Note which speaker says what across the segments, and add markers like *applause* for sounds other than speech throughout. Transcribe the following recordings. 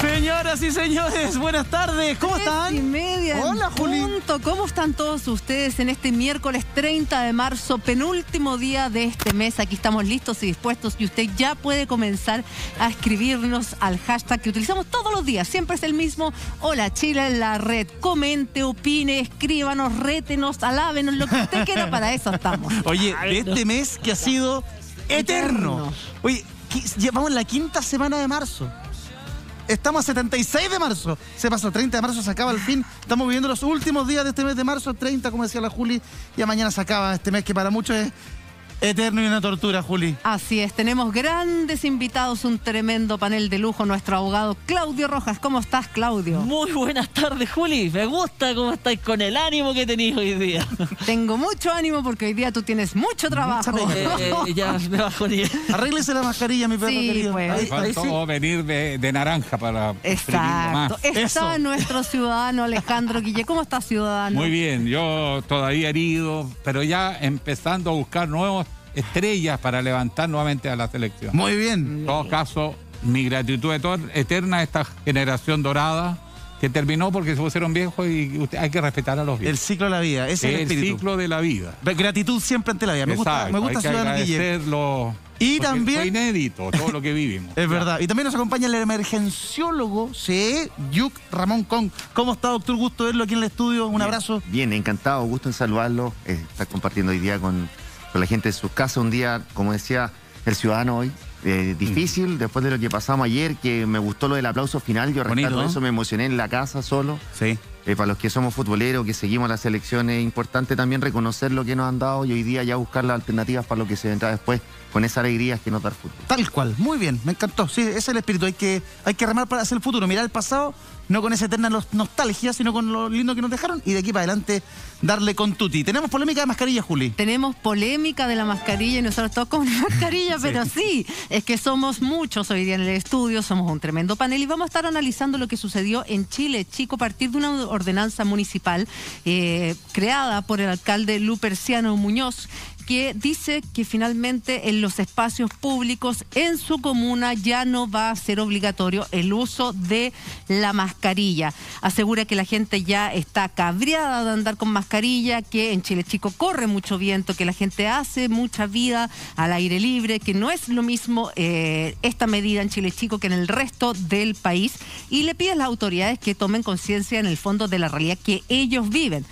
Speaker 1: Señoras y señores, buenas tardes. ¿Cómo están?
Speaker 2: y media.
Speaker 1: Hola, Juli.
Speaker 2: Punto. ¿Cómo están todos ustedes en este miércoles 30 de marzo, penúltimo día de este mes? Aquí estamos listos y dispuestos y usted ya puede comenzar a escribirnos al hashtag que utilizamos todos los días. Siempre es el mismo. Hola Chile en la red. Comente, opine, escríbanos, rétenos, alábenos, lo que usted quiera. Para eso estamos. *laughs*
Speaker 1: Oye, de este mes que ha sido eterno.
Speaker 2: Eterno.
Speaker 1: Oye, llevamos la quinta semana de marzo. Estamos a 76 de marzo. Se pasó 30 de marzo, se acaba el fin. Estamos viviendo los últimos días de este mes de marzo, 30, como decía la Juli. Y a mañana se acaba este mes que para muchos es eterno y una tortura, Juli.
Speaker 2: Así es, tenemos grandes invitados, un tremendo panel de lujo. Nuestro abogado Claudio Rojas. ¿Cómo estás, Claudio?
Speaker 3: Muy buenas tardes, Juli. Me gusta cómo estáis con el ánimo que tenéis hoy día.
Speaker 2: Tengo mucho ánimo porque hoy día tú tienes mucho trabajo.
Speaker 3: Eh, eh, ya me bajo ni.
Speaker 1: Arréglese la mascarilla, mi perro
Speaker 2: Sí,
Speaker 1: querido.
Speaker 2: pues.
Speaker 1: Ahí está.
Speaker 4: Faltó venir de, de naranja para exprimirlo más.
Speaker 2: Exacto. Está
Speaker 1: Eso.
Speaker 2: nuestro ciudadano Alejandro Guille. ¿Cómo está, ciudadano?
Speaker 4: Muy bien, yo todavía herido, pero ya empezando a buscar nuevas estrellas para levantar nuevamente a la selección.
Speaker 1: Muy bien.
Speaker 4: En todo caso, mi gratitud eterna a esta generación dorada que terminó porque se pusieron viejos y usted- hay que respetar a los
Speaker 1: El
Speaker 4: viejos.
Speaker 1: ciclo de la vida, ese es el
Speaker 4: el
Speaker 1: espíritu.
Speaker 4: ciclo de la vida.
Speaker 1: Gratitud siempre ante la vida. Me gusta, me gusta
Speaker 4: hay que.
Speaker 1: Y
Speaker 4: porque
Speaker 1: también-
Speaker 4: Fue inédito todo lo que vivimos. *laughs*
Speaker 1: Es verdad. Y también nos acompaña el emergenciólogo, sí, Yuk Ramón Con. ¿Cómo está, doctor? Gusto verlo aquí en el estudio. Un abrazo.
Speaker 5: Bien, encantado, gusto en saludarlo. eh, estar compartiendo hoy día con, con la gente de sus casas. Un día, como decía el ciudadano hoy, eh, difícil, después de lo que pasamos ayer, que me gustó lo del aplauso final. Yo
Speaker 1: ¿no?
Speaker 5: eso, me emocioné en la casa solo.
Speaker 1: Sí.
Speaker 5: Eh, para los que somos futboleros, que seguimos las selecciones, es importante también reconocer lo que nos han dado y hoy día ya buscar las alternativas para lo que se vendrá después, con esa alegría que nos da el fútbol.
Speaker 1: Tal cual. Muy bien. Me encantó. Sí, ese es el espíritu. Hay que, hay que remar para hacer el futuro. Mirar el pasado, no con esa eterna nos- nostalgia, sino con lo lindo que nos dejaron. Y de aquí para adelante, darle con tutti. Tenemos polémica de mascarilla, Juli.
Speaker 2: Tenemos polémica de la mascarilla y nosotros todos con *laughs* mascarilla, pero sí, es que somos muchos hoy día en el estudio, somos un tremendo panel y vamos a estar analizando lo que sucedió en Chile, chico, a partir de una ordenanza municipal eh, creada por el alcalde Luperciano Muñoz que dice que finalmente en los espacios públicos en su comuna ya no va a ser obligatorio el uso de la mascarilla. Asegura que la gente ya está cabreada de andar con mascarilla, que en Chile Chico corre mucho viento, que la gente hace mucha vida al aire libre, que no es lo mismo eh, esta medida en Chile Chico que en el resto del país y le pide a las autoridades que tomen conciencia en el fondo de la realidad que ellos viven.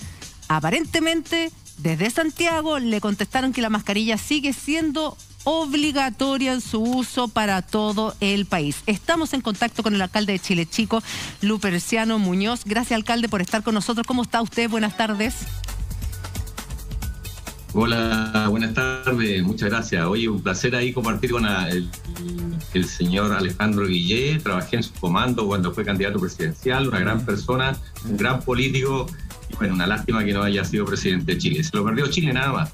Speaker 2: Aparentemente, desde Santiago le contestaron que la mascarilla sigue siendo obligatoria en su uso para todo el país. Estamos en contacto con el alcalde de Chile Chico, Luperciano Muñoz. Gracias, alcalde, por estar con nosotros. ¿Cómo está usted? Buenas tardes.
Speaker 6: Hola, buenas tardes, muchas gracias. Oye, un placer ahí compartir con a- el, el señor Alejandro Guillé. Trabajé en su comando cuando fue candidato presidencial, una gran persona, un gran político. Bueno, una lástima que no haya sido presidente de Chile. Se lo perdió Chile nada más.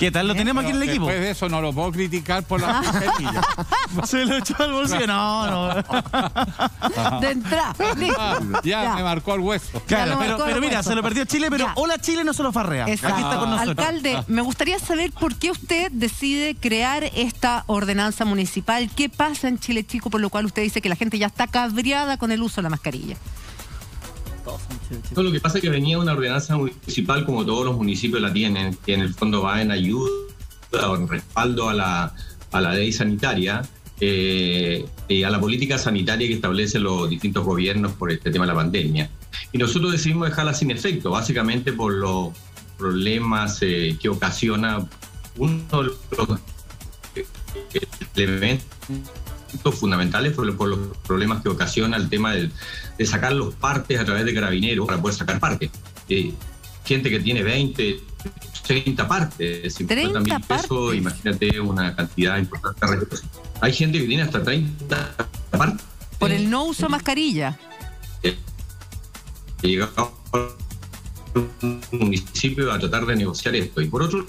Speaker 1: ¿Qué tal? Lo tenemos aquí en el equipo.
Speaker 4: Después de eso no lo puedo criticar por la mascarilla. *laughs*
Speaker 1: Se lo echó al bolsillo. No, no.
Speaker 2: De entrada. listo.
Speaker 4: ya, me marcó el hueso.
Speaker 1: Claro, pero, pero mira,
Speaker 2: hueso.
Speaker 1: se lo perdió Chile, pero
Speaker 2: Ya.
Speaker 1: hola Chile no se lo farrea.
Speaker 2: Exacto.
Speaker 1: Aquí está con nosotros.
Speaker 2: Alcalde, me gustaría saber por qué usted decide crear esta ordenanza municipal. ¿Qué pasa en Chile Chico por lo cual usted dice que la gente ya está cabreada con el uso de la mascarilla?
Speaker 6: Todo lo que pasa es que venía una ordenanza municipal, como todos los municipios la tienen, que en el fondo va en ayuda o en respaldo a la, a la ley sanitaria eh, a la política sanitaria que establecen los distintos gobiernos por este tema de la pandemia. Y nosotros decidimos dejarla sin efecto, básicamente por los problemas eh, que ocasiona uno de los eh, elementos fundamentales por, por los problemas que ocasiona el tema de sacar los partes a través de carabineros para poder sacar partes. Eh, gente que tiene 20, 30 partes, 50 mil
Speaker 2: 30
Speaker 6: pesos, imagínate una cantidad importante de recursos. Hay gente que tiene hasta 30 partes.
Speaker 2: Por el no uso mascarilla.
Speaker 6: que llegaba a un municipio a tratar de negociar esto. Y por otro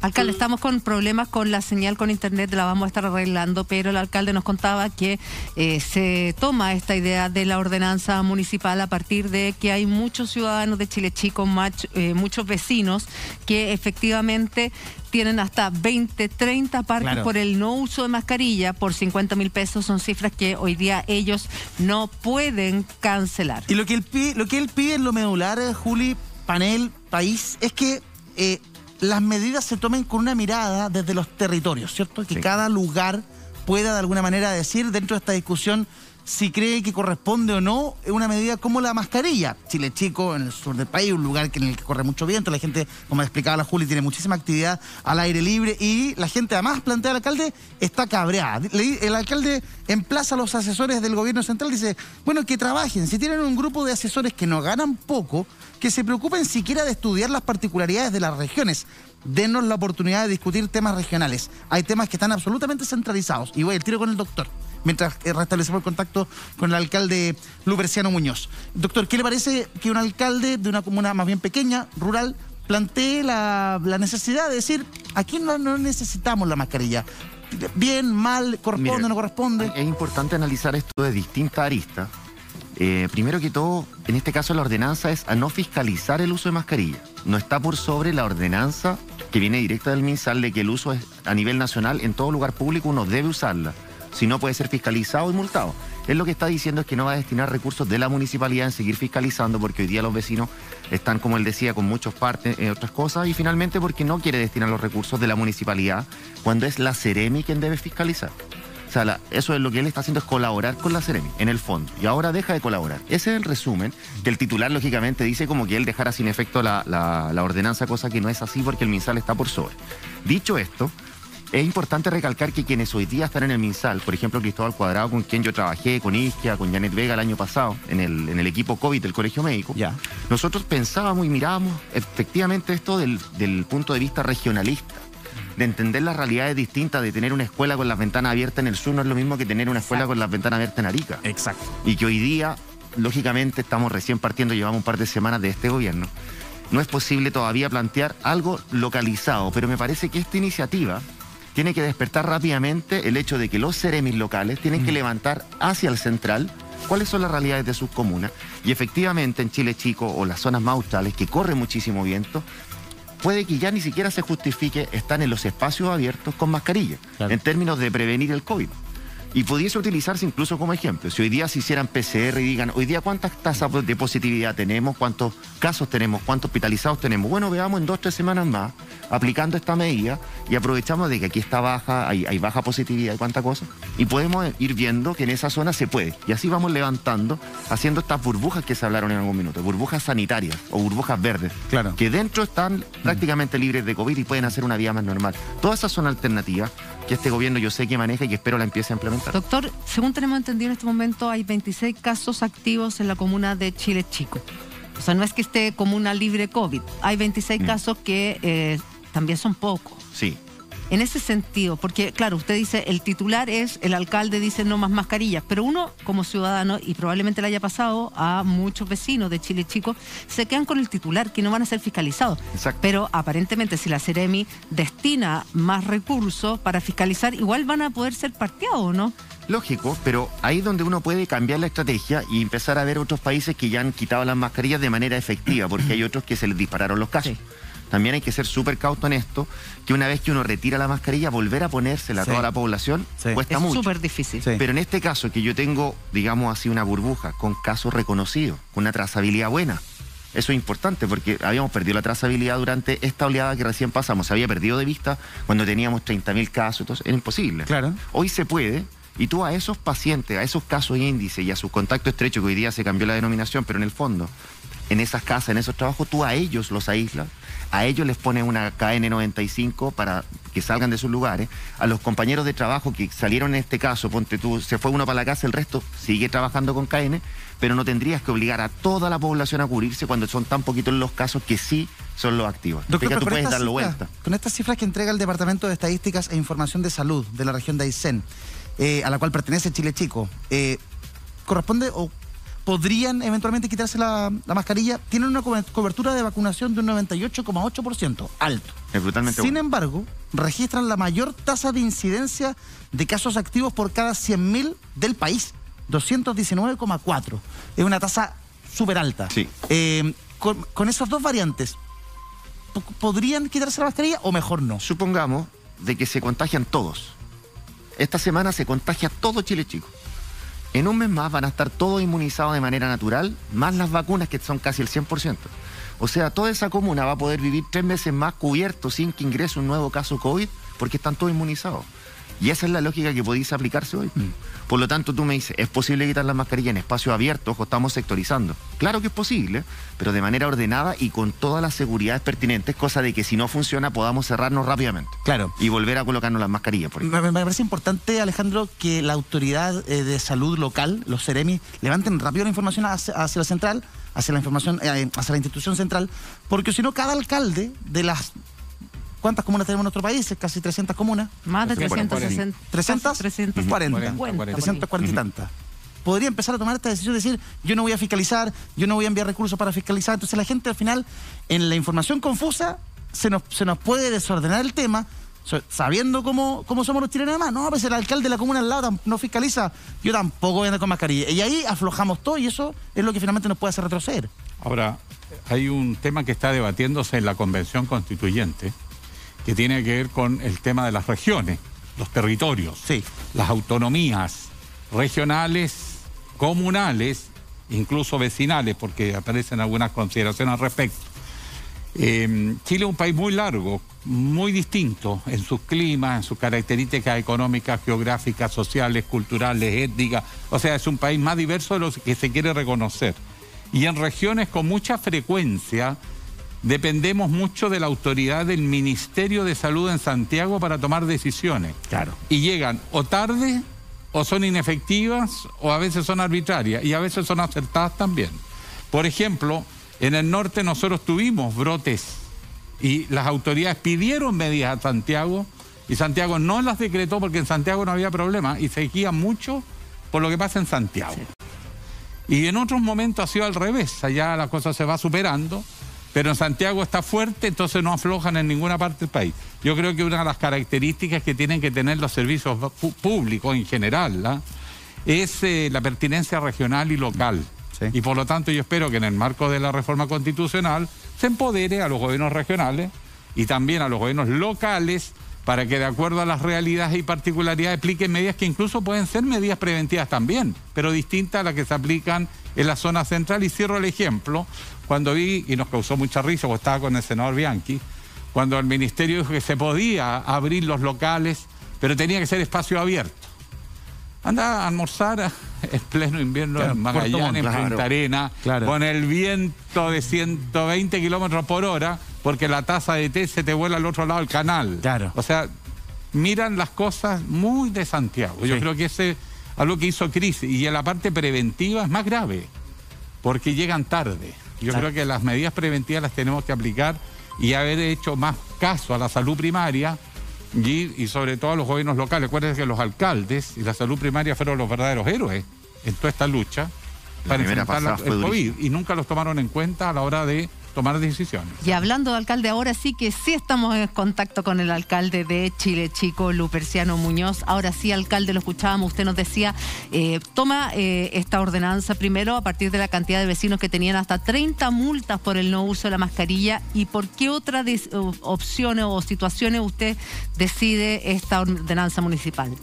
Speaker 2: Alcalde, estamos con problemas con la señal con internet, la vamos a estar arreglando, pero el alcalde nos contaba que eh, se toma esta idea de la ordenanza municipal a partir de que hay muchos ciudadanos de Chile Chico, eh, muchos vecinos que efectivamente tienen hasta 20, 30 parques
Speaker 1: Claro.
Speaker 2: por el no uso de mascarilla por 50 mil pesos. Son cifras que hoy día ellos no pueden cancelar.
Speaker 1: Y lo que él pide, lo que él pide en lo medular, eh, Juli, panel, país, es que eh, las medidas se tomen con una mirada desde los territorios, ¿cierto? Que
Speaker 5: Sí.
Speaker 1: cada lugar pueda de alguna manera decir dentro de esta discusión si cree que corresponde o no una medida como la mascarilla. Chile Chico, en el sur del país, un lugar en el que corre mucho viento, la gente, como explicaba la Juli, tiene muchísima actividad al aire libre y la gente además plantea al alcalde está cabreada. El alcalde emplaza a los asesores del gobierno central dice, bueno, que trabajen, si tienen un grupo de asesores que no ganan poco, que se preocupen siquiera de estudiar las particularidades de las regiones. Denos la oportunidad de discutir temas regionales. Hay temas que están absolutamente centralizados. Y voy al tiro con el doctor, mientras eh, restablecemos el contacto con el alcalde Luperciano Muñoz. Doctor, ¿qué le parece que un alcalde de una comuna más bien pequeña, rural, plantee la, la necesidad de decir, aquí no, no necesitamos la mascarilla? Bien, mal, corresponde,
Speaker 5: Mira,
Speaker 1: no corresponde.
Speaker 5: Es importante analizar esto de distintas aristas. Eh, primero que todo, en este caso la ordenanza es a no fiscalizar el uso de mascarilla. No está por sobre la ordenanza que viene directa del MinSal de que el uso es a nivel nacional en todo lugar público uno debe usarla. Si no puede ser fiscalizado y multado. Él lo que está diciendo es que no va a destinar recursos de la municipalidad en seguir fiscalizando porque hoy día los vecinos están, como él decía, con muchos partes en otras cosas y finalmente porque no quiere destinar los recursos de la municipalidad cuando es la Ceremi quien debe fiscalizar. O sea, eso es lo que él está haciendo es colaborar con la Ceremi, en el fondo. Y ahora deja de colaborar. Ese es el resumen, que el titular lógicamente dice como que él dejara sin efecto la, la- la ordenanza, cosa que no es así porque el MinSal está por sobre. Dicho esto, es importante recalcar que quienes hoy día están en el MinSal, por ejemplo Cristóbal Cuadrado, con quien yo trabajé, con Isquia, con Janet Vega el año pasado, en el, en el equipo COVID del Colegio Médico, nosotros pensábamos y mirábamos efectivamente esto del, del punto de vista regionalista, de entender las realidades distintas, de tener una escuela con las ventanas abiertas en el sur no es lo mismo que tener una escuela con las ventanas abiertas en Arica.
Speaker 1: Exacto.
Speaker 5: Y que hoy día, lógicamente, estamos recién partiendo, llevamos un par de semanas de este gobierno. No es posible todavía plantear algo localizado, pero me parece que esta iniciativa tiene que despertar rápidamente el hecho de que los seremis locales tienen que levantar hacia el central cuáles son las realidades de sus comunas. Y efectivamente en Chile Chico o las zonas más australes, que corre muchísimo viento, puede que ya ni siquiera se justifique estar en los espacios abiertos con mascarilla,
Speaker 1: Claro.
Speaker 5: en términos de prevenir el COVID. Y pudiese utilizarse incluso como ejemplo. Si hoy día se hicieran PCR y digan, hoy día cuántas tasas de positividad tenemos, cuántos casos tenemos, cuántos hospitalizados tenemos. Bueno, veamos en dos, tres semanas más, aplicando esta medida y aprovechamos de que aquí está baja, hay, hay baja positividad y cuánta cosa. Y podemos ir viendo que en esa zona se puede. Y así vamos levantando, haciendo estas burbujas que se hablaron en algún minuto, burbujas sanitarias o burbujas verdes.
Speaker 1: Claro.
Speaker 5: Que dentro están prácticamente libres de COVID y pueden hacer una vida más normal. Todas esas son alternativas que este gobierno yo sé que maneja y que espero la empiece a implementar.
Speaker 2: Doctor, según tenemos entendido en este momento, hay 26 casos activos en la comuna de Chile Chico. O sea, no es que esté comuna libre COVID. Hay 26
Speaker 5: Mm.
Speaker 2: casos que eh, también son pocos.
Speaker 5: Sí.
Speaker 2: En ese sentido, porque claro, usted dice, el titular es, el alcalde dice no más mascarillas, pero uno como ciudadano, y probablemente le haya pasado a muchos vecinos de Chile Chico, se quedan con el titular, que no van a ser fiscalizados.
Speaker 5: Exacto.
Speaker 2: Pero aparentemente si la Ceremi destina más recursos para fiscalizar, igual van a poder ser parteados, ¿no?
Speaker 5: Lógico, pero ahí es donde uno puede cambiar la estrategia y empezar a ver otros países que ya han quitado las mascarillas de manera efectiva, porque hay otros que se les dispararon los casos.
Speaker 2: Sí.
Speaker 5: También hay que ser súper cauto en esto, que una vez que uno retira la mascarilla, volver a ponérsela
Speaker 1: Sí.
Speaker 5: a toda la población
Speaker 1: Sí.
Speaker 5: cuesta
Speaker 2: es
Speaker 5: mucho.
Speaker 2: súper difícil.
Speaker 1: Sí.
Speaker 5: Pero en este caso, que yo tengo, digamos así, una burbuja con casos reconocidos, con una trazabilidad buena. Eso es importante porque habíamos perdido la trazabilidad durante esta oleada que recién pasamos. Se había perdido de vista cuando teníamos 30.000 casos, entonces era imposible.
Speaker 1: Claro.
Speaker 5: Hoy se puede, y tú a esos pacientes, a esos casos índice y a sus contactos estrechos, que hoy día se cambió la denominación, pero en el fondo, en esas casas, en esos trabajos, tú a ellos los aíslas, a ellos les pones una KN95 para que salgan de sus lugares, a los compañeros de trabajo que salieron en este caso, ponte tú, se fue uno para la casa, el resto sigue trabajando con KN, pero no tendrías que obligar a toda la población a cubrirse cuando son tan poquitos los casos que sí son los activos.
Speaker 1: Doctor,
Speaker 5: tú puedes darlo
Speaker 1: cifras-
Speaker 5: vuelta.
Speaker 1: Con estas cifras que entrega el Departamento de Estadísticas e Información de Salud de la región de Aysén, eh, a la cual pertenece Chile Chico, eh, corresponde o podrían eventualmente quitarse la, la mascarilla, tienen una cobe- cobertura de vacunación de un 98,8%, alto.
Speaker 5: Es brutalmente
Speaker 1: Sin
Speaker 5: bueno.
Speaker 1: embargo, registran la mayor tasa de incidencia de casos activos por cada 100.000 del país, 219,4. Es una tasa súper alta.
Speaker 5: Sí.
Speaker 1: Eh, con, con esas dos variantes, po- ¿podrían quitarse la mascarilla o mejor no?
Speaker 5: Supongamos de que se contagian todos. Esta semana se contagia todo Chile chico. En un mes más van a estar todos inmunizados de manera natural, más las vacunas que son casi el 100%. O sea, toda esa comuna va a poder vivir tres meses más cubierto sin que ingrese un nuevo caso COVID porque están todos inmunizados. Y esa es la lógica que podéis aplicarse hoy. Por lo tanto, tú me dices, ¿es posible quitar la mascarilla en espacios abiertos o estamos sectorizando? Claro que es posible, pero de manera ordenada y con todas las seguridades pertinentes, cosa de que si no funciona podamos cerrarnos rápidamente
Speaker 1: Claro.
Speaker 5: y volver a colocarnos las mascarillas. Por ejemplo.
Speaker 1: Me, me parece importante, Alejandro, que la autoridad eh, de salud local, los CEREMI, levanten rápido la información hacia, hacia la central, hacia la información, eh, hacia la institución central, porque si no, cada alcalde de las. ¿Cuántas comunas tenemos en nuestro país? Casi 300 comunas.
Speaker 2: Más de 360.
Speaker 1: 300,
Speaker 2: 340.
Speaker 1: 340, 340 y tantas. Podría empezar a tomar esta decisión de decir, yo no voy a fiscalizar, yo no voy a enviar recursos para fiscalizar. Entonces la gente al final, en la información confusa, se nos, se nos puede desordenar el tema, sabiendo cómo, cómo somos los chilenos además. No, pues el alcalde de la comuna al lado no fiscaliza, yo tampoco voy a andar con mascarilla. Y ahí aflojamos todo y eso es lo que finalmente nos puede hacer retroceder.
Speaker 4: Ahora, hay un tema que está debatiéndose en la Convención Constituyente que tiene que ver con el tema de las regiones, los territorios,
Speaker 1: Sí.
Speaker 4: las autonomías regionales, comunales, incluso vecinales, porque aparecen algunas consideraciones al respecto. Eh, Chile es un país muy largo, muy distinto en sus climas, en sus características económicas, geográficas, sociales, culturales, étnicas. O sea, es un país más diverso de lo que se quiere reconocer. Y en regiones con mucha frecuencia dependemos mucho de la autoridad del Ministerio de Salud en Santiago para tomar decisiones.
Speaker 1: Claro.
Speaker 4: Y llegan o tarde, o son inefectivas, o a veces son arbitrarias, y a veces son acertadas también. Por ejemplo, en el norte nosotros tuvimos brotes y las autoridades pidieron medidas a Santiago y Santiago no las decretó porque en Santiago no había problema y se guía mucho por lo que pasa en Santiago. Y en otros momentos ha sido al revés, allá la cosa se va superando, pero en Santiago está fuerte, entonces no aflojan en ninguna parte del país. Yo creo que una de las características que tienen que tener los servicios públicos en general ¿la? es eh, la pertinencia regional y local.
Speaker 1: Sí.
Speaker 4: Y por lo tanto yo espero que en el marco de la reforma constitucional se empodere a los gobiernos regionales y también a los gobiernos locales para que de acuerdo a las realidades y particularidades apliquen medidas que incluso pueden ser medidas preventivas también, pero distintas a las que se aplican en la zona central. Y cierro el ejemplo, cuando vi, y nos causó mucha risa, porque estaba con el senador Bianchi, cuando el ministerio dijo que se podía abrir los locales, pero tenía que ser espacio abierto. Anda a almorzar *laughs* en pleno invierno
Speaker 1: Claro,
Speaker 4: en Magallanes, en. Punta Arena,
Speaker 1: Claro.
Speaker 4: con el viento de 120 kilómetros por hora, porque la taza de té se te vuela al otro lado del canal.
Speaker 1: Claro.
Speaker 4: O sea, miran las cosas muy de Santiago. Yo
Speaker 1: Sí.
Speaker 4: creo que ese algo que hizo crisis. Y en la parte preventiva es más grave, porque llegan tarde. Yo
Speaker 1: Claro.
Speaker 4: creo que las medidas preventivas las tenemos que aplicar y haber hecho más caso a la salud primaria y, y sobre todo a los gobiernos locales. Acuérdense que los alcaldes y la salud primaria fueron los verdaderos héroes en toda esta lucha
Speaker 5: La
Speaker 4: para enfrentar el COVID y nunca los tomaron en cuenta a la hora de tomar decisiones.
Speaker 2: Y hablando de alcalde, ahora sí que sí estamos en contacto con el alcalde de Chile Chico, Luperciano Muñoz. Ahora sí, alcalde, lo escuchábamos, usted nos decía, eh, toma eh, esta ordenanza primero a partir de la cantidad de vecinos que tenían hasta 30 multas por el no uso de la mascarilla y por qué otras opciones o situaciones usted decide esta ordenanza municipal.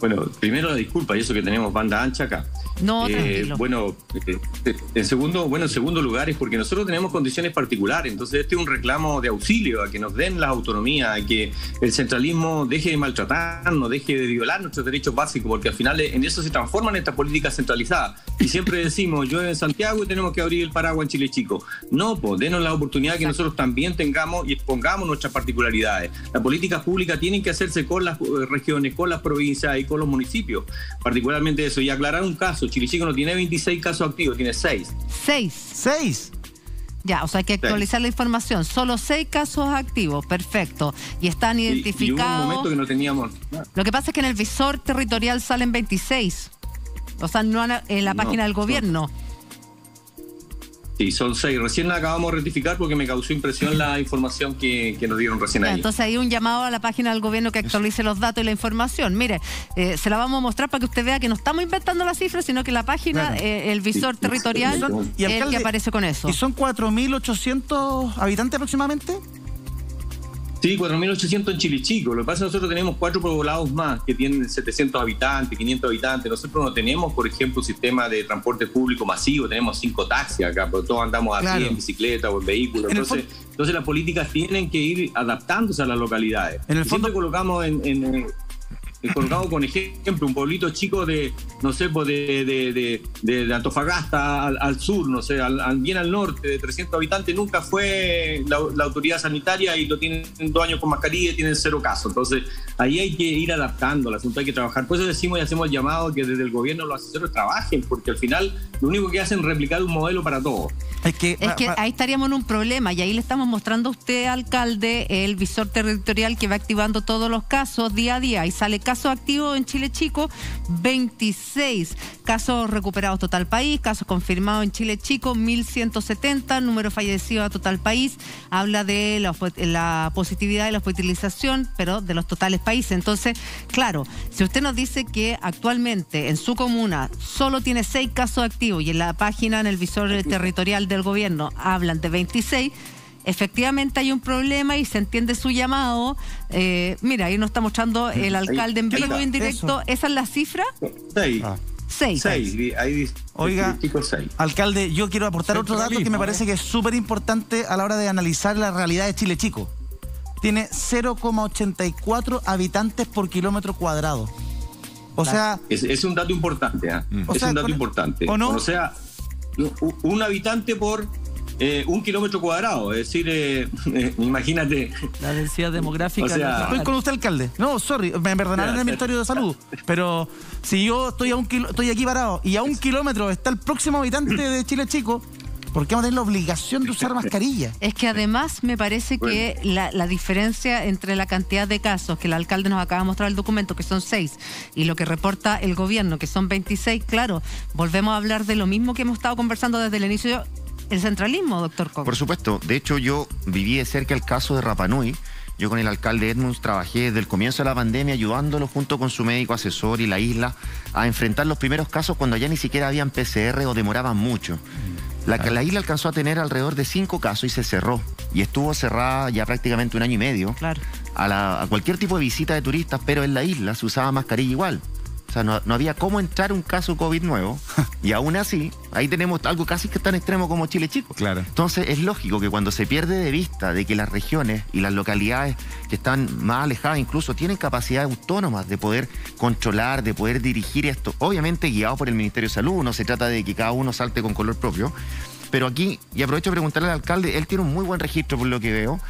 Speaker 7: Bueno, primero la disculpa y eso que tenemos banda ancha acá.
Speaker 2: No,
Speaker 7: Eh, bueno, eh, en segundo, bueno, en segundo lugar es porque nosotros tenemos condiciones particulares, entonces este es un reclamo de auxilio a que nos den la autonomía, a que el centralismo deje de maltratarnos, deje de violar nuestros derechos básicos, porque al final en eso se transforman estas políticas centralizadas. Y siempre decimos, yo en Santiago y tenemos que abrir el paraguas en Chile Chico. No, pues denos la oportunidad que nosotros también tengamos y expongamos nuestras particularidades. Las políticas públicas tienen que hacerse con las eh, regiones, con las provincias y con los municipios, particularmente eso. Y aclarar un caso, Chico no tiene 26 casos activos, tiene 6.
Speaker 2: Seis.
Speaker 1: Seis.
Speaker 2: Ya, o sea, hay que actualizar la información. Solo seis casos activos, perfecto. Y están
Speaker 7: Y, y hubo un
Speaker 2: identificados.
Speaker 7: momento que no teníamos...
Speaker 2: Lo que pasa es que en el visor territorial salen 26. o sea, no en la
Speaker 6: No,
Speaker 2: página del gobierno.
Speaker 6: Sí, son seis. Recién la acabamos de rectificar porque me causó impresión la *laughs* información que, que nos dieron recién ahí.
Speaker 2: Entonces hay un llamado a la página del gobierno que actualice los datos y la información. Mire, eh, se la vamos a mostrar para que usted vea que no estamos inventando las cifras, sino que la página,
Speaker 1: Claro.
Speaker 2: eh, el visor
Speaker 6: Sí,
Speaker 2: territorial,
Speaker 6: sí,
Speaker 1: Y
Speaker 2: es el que aparece con eso.
Speaker 1: ¿Y son 4.800 habitantes aproximadamente?
Speaker 6: Sí, 4.800 en Chile Chico. Lo que pasa es que nosotros tenemos cuatro poblados más que tienen 700 habitantes, 500 habitantes. Nosotros no tenemos, por ejemplo, un sistema de transporte público masivo. Tenemos cinco taxis acá, pero todos andamos así
Speaker 1: Claro.
Speaker 6: en bicicleta o en vehículo.
Speaker 1: En
Speaker 6: Entonces, entonces las políticas tienen que ir adaptándose a las localidades.
Speaker 1: En el
Speaker 6: Siempre
Speaker 1: fondo-
Speaker 6: colocamos en... en, eh, colocamos con ejemplo un pueblito chico de, no sé, pues de, de, de, de- de Antofagasta al, al sur, no sé, al, al- bien al norte, de 300 habitantes, nunca fue la, la autoridad sanitaria y lo tienen dos años con mascarilla y tienen cero casos. Entonces, ahí hay que ir adaptando, el asunto hay que trabajar. Por eso decimos y hacemos el llamado que desde el gobierno los asesores trabajen, porque al final lo único que hacen es replicar un modelo para todos.
Speaker 1: Es que,
Speaker 2: Es que ahí estaríamos en un problema y ahí le estamos mostrando a usted, alcalde, el visor territorial que va activando todos los casos día a día. Y sale caso activo en Chile Chico, 26 casos recuperados total país, casos confirmados en Chile Chico, 1170, número fallecido a total país. Habla de la, la positividad y la hospitalización, pero de los totales países. Entonces, claro, si usted nos dice que actualmente en su comuna solo tiene seis casos activos y en la página, en el visor territorial del gobierno, hablan de 26, efectivamente hay un problema y se entiende su llamado. Eh, mira, ahí nos está mostrando el alcalde en vivo y en directo. ¿Esa es la cifra?
Speaker 6: Seis.
Speaker 1: Ah.
Speaker 2: Seis.
Speaker 6: Seis. Ahí
Speaker 1: Oiga. Alcalde, yo quiero aportar otro dato que me parece
Speaker 8: ¿eh?
Speaker 1: que es súper importante a la hora de analizar la realidad de Chile Chico. Tiene 0,84 habitantes por kilómetro cuadrado. O sea,
Speaker 6: Es, es un dato importante, ¿ah?
Speaker 1: O
Speaker 6: es
Speaker 1: sea,
Speaker 6: un dato
Speaker 1: con-
Speaker 6: importante.
Speaker 1: ¿o no?
Speaker 6: O sea, un habitante por eh, un kilómetro cuadrado. Es decir, eh, *laughs* eh, imagínate.
Speaker 3: La densidad demográfica.
Speaker 6: O sea,
Speaker 1: estoy con usted, alcalde. No, sorry, me perdonarán en el Ministerio de Salud, *laughs* pero si yo estoy, a un kilo- estoy aquí parado y a un kilómetro está el próximo habitante de Chile Chico, ¿por qué vamos a tener la obligación de usar mascarilla?
Speaker 2: Es que además me parece que la, la diferencia entre la cantidad de casos que el alcalde nos acaba de mostrar el documento, que son seis, y lo que reporta el gobierno, que son 26, claro, volvemos a hablar de lo mismo que hemos estado conversando desde el inicio, el centralismo, doctor Cox.
Speaker 5: Por supuesto, de hecho yo viví de cerca el caso de Rapanui. Yo con el alcalde Edmunds trabajé desde el comienzo de la pandemia ayudándolo junto con su médico asesor y la isla a enfrentar los primeros casos cuando ya ni siquiera habían PCR o demoraban mucho. La, la isla alcanzó a tener alrededor de cinco casos y se cerró. Y estuvo cerrada ya prácticamente un año y medio
Speaker 2: Claro.
Speaker 5: a, la- a cualquier tipo de visita de turistas, pero en la isla se usaba mascarilla igual. O sea, no, no había cómo entrar un caso COVID nuevo. *laughs* y aún así, ahí tenemos algo casi que tan extremo como Chile Chico.
Speaker 8: Claro.
Speaker 5: Entonces es lógico que cuando se pierde de vista de que las regiones y las localidades que están más alejadas incluso tienen capacidades autónomas de poder controlar, de poder dirigir esto, obviamente guiado por el Ministerio de Salud, no se trata de que cada uno salte con color propio, pero aquí, y aprovecho de preguntarle al alcalde, él tiene un muy buen registro por lo que veo.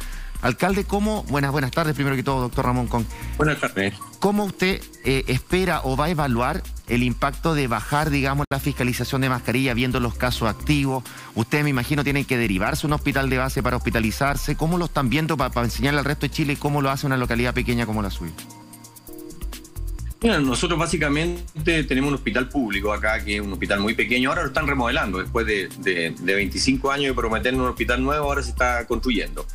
Speaker 5: Alcalde, ¿cómo, buenas, buenas tardes primero que todo, doctor Ramón Con,
Speaker 6: Buenas tardes.
Speaker 5: ¿Cómo usted eh, espera o va a evaluar el impacto de bajar, digamos, la fiscalización de mascarilla viendo los casos activos? Ustedes, me imagino, tienen que derivarse a un hospital de base para hospitalizarse. ¿Cómo lo están viendo para enseñarle al resto de Chile cómo lo hace una localidad pequeña como la suya?
Speaker 6: Mira, nosotros básicamente tenemos un hospital público acá, que es un hospital muy pequeño. Ahora lo están remodelando. Después de, de- de 25 años de prometernos un hospital nuevo, ahora se está construyendo.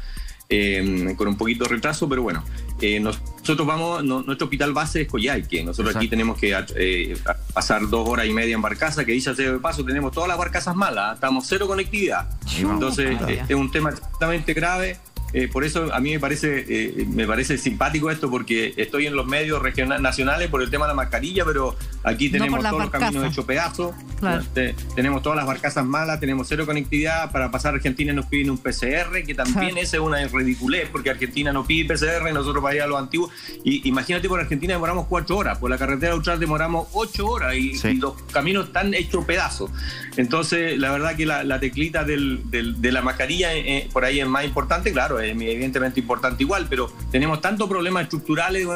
Speaker 6: Eh, con un poquito de retraso, pero bueno. Eh, nosotros vamos, no- nuestro hospital base es Coyhaique. Nosotros aquí tenemos que eh, pasar dos horas y media en barcaza, que dice de paso, tenemos todas las barcazas malas, estamos cero conectividad. Entonces, es un tema extremadamente grave. Eh, por eso a mí me parece, eh, me parece simpático esto, porque estoy en los medios regionales, nacionales por el tema de la mascarilla, pero aquí tenemos todos los caminos hechos pedazos.
Speaker 2: Claro.
Speaker 6: Te- tenemos todas las barcazas malas, tenemos cero conectividad. Para pasar a Argentina nos piden un PCR, que también
Speaker 2: Claro.
Speaker 6: esa es una ridiculez, porque Argentina no pide PCR y nosotros para ir a los antiguos. Y imagínate, por Argentina demoramos cuatro horas, por la carretera austral demoramos ocho horas y,
Speaker 5: Sí.
Speaker 6: y los caminos están hechos pedazos. Entonces, la verdad que la, la teclita del- del- de la mascarilla eh, por ahí es más importante, claro, evidentemente importante igual, pero tenemos tantos problemas estructurales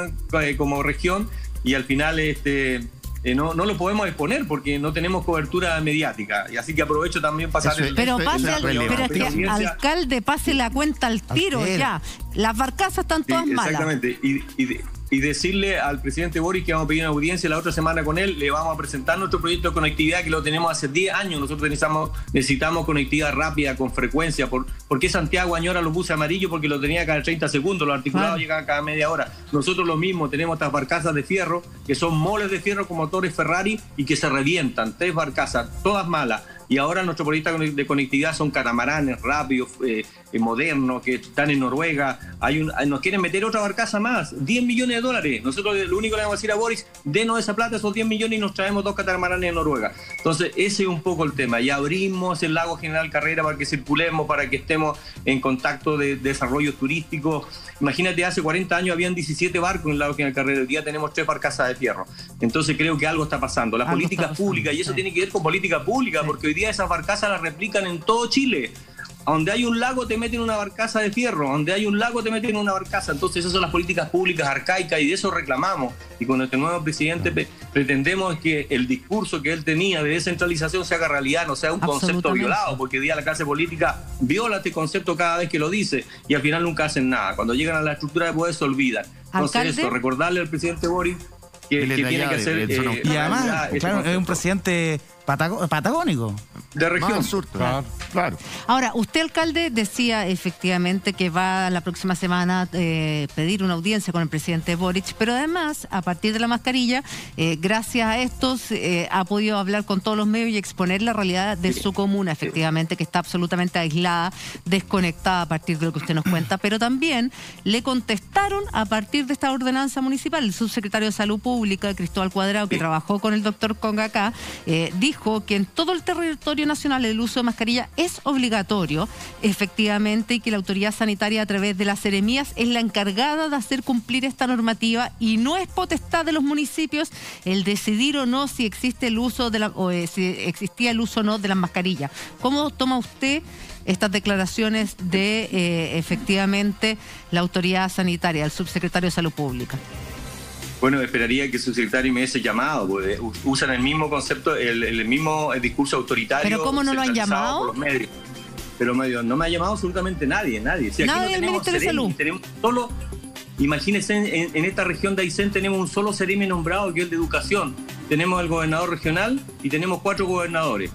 Speaker 6: eh, como región y al final este, eh, no, no lo podemos exponer porque no tenemos cobertura mediática. Y así que aprovecho también pasar
Speaker 5: Eso es-
Speaker 6: el-
Speaker 2: Pero pase al, pero es que, alcalde, pase la cuenta al tiro ya. Las barcazas están
Speaker 6: Sí,
Speaker 2: todas malas.
Speaker 6: exactamente. Y, y y decirle al presidente Boris que vamos a pedir una audiencia la otra semana con él, le vamos a presentar nuestro proyecto de conectividad que lo tenemos hace 10 años. Nosotros necesitamos, necesitamos conectividad rápida, con frecuencia. Por, ¿Por qué Santiago añora los buses amarillos? Porque lo tenía cada 30 segundos, los articulados
Speaker 2: Claro.
Speaker 6: llegaban cada media hora. Nosotros lo mismo, tenemos estas barcazas de fierro, que son moles de fierro con motores Ferrari y que se revientan. Tres barcazas, todas malas. Y ahora nuestro proyecto de conectividad son catamaranes rápidos, eh, modernos, que están en Noruega. Hay un, nos quieren meter otra barcaza más, 10 millones de dólares. Nosotros lo único que le vamos a decir a Boris, denos esa plata, esos 10 millones y nos traemos dos catamaranes de Noruega. Entonces, ese es un poco el tema. Ya abrimos el lago General Carrera para que circulemos, para que estemos en contacto de, desarrollo turístico. Imagínate, hace 40 años habían 17 barcos en el lago General Carrera, hoy día tenemos tres barcazas de fierro. Entonces creo que algo está pasando. Las
Speaker 2: Algo
Speaker 6: políticas públicas, y eso
Speaker 2: sí.
Speaker 6: tiene que ver con política pública,
Speaker 2: Sí.
Speaker 6: porque hoy día esas barcazas las replican en todo Chile. A donde hay un lago te meten una barcaza de fierro, donde hay un lago te meten una barcaza. Entonces esas son las políticas públicas arcaicas y de eso reclamamos. Y con este nuevo presidente pretendemos que el discurso que él tenía de descentralización se haga realidad, no sea un concepto violado, porque hoy día la clase política viola este concepto cada vez que lo dice y al final nunca hacen nada. Cuando llegan a la estructura de poder se olvidan. Entonces
Speaker 2: Alcalde.
Speaker 6: eso, recordarle al presidente Boris que, tiene que hacer eh,
Speaker 5: austral.
Speaker 1: Y además,
Speaker 6: este
Speaker 1: claro, es un presidente patago- patagónico.
Speaker 6: de región.
Speaker 5: Más al sur,
Speaker 4: Claro.
Speaker 5: claro.
Speaker 2: Ahora, usted, alcalde, decía efectivamente que va la próxima semana a eh, pedir una audiencia con el presidente Boric, pero además, a partir de la mascarilla, eh, gracias a estos, eh, ha podido hablar con todos los medios y exponer la realidad de su comuna, efectivamente, que está absolutamente aislada, desconectada a partir de lo que usted nos cuenta, pero también le contestaron a partir de esta ordenanza municipal. El subsecretario de Salud Pública, Cristóbal Cuadrado, que trabajó con el doctor Conga acá, eh, que en todo el territorio nacional el uso de mascarilla es obligatorio, efectivamente, y que la autoridad sanitaria a través de las seremías es la encargada de hacer cumplir esta normativa y no es potestad de los municipios el decidir o no si existe el uso de la, o eh, si existía el uso o no de las mascarillas. ¿Cómo toma usted estas declaraciones de eh, efectivamente la autoridad sanitaria, el subsecretario de Salud Pública?
Speaker 6: Bueno, esperaría que su secretario me hubiese llamado, porque usan el mismo concepto, el, el mismo eh, discurso autoritario.
Speaker 2: ¿Pero cómo no lo han llamado?
Speaker 6: por los medios. Pero medio, no me ha llamado absolutamente nadie, nadie. Si aquí
Speaker 2: Nadie
Speaker 6: no
Speaker 2: del
Speaker 6: tenemos
Speaker 2: Ministerio de
Speaker 6: Ceremi,
Speaker 2: Salud.
Speaker 6: Tenemos solo, imagínense, en, en esta región de Aysén tenemos un solo Ceremi nombrado, que es el de educación. Tenemos el gobernador regional y tenemos cuatro gobernadores.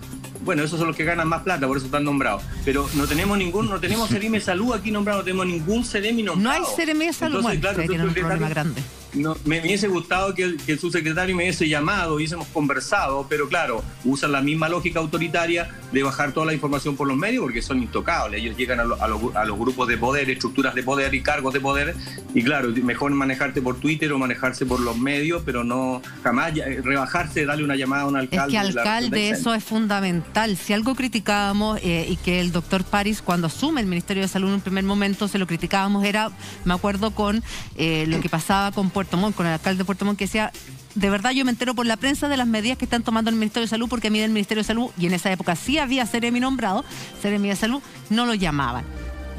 Speaker 6: Bueno, esos son los que ganan más plata, por eso están nombrados. Pero no tenemos ningún, no tenemos Ceremi Salud aquí nombrado, no tenemos ningún Ceremi
Speaker 2: No
Speaker 6: nombrado.
Speaker 2: hay seremía de salud.
Speaker 6: Entonces, claro,
Speaker 2: tienen un problema grande.
Speaker 6: No, me, hubiese gustado que el, que el subsecretario me hubiese llamado, hubiésemos conversado, pero claro, usan la misma lógica autoritaria de bajar toda la información por los medios porque son intocables. Ellos llegan a, lo- a los- a los grupos de poder, estructuras de poder y cargos de poder, y claro, mejor manejarte por Twitter o manejarse por los medios, pero no jamás ya- rebajarse, darle una llamada a un
Speaker 2: Es
Speaker 6: alcalde.
Speaker 2: que
Speaker 6: de la-
Speaker 2: alcalde,
Speaker 6: de
Speaker 2: eso es fundamental. Si algo criticábamos eh, y que el doctor París cuando asume el Ministerio de Salud en un primer momento se lo criticábamos era, me acuerdo con eh, lo que pasaba con Puerto Montt, con el alcalde de Puerto Montt que decía, de verdad yo me entero por la prensa de las medidas que están tomando el Ministerio de Salud porque a mí del Ministerio de Salud, y en esa época sí había Seremi nombrado, Seremi de Salud, no lo llamaban.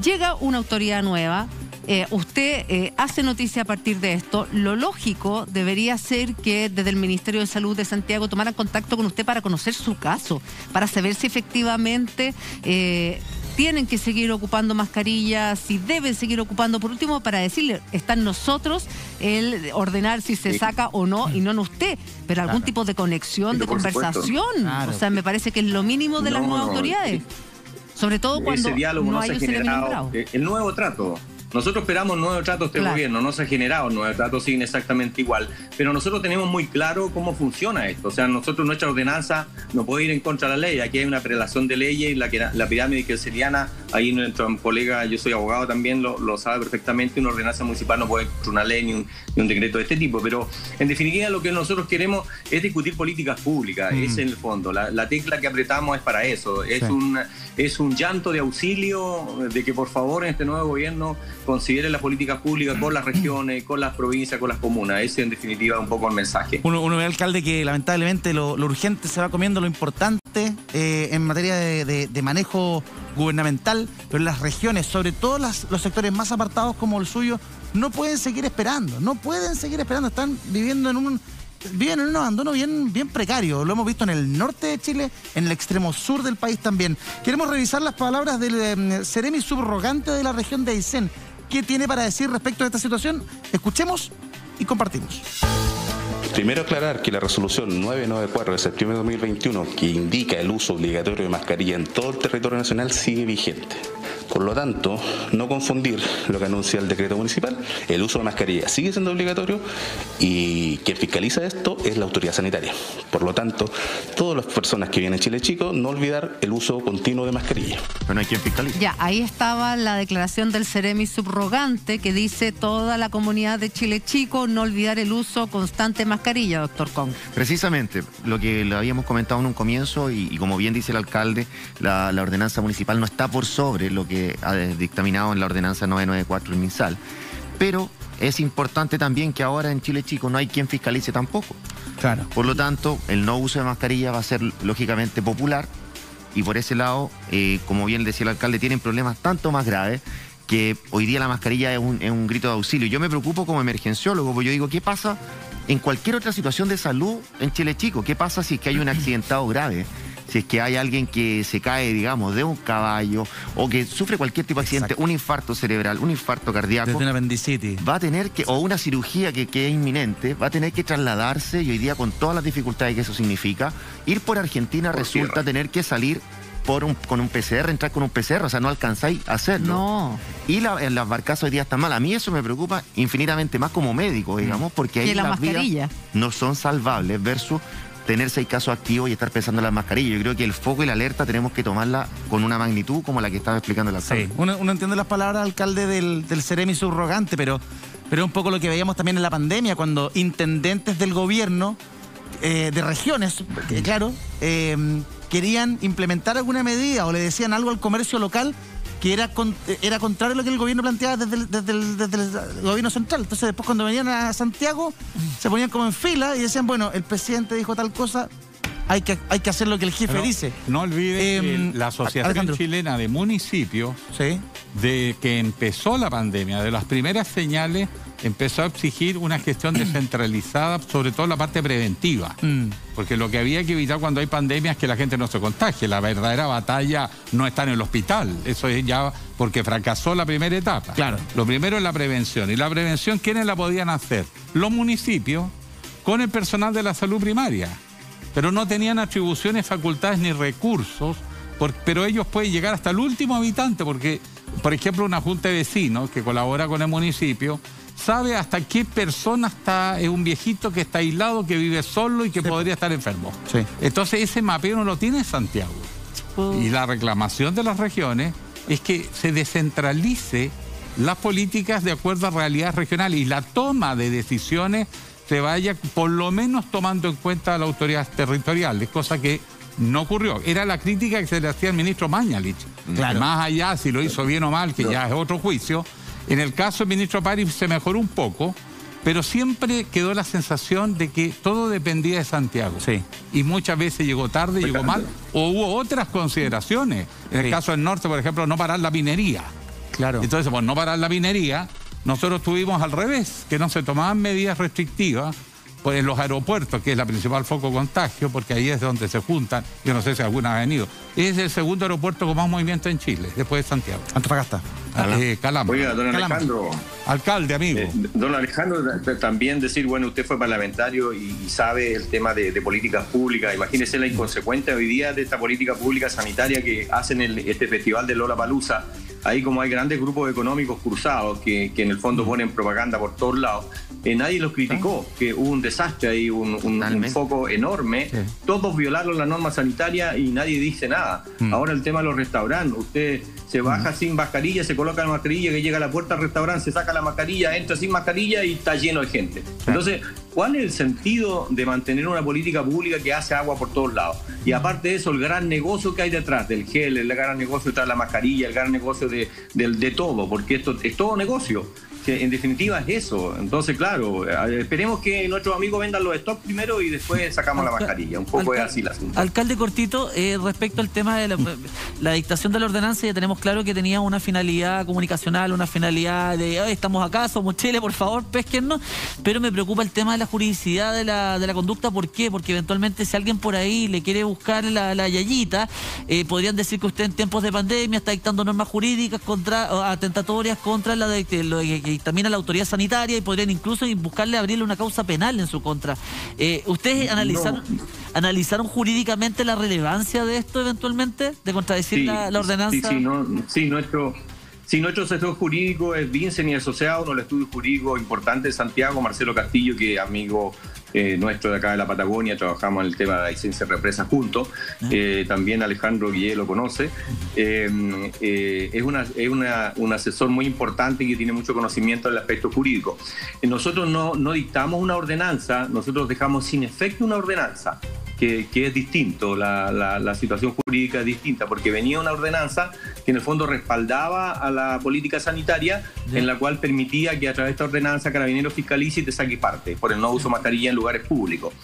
Speaker 2: Llega una autoridad nueva, eh, usted eh, hace noticia a partir de esto. Lo lógico debería ser que desde el Ministerio de Salud de Santiago tomaran contacto con usted para conocer su caso, para saber si efectivamente eh, tienen que seguir ocupando mascarillas, si deben seguir ocupando. Por último, para decirle, está en nosotros el ordenar si se
Speaker 6: Sí.
Speaker 2: saca o no, y no en usted, pero algún
Speaker 1: Claro.
Speaker 2: tipo de conexión,
Speaker 6: Pero
Speaker 2: de conversación.
Speaker 1: Claro.
Speaker 2: O sea, me parece que es lo mínimo de las nuevas
Speaker 6: no,
Speaker 2: autoridades. Sobre todo cuando
Speaker 6: ese diálogo
Speaker 2: no
Speaker 6: no,
Speaker 2: hay
Speaker 6: se ha generado. eh, El nuevo trato. Nosotros esperamos un nuevo trato de este
Speaker 2: Claro.
Speaker 6: gobierno, no se ha generado un nuevo trato, siguen exactamente igual. Pero nosotros tenemos muy claro cómo funciona esto. O sea, nosotros nuestra ordenanza no puede ir en contra de la ley. Aquí hay una prelación de leyes, la, que, la pirámide kelseriana, ahí nuestro colega, yo soy abogado también, lo, lo sabe perfectamente, una ordenanza municipal no puede ir contra una ley ni un, ni un decreto de este tipo. Pero en definitiva lo que nosotros queremos es discutir políticas públicas,
Speaker 1: Mm.
Speaker 6: es en el fondo. La, la tecla que apretamos es para eso. Es
Speaker 1: Sí.
Speaker 6: un es un llanto de auxilio de que por favor en este nuevo gobierno considere las políticas públicas con las regiones, con las provincias, con las comunas. Ese en definitiva un poco el mensaje.
Speaker 1: Uno, uno ve alcalde que lamentablemente lo, urgente se va comiendo lo importante eh, en materia de, manejo gubernamental, pero las regiones, sobre todo los sectores más apartados como el suyo, no pueden seguir esperando, no pueden seguir esperando, están viviendo en un viven en un abandono bien, bien precario. Lo hemos visto en el norte de Chile, en el extremo sur del país también. Queremos revisar las palabras del eh, Ceremi subrogante de la región de Aysén. ¿Qué tiene para decir respecto a esta situación? Escuchemos y compartimos.
Speaker 9: Primero aclarar que la resolución 994 de septiembre de 2021, que indica el uso obligatorio de mascarilla en todo el territorio nacional, sigue vigente. Por lo tanto, no confundir lo que anuncia el decreto municipal. El uso de mascarilla sigue siendo obligatorio y quien fiscaliza esto es la autoridad sanitaria. Por lo tanto, todas las personas que vienen a Chile Chico, no olvidar el uso continuo de mascarilla.
Speaker 5: Pero no hay quien fiscalice.
Speaker 2: Ya, ahí estaba la declaración del Ceremi subrogante que dice toda la comunidad de Chile Chico no olvidar el uso constante de mascarilla, doctor Kong.
Speaker 5: Precisamente, lo que le habíamos comentado en un comienzo y, y como bien dice el alcalde, la, la ordenanza municipal no está por sobre lo que ha dictaminado en la ordenanza 994 el MinSal, pero es importante también que ahora en Chile Chico no hay quien fiscalice tampoco.
Speaker 1: Claro.
Speaker 5: Por lo tanto, el no uso de mascarilla va a ser lógicamente popular y por ese lado, eh, como bien decía el alcalde, tienen problemas tanto más graves que hoy día la mascarilla es un, es un grito de auxilio. Yo me preocupo como emergenciólogo, porque yo digo, ¿qué pasa en cualquier otra situación de salud en Chile Chico? ¿Qué pasa si es que hay un accidentado grave? Si es que hay alguien que se cae, digamos, de un caballo o que sufre cualquier tipo de accidente,
Speaker 1: Exacto.
Speaker 5: un infarto cerebral, un infarto cardíaco
Speaker 1: Desde una apendicitis.
Speaker 5: va a tener que, o una cirugía que, que es inminente, va a tener que trasladarse y hoy día con todas las dificultades que eso significa, ir por Argentina
Speaker 6: Por
Speaker 5: resulta
Speaker 6: tierra.
Speaker 5: tener que salir por un, con un PCR, entrar con un PCR, o sea, no alcanzáis a hacerlo.
Speaker 2: No.
Speaker 5: Y la, las barcazas hoy día están mal. A mí eso me preocupa infinitamente más como médico, digamos, porque ahí
Speaker 2: Que la
Speaker 5: las vidas no son salvables versus tener seis casos activos y estar pensando en las mascarillas. Yo creo que el foco y la alerta tenemos que tomarla con una magnitud como la que estaba explicando el alcalde.
Speaker 1: Sí, uno, entiende las palabras, alcalde, del, del Ceremi subrogante, pero, pero un poco lo que veíamos también en la pandemia, cuando intendentes del gobierno eh, de regiones, que, claro, eh, querían implementar alguna medida o le decían algo al comercio local que era, con- era contrario a lo que el gobierno planteaba desde el, desde el- desde el gobierno central. Entonces después cuando venían a Santiago se ponían como en fila y decían, bueno, el presidente dijo tal cosa, hay que, hay que hacer lo que el jefe
Speaker 4: Pero
Speaker 1: dice.
Speaker 4: No olviden
Speaker 1: Em,
Speaker 4: que la Asociación
Speaker 1: Alejandro.
Speaker 4: Chilena de Municipios,
Speaker 1: Sí.
Speaker 4: de que empezó la pandemia, de las primeras señales, empezó a exigir una gestión descentralizada, sobre todo la parte preventiva.
Speaker 1: Mm.
Speaker 4: Porque lo que había que evitar cuando hay pandemia es que la gente no se contagie. La verdadera batalla no está en el hospital. Eso es ya porque fracasó la primera etapa.
Speaker 1: Claro.
Speaker 4: Lo primero es la prevención. ¿Y la prevención quiénes la podían hacer? Los municipios con el personal de la salud primaria. Pero no tenían atribuciones, facultades ni recursos. por- pero ellos pueden llegar hasta el último habitante porque, por ejemplo, una junta de vecinos que colabora con el municipio sabe hasta qué persona está, es un viejito que está aislado, que vive solo y que podría estar enfermo.
Speaker 1: Sí.
Speaker 4: Entonces ese mapeo no lo tiene Santiago. Y la reclamación de las regiones es que se descentralice las políticas de acuerdo a realidades regionales y la toma de decisiones se vaya por lo menos tomando en cuenta a la autoridad territorial, cosa que no ocurrió. Era la crítica que se le hacía al ministro Mañalich.
Speaker 1: Claro.
Speaker 4: Más allá si lo hizo bien o mal, que ya es otro juicio. En el caso del ministro París se mejoró un poco, pero siempre quedó la sensación de que todo dependía de Santiago.
Speaker 1: Sí.
Speaker 4: Y muchas veces llegó tarde, llegó mal, o hubo otras consideraciones. En el
Speaker 1: Sí.
Speaker 4: caso del norte, por ejemplo, no parar la minería.
Speaker 1: Claro.
Speaker 4: Entonces, por no parar la minería, nosotros tuvimos al revés, que no se tomaban medidas restrictivas pues, en los aeropuertos, que es la principal foco de contagio, porque ahí es donde se juntan, yo no sé si alguna ha venido. Es el segundo aeropuerto con más movimiento en Chile, después de Santiago.
Speaker 1: Antofagasta.
Speaker 4: Eh, Calama.
Speaker 6: Oiga, don
Speaker 1: Calama.
Speaker 6: Alejandro,
Speaker 4: Alcalde, amigo.
Speaker 6: eh, don Alejandro, también decir, bueno, usted fue parlamentario y, y sabe el tema de, de políticas públicas. Imagínese la inconsecuencia hoy día de esta política pública sanitaria que hacen el, este festival de Lola Palusa. Ahí como hay grandes grupos económicos cruzados que, que en el fondo ponen propaganda por todos lados, eh, nadie los criticó, que hubo un desastre ahí, un, un- foco enorme.
Speaker 1: Sí.
Speaker 6: Todos violaron la norma sanitaria y nadie dice nada. Ahora el tema de los restaurantes, usted se baja sin mascarilla, se coloca la mascarilla, que llega a la puerta del restaurante, se saca la mascarilla, entra sin mascarilla y está lleno de gente. Entonces, ¿cuál es el sentido de mantener una política pública que hace agua por todos lados? Y aparte de eso, el gran negocio que hay detrás del gel, el gran negocio detrás de la mascarilla, el gran negocio de todo, porque esto es todo negocio. En definitiva es eso. Entonces, claro, eh, esperemos que nuestros amigos vendan los stocks primero y después sacamos la
Speaker 3: Alca-
Speaker 6: mascarilla. Un poco es
Speaker 3: alcal-
Speaker 6: así el asunto.
Speaker 3: Alcalde Cortito, eh, respecto al tema de la, la dictación de la ordenanza, ya tenemos claro que tenía una finalidad comunicacional, una finalidad de "Ay, estamos acá, somos Chile, por favor, pesquennos. Pero me preocupa el tema de la juridicidad de la, de la conducta. ¿Por qué? Porque eventualmente si alguien por ahí le quiere buscar la, la yayita, eh, podrían decir que usted en tiempos de pandemia está dictando normas jurídicas contra atentatorias contra la de, lo de que dictamina la autoridad sanitaria y podrían incluso buscarle abrirle una causa penal en su contra. Eh, ¿Ustedes analizaron, analizaron jurídicamente la relevancia de esto eventualmente, de contradecir
Speaker 6: Sí,
Speaker 3: la, la ordenanza?
Speaker 6: Sí, sí, no- sí, nuestro, sí, nuestro sector jurídico es Vincent y asociado, los estudios jurídicos importantes de Santiago, Marcelo Castillo, que es amigo eh, nuestro de acá de la Patagonia, trabajamos en el tema de la licencia de represa juntos. Eh, también Alejandro Guillé lo conoce. Eh, eh, es una, es una- un asesor muy importante que tiene mucho conocimiento del aspecto jurídico. Nosotros no, no dictamos una ordenanza, nosotros dejamos sin efecto una ordenanza que, que es distinto, la, la- la situación jurídica es distinta, porque venía una ordenanza que en el fondo respaldaba a la política sanitaria, en la cual permitía que a través de esta ordenanza Carabineros fiscalice y te saque parte por el no uso mascarilla en lugares públicos.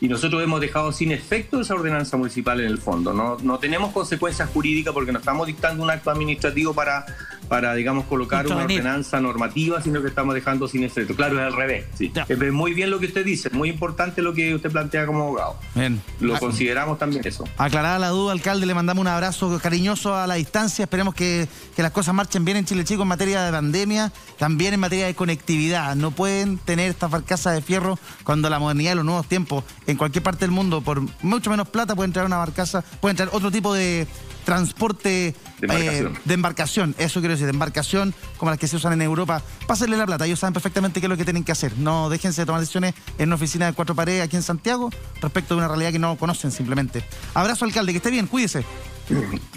Speaker 6: Y nosotros hemos dejado sin efecto esa ordenanza municipal en el fondo. No, no tenemos consecuencias jurídicas porque no estamos dictando un acto administrativo para, para digamos, colocar una ordenanza normativa, sino que estamos dejando sin efecto. Claro, es al revés. Sí. Es muy bien lo que usted dice, muy importante lo que usted plantea como abogado.
Speaker 1: Bien.
Speaker 6: Lo
Speaker 1: Ah,
Speaker 6: consideramos también eso.
Speaker 1: Aclarada la duda, alcalde, le mandamos un abrazo cariñoso a la distancia. Esperemos que, que las cosas marchen bien en Chile Chico en materia de pandemia, también en materia de conectividad. No pueden tener estas barcazas de fierro cuando la modernidad de los nuevos tiempos, en cualquier parte del mundo, por mucho menos plata, puede entrar una barcaza, puede entrar otro tipo de transporte
Speaker 6: De embarcación.
Speaker 1: eh, de embarcación, eso quiero decir, de embarcación como las que se usan en Europa. Pásenle la plata, ellos saben perfectamente qué es lo que tienen que hacer. No déjense de tomar decisiones en una oficina de cuatro paredes aquí en Santiago respecto de una realidad que no conocen simplemente. Abrazo, alcalde, que esté bien, cuídese. *laughs*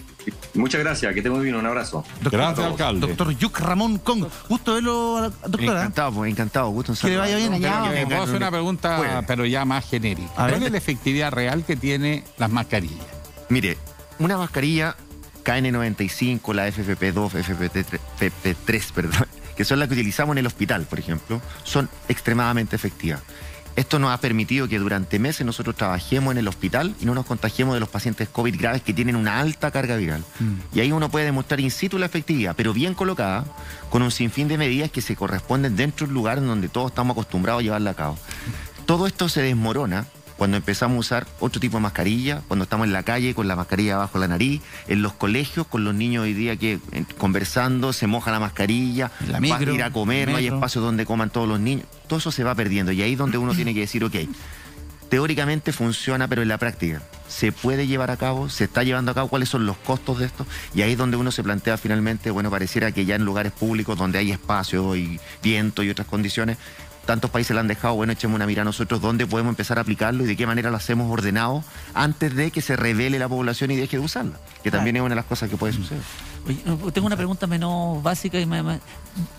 Speaker 6: Muchas gracias, que esté muy bien, un abrazo.
Speaker 4: Gracias, alcalde.
Speaker 1: Doctor Yuk Ramón Kong. Gusto verlo, doctora.
Speaker 5: Encantado, pues, encantado, gusto en
Speaker 1: Que le vaya bien.
Speaker 2: Allá.
Speaker 5: Venga
Speaker 4: puedo hacer una pregunta,
Speaker 5: Puede.
Speaker 4: pero ya más genérica.
Speaker 1: A ver.
Speaker 4: ¿Cuál es la efectividad real que tiene las mascarillas?
Speaker 5: Mire, una mascarilla KN95, la FFP2, FFP3, *laughs* perdón, que son las que utilizamos en el hospital, por ejemplo, son extremadamente efectivas. Esto nos ha permitido que durante meses nosotros trabajemos en el hospital y no nos contagiemos de los pacientes COVID graves que tienen una alta carga viral. Y ahí uno puede demostrar in situ la efectividad, pero bien colocada, con un sinfín de medidas que se corresponden dentro del lugar en donde todos estamos acostumbrados a llevarla a cabo. Todo esto se desmorona cuando empezamos a usar otro tipo de mascarilla, cuando estamos en la calle con la mascarilla bajo la nariz, en los colegios con los niños hoy día que conversando se moja la mascarilla,
Speaker 1: la
Speaker 5: a ir a comer, no hay espacios donde coman todos los niños, todo eso se va perdiendo y ahí es donde uno tiene que decir, ok, teóricamente funciona, pero en la práctica se puede llevar a cabo, se está llevando a cabo, cuáles son los costos de esto, y ahí es donde uno se plantea finalmente, bueno, pareciera que ya en lugares públicos donde hay espacio y viento y otras condiciones, tantos países la han dejado, bueno, echemos una mirada nosotros dónde podemos empezar a aplicarlo y de qué manera lo hacemos ordenado antes de que se revele la población y deje de usarla, que también es una de las cosas que puede suceder.
Speaker 3: Oye, no, tengo una pregunta menos básica y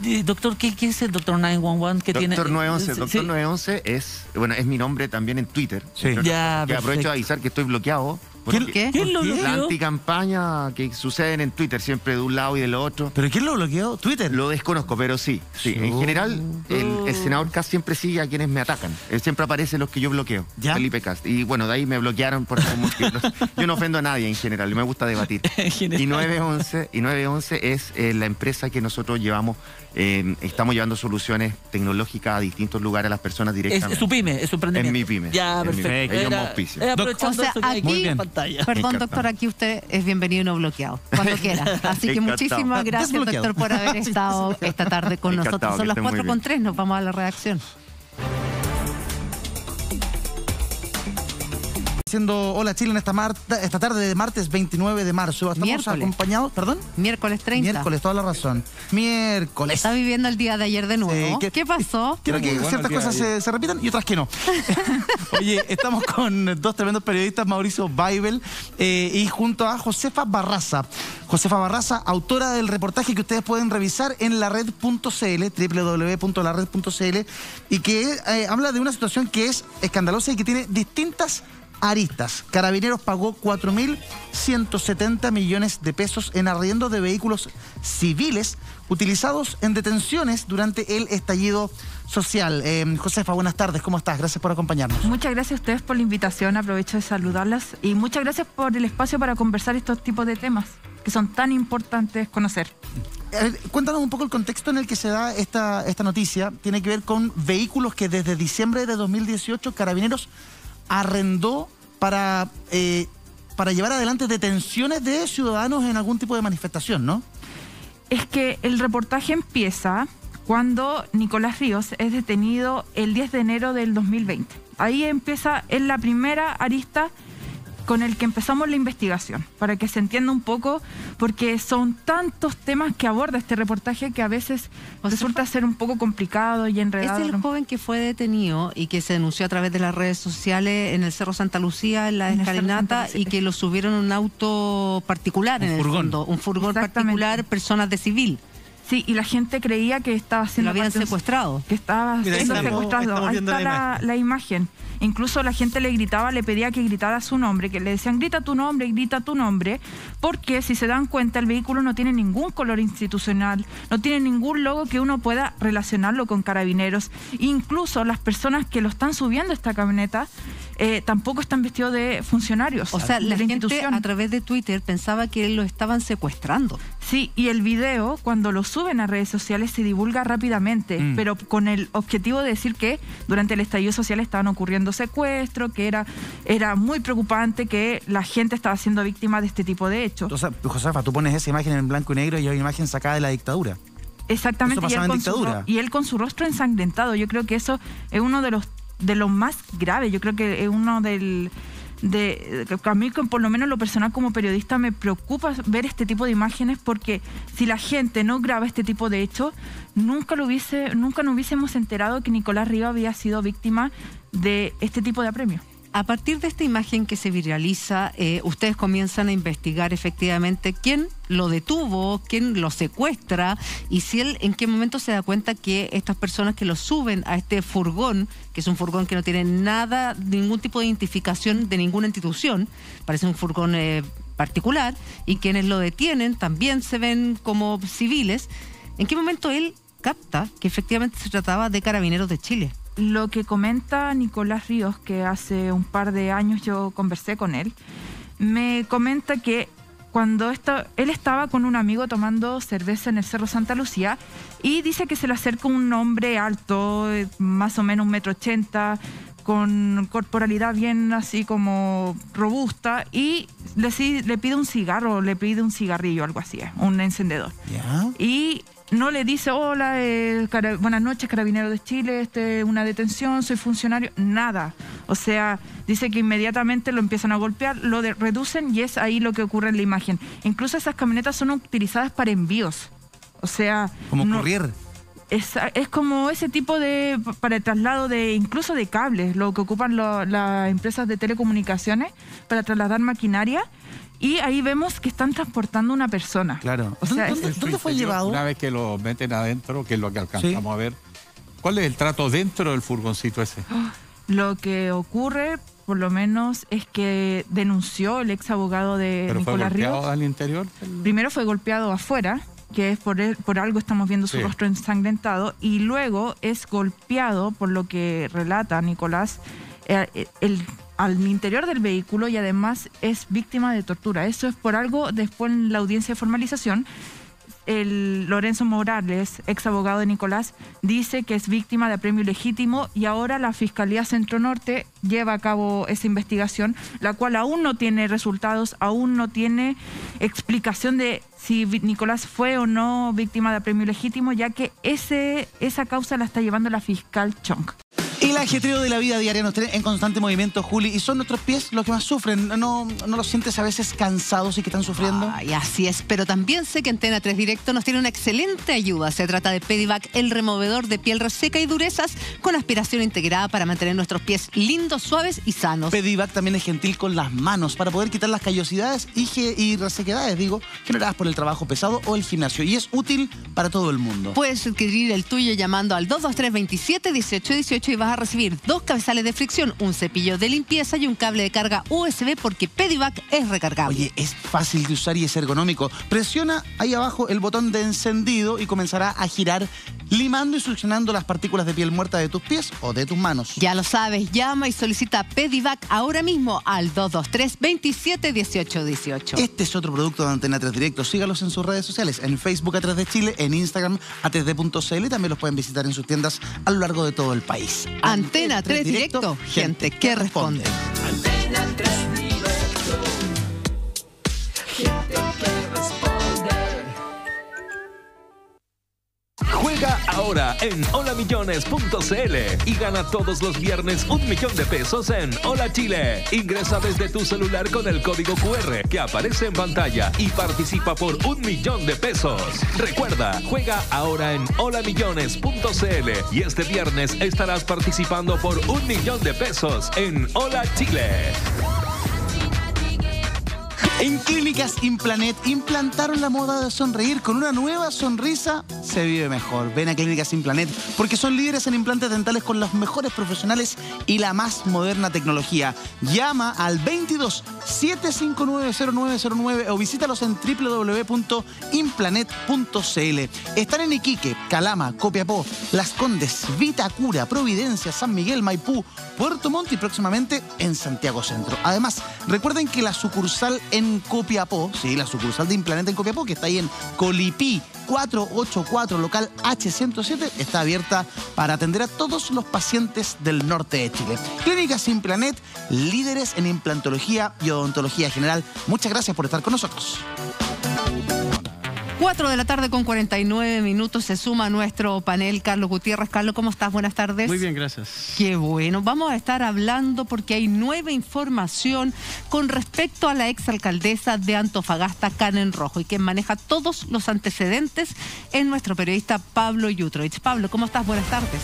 Speaker 3: Eh, Doctor, ¿qué, qué es el Doctor 911 que tiene?
Speaker 5: Doctor 911,
Speaker 3: Sí,
Speaker 5: Doctor
Speaker 3: sí.
Speaker 5: 911 es, bueno, es mi nombre también en Twitter.
Speaker 1: Sí.
Speaker 3: Ya,
Speaker 5: que aprovecho de avisar que estoy bloqueado. Porque
Speaker 2: ¿Qué?
Speaker 3: ¿Quién lo
Speaker 1: ¿Por qué?
Speaker 5: La
Speaker 3: bloqueó?
Speaker 5: anticampaña que suceden en Twitter, siempre de un lado y del otro.
Speaker 1: ¿Pero quién lo bloqueó? ¿Twitter?
Speaker 5: Lo desconozco, pero sí. sí. En general, el, el senador Cast siempre sigue a quienes me atacan. Él siempre aparece los que yo bloqueo.
Speaker 1: ¿Ya?
Speaker 5: Felipe Cast. Y bueno, de ahí me bloquearon por múltiplos. Yo no ofendo a nadie en general, me gusta debatir. *laughs*
Speaker 3: En general.
Speaker 5: Y 911, y 911 es eh, la empresa que nosotros llevamos, eh, estamos llevando soluciones tecnológicas a distintos lugares a las personas directamente.
Speaker 3: es su pyme, es su emprendimiento.
Speaker 5: Es mi pyme.
Speaker 3: Ya, perfecto.
Speaker 5: Ellos me auspician.
Speaker 2: O sea,
Speaker 3: eso que hay
Speaker 2: aquí-
Speaker 3: en. Pantalla.
Speaker 2: Perdón, doctor, aquí usted es bienvenido no bloqueado, cuando *laughs* quiera. Así que
Speaker 5: Encantado.
Speaker 2: muchísimas gracias, doctor, por haber *laughs* estado esta tarde con
Speaker 5: Encantado,
Speaker 2: nosotros. Son las
Speaker 5: esté muy
Speaker 2: 4
Speaker 5: bien.
Speaker 2: con 3, nos vamos a la redacción.
Speaker 1: Haciendo Hola Chile en esta, esta tarde de martes 29 de marzo. Estamos
Speaker 2: Miércoles.
Speaker 1: acompañados, perdón,
Speaker 2: Miércoles 30.
Speaker 1: miércoles, toda la razón. Miércoles.
Speaker 2: Está viviendo el día de ayer de nuevo.
Speaker 1: Sí,
Speaker 2: ¿Qué pasó?
Speaker 1: Quiero que
Speaker 4: bueno
Speaker 1: ciertas cosas se repitan y otras que no. *laughs* Oye, estamos con dos tremendos periodistas, Mauricio Baibel eh, y junto a Josefa Barraza. Josefa Barraza, autora del reportaje que ustedes pueden revisar en lared.cl, www.lared.cl, y que eh, habla de una situación que es escandalosa y que tiene distintas aristas. Carabineros pagó 4.170 millones de pesos en arriendo de vehículos civiles utilizados en detenciones durante el estallido social. Eh, Josefa, buenas tardes, ¿cómo estás? Gracias por acompañarnos.
Speaker 10: Muchas gracias a ustedes por la invitación, aprovecho de saludarlas y muchas gracias por el espacio para conversar estos tipos de temas que son tan importantes conocer.
Speaker 1: Ver, cuéntanos un poco el contexto en el que se da esta, esta noticia. Tiene que ver con vehículos que desde diciembre de 2018 Carabineros arrendó para, eh, para llevar adelante detenciones de ciudadanos en algún tipo de manifestación, ¿no?
Speaker 10: Es que el reportaje empieza cuando Nicolás Ríos es detenido el 10 de enero del 2020. Ahí empieza, es la primera arista con el que empezamos la investigación, para que se entienda un poco, porque son tantos temas que aborda este reportaje que a veces
Speaker 2: O sea,
Speaker 10: resulta ser un poco complicado y
Speaker 2: Es
Speaker 10: enredado.
Speaker 2: el joven que fue detenido y que se denunció a través de las redes sociales en el Cerro Santa Lucía, en la
Speaker 10: En
Speaker 2: escalinata, y que lo subieron en un auto particular
Speaker 1: Un
Speaker 2: en
Speaker 1: furgón.
Speaker 2: el fondo, un furgón particular, personas de civil,
Speaker 10: Sí, y la gente creía que estaba
Speaker 2: que lo
Speaker 10: siendo
Speaker 2: habían secuestrado.
Speaker 10: que estaba
Speaker 1: Mira,
Speaker 10: siendo
Speaker 1: estamos-
Speaker 10: secuestrado.
Speaker 1: estamos
Speaker 10: Ahí está
Speaker 1: la
Speaker 10: la,
Speaker 1: imagen.
Speaker 10: la imagen. Incluso la gente le gritaba, le pedía que gritara su nombre, que le decían grita tu nombre, grita tu nombre, porque si se dan cuenta el vehículo no tiene ningún color institucional, no tiene ningún logo que uno pueda relacionarlo con carabineros. Incluso las personas que lo están subiendo a esta camioneta eh, tampoco están vestidos de funcionarios.
Speaker 2: O sea,
Speaker 10: de
Speaker 2: la gente
Speaker 10: institución.
Speaker 2: a través de Twitter pensaba que lo estaban secuestrando.
Speaker 10: Sí, y el video, cuando lo suben a redes sociales, se divulga rápidamente,
Speaker 1: Mm.
Speaker 10: pero con el objetivo de decir que durante el estallido social estaban ocurriendo secuestros, que era, era muy preocupante que la gente estaba siendo víctima de este tipo de hechos.
Speaker 1: O sea, Josefa, tú pones esa imagen en blanco y negro y hay una imagen sacada de la dictadura.
Speaker 10: Exactamente,
Speaker 1: Eso
Speaker 10: y él, con su, y él con su rostro ensangrentado. Yo creo que eso es uno de los de los más graves. Yo creo que es uno del de que a mí por lo menos lo personal como periodista me preocupa ver este tipo de imágenes porque si la gente no graba este tipo de hechos nunca lo hubiese nunca nos hubiésemos enterado que Nicolás Riva había sido víctima de este tipo de apremio.
Speaker 2: A partir de esta imagen que se viraliza, eh, ustedes comienzan a investigar efectivamente quién lo detuvo, quién lo secuestra y si él en qué momento se da cuenta que estas personas que lo suben a este furgón, que es un furgón que no tiene nada, ningún tipo de identificación de ninguna institución, parece un furgón eh, particular, y quienes lo detienen también se ven como civiles, ¿en qué momento él capta que efectivamente se trataba de carabineros de Chile?
Speaker 10: Lo que comenta Nicolás Ríos, que hace un par de años yo conversé con él, me comenta que cuando él estaba con un amigo tomando cerveza en el Cerro Santa Lucía y dice que se le acerca un hombre alto, eh, más o menos un metro ochenta, con corporalidad bien así como robusta y le, pide un cigarro, le pide un cigarrillo, algo así, un encendedor
Speaker 1: ¿Ya?
Speaker 10: y no le dice hola, eh, buenas noches, carabinero de Chile, este, una detención, soy funcionario, nada. O sea, dice que inmediatamente lo empiezan a golpear, lo de- reducen y es ahí lo que ocurre en la imagen. Incluso esas camionetas son utilizadas para envíos. O sea,
Speaker 1: Como
Speaker 10: no-
Speaker 1: courier.
Speaker 10: es, es como ese tipo de, para el traslado de, incluso de cables, lo que ocupan lo- las empresas de telecomunicaciones para trasladar maquinaria. Y ahí vemos que están transportando una persona.
Speaker 1: Claro.
Speaker 10: O sea,
Speaker 1: ¿Dónde,
Speaker 10: es-
Speaker 1: dónde fue llevado?
Speaker 4: Una vez que lo meten adentro, que es lo que alcanzamos a ver, ¿cuál es el trato dentro del furgoncito ese? *gasps*
Speaker 10: Lo que ocurre, por lo menos, es que denunció el ex abogado de
Speaker 4: ¿Pero fue
Speaker 10: Nicolás
Speaker 4: golpeado
Speaker 10: Ríos.
Speaker 4: al interior?
Speaker 10: Primero fue golpeado afuera, que es por, él- por algo estamos viendo su
Speaker 4: Sí.
Speaker 10: rostro ensangrentado, y luego es golpeado, por lo que relata Nicolás, eh, el- al interior del vehículo y además es víctima de tortura. Eso es por algo, después en la audiencia de formalización, el Lorenzo Morales, ex abogado de Nicolás, dice que es víctima de apremio ilegítimo y ahora la Fiscalía Centro Norte lleva a cabo esa investigación, la cual aún no tiene resultados, aún no tiene explicación de si Nicolás fue o no víctima de apremio ilegítimo, ya que ese, esa causa la está llevando la fiscal Chong.
Speaker 1: El ajetreo de la vida diaria nos tiene en constante movimiento, Juli, y son nuestros pies los que más sufren. ¿No, no los sientes a veces cansados y que están sufriendo?
Speaker 2: Ay, así es, pero también sé que Antena 3 Directo nos tiene una excelente ayuda. Se trata de Pedivac, el removedor de piel reseca y durezas con aspiración integrada para mantener nuestros pies lindos, suaves y sanos.
Speaker 1: Pedivac también es gentil con las manos para poder quitar las callosidades y, y resequedades, digo, generadas por el trabajo pesado o el gimnasio. Y es útil para todo el mundo.
Speaker 2: Puedes adquirir el tuyo llamando al 223 27 18 18 y vas a recibir dos cabezales de fricción, un cepillo de limpieza y un cable de carga USB porque Pedivac es recargable.
Speaker 1: Oye, es fácil de usar y es ergonómico. Presiona ahí abajo el botón de encendido y comenzará a girar, limando y succionando las partículas de piel muerta de tus pies o de tus manos.
Speaker 2: Ya lo sabes, llama y solicita Pedivac ahora mismo al 223 27 18 18.
Speaker 1: Este es otro producto de Antena 3 Directo. Sígalos en sus redes sociales, en Facebook A3 de Chile, en Instagram a3d.cl y también los pueden visitar en sus tiendas a lo largo de todo el país.
Speaker 2: Antena 3 Directo, gente que responde.
Speaker 11: Juega ahora en holamillones.cl y gana todos los viernes un millón de pesos en Hola Chile. Ingresa desde tu celular con el código QR que aparece en pantalla y participa por un millón de pesos. Recuerda, juega ahora en holamillones.cl y este viernes estarás participando por un millón de pesos en Hola Chile.
Speaker 1: En Clínicas Implanet implantaron la moda de sonreír. Con una nueva sonrisa se vive mejor. Ven a Clínicas Implanet porque son líderes en implantes dentales con los mejores profesionales y la más moderna tecnología. Llama al 22 759 0909 o visítalos en www.implanet.cl. Están en Iquique, Calama, Copiapó, Las Condes, Vitacura, Providencia, San Miguel, Maipú, Puerto Montt y próximamente en Santiago Centro. Además, recuerden que la sucursal en Copiapó, sí, la sucursal de Implaneta en Copiapó, que está ahí en Colipí 484, local H107, está abierta para atender a todos los pacientes del norte de Chile. Clínicas Implanet, líderes en implantología y odontología general. Muchas gracias por estar con nosotros.
Speaker 2: 4 de la tarde con 49 minutos se suma nuestro panel Carlos Gutiérrez. Carlos, ¿cómo estás? Buenas tardes.
Speaker 12: Muy bien, gracias.
Speaker 2: Qué bueno. Vamos a estar hablando porque hay nueva información con respecto a la exalcaldesa de Antofagasta, Karen Rojo, y quien maneja todos los antecedentes es nuestro periodista Pablo Yutrovich. Pablo, ¿cómo estás? Buenas tardes.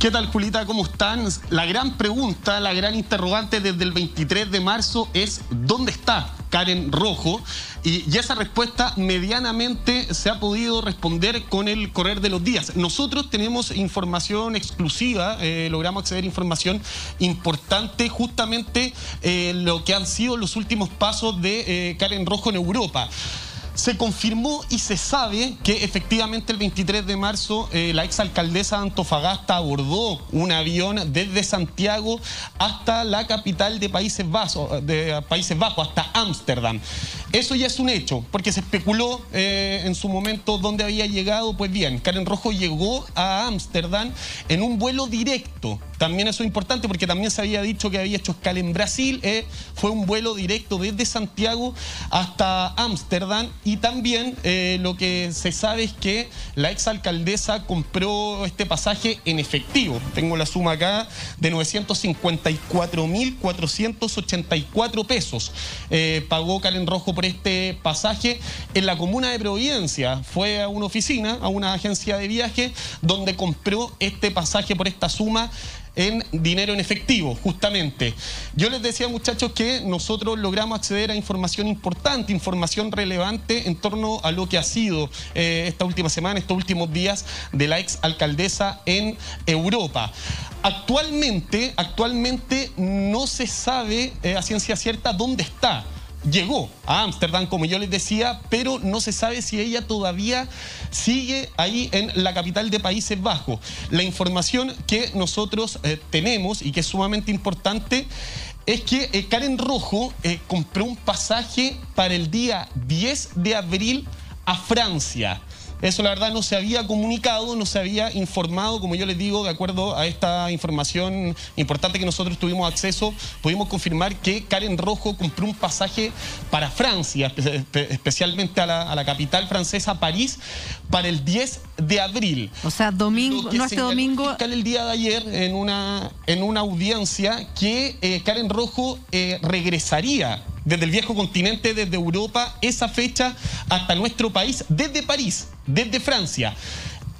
Speaker 12: ¿Qué tal, Julita? ¿Cómo están? La gran pregunta, la gran interrogante desde el 23 de marzo es ¿dónde está Karen Rojo? Y, y esa respuesta medianamente se ha podido responder con el correr de los días. Nosotros tenemos información exclusiva, eh, logramos acceder a información importante, justamente eh, lo que han sido los últimos pasos de eh, Karen Rojo en Europa. Se confirmó y se sabe que efectivamente el 23 de marzo eh, la exalcaldesa de Antofagasta abordó un avión desde Santiago hasta la capital de Países Bajos, de Países Bajos hasta Ámsterdam. Eso ya es un hecho, porque se especuló eh, en su momento dónde había llegado. Pues bien, Karen Rojo llegó a Ámsterdam en un vuelo directo. También eso es importante porque también se había dicho que había hecho escala en Brasil. eh, fue un vuelo directo desde Santiago hasta Ámsterdam. Y también eh, lo que se sabe es que la exalcaldesa compró este pasaje en efectivo. Tengo la suma acá de 954.484 pesos. Pagó Karen Rojo por este pasaje en la comuna de Providencia. Fue a una oficina, a una agencia de viaje, donde compró este pasaje por esta suma en dinero en efectivo, justamente. Yo les decía, muchachos, que nosotros logramos acceder a información importante, información relevante en torno a lo que ha sido eh, esta última semana, estos últimos días de la ex alcaldesa en Europa. Actualmente, actualmente no se sabe eh, a ciencia cierta dónde está llegó a Ámsterdam, como yo les decía, pero no se sabe si ella todavía sigue ahí en la capital de Países Bajos. La información que nosotros eh, tenemos y que es sumamente importante es que eh, Karen Rojo eh, compró un pasaje para el día 10 de abril a Francia. Eso la verdad no se había comunicado, no se había informado, como yo les digo, de acuerdo a esta información importante que nosotros tuvimos acceso, pudimos confirmar que Karen Rojo compró un pasaje para Francia, espe- espe- especialmente a la, a la capital francesa, París, para el 10 de abril.
Speaker 2: O sea, domingo, no este domingo.
Speaker 12: el día de ayer en una, en una audiencia que eh, Karen Rojo eh, regresaría desde el viejo continente, desde Europa, esa fecha hasta nuestro país, desde París, desde Francia.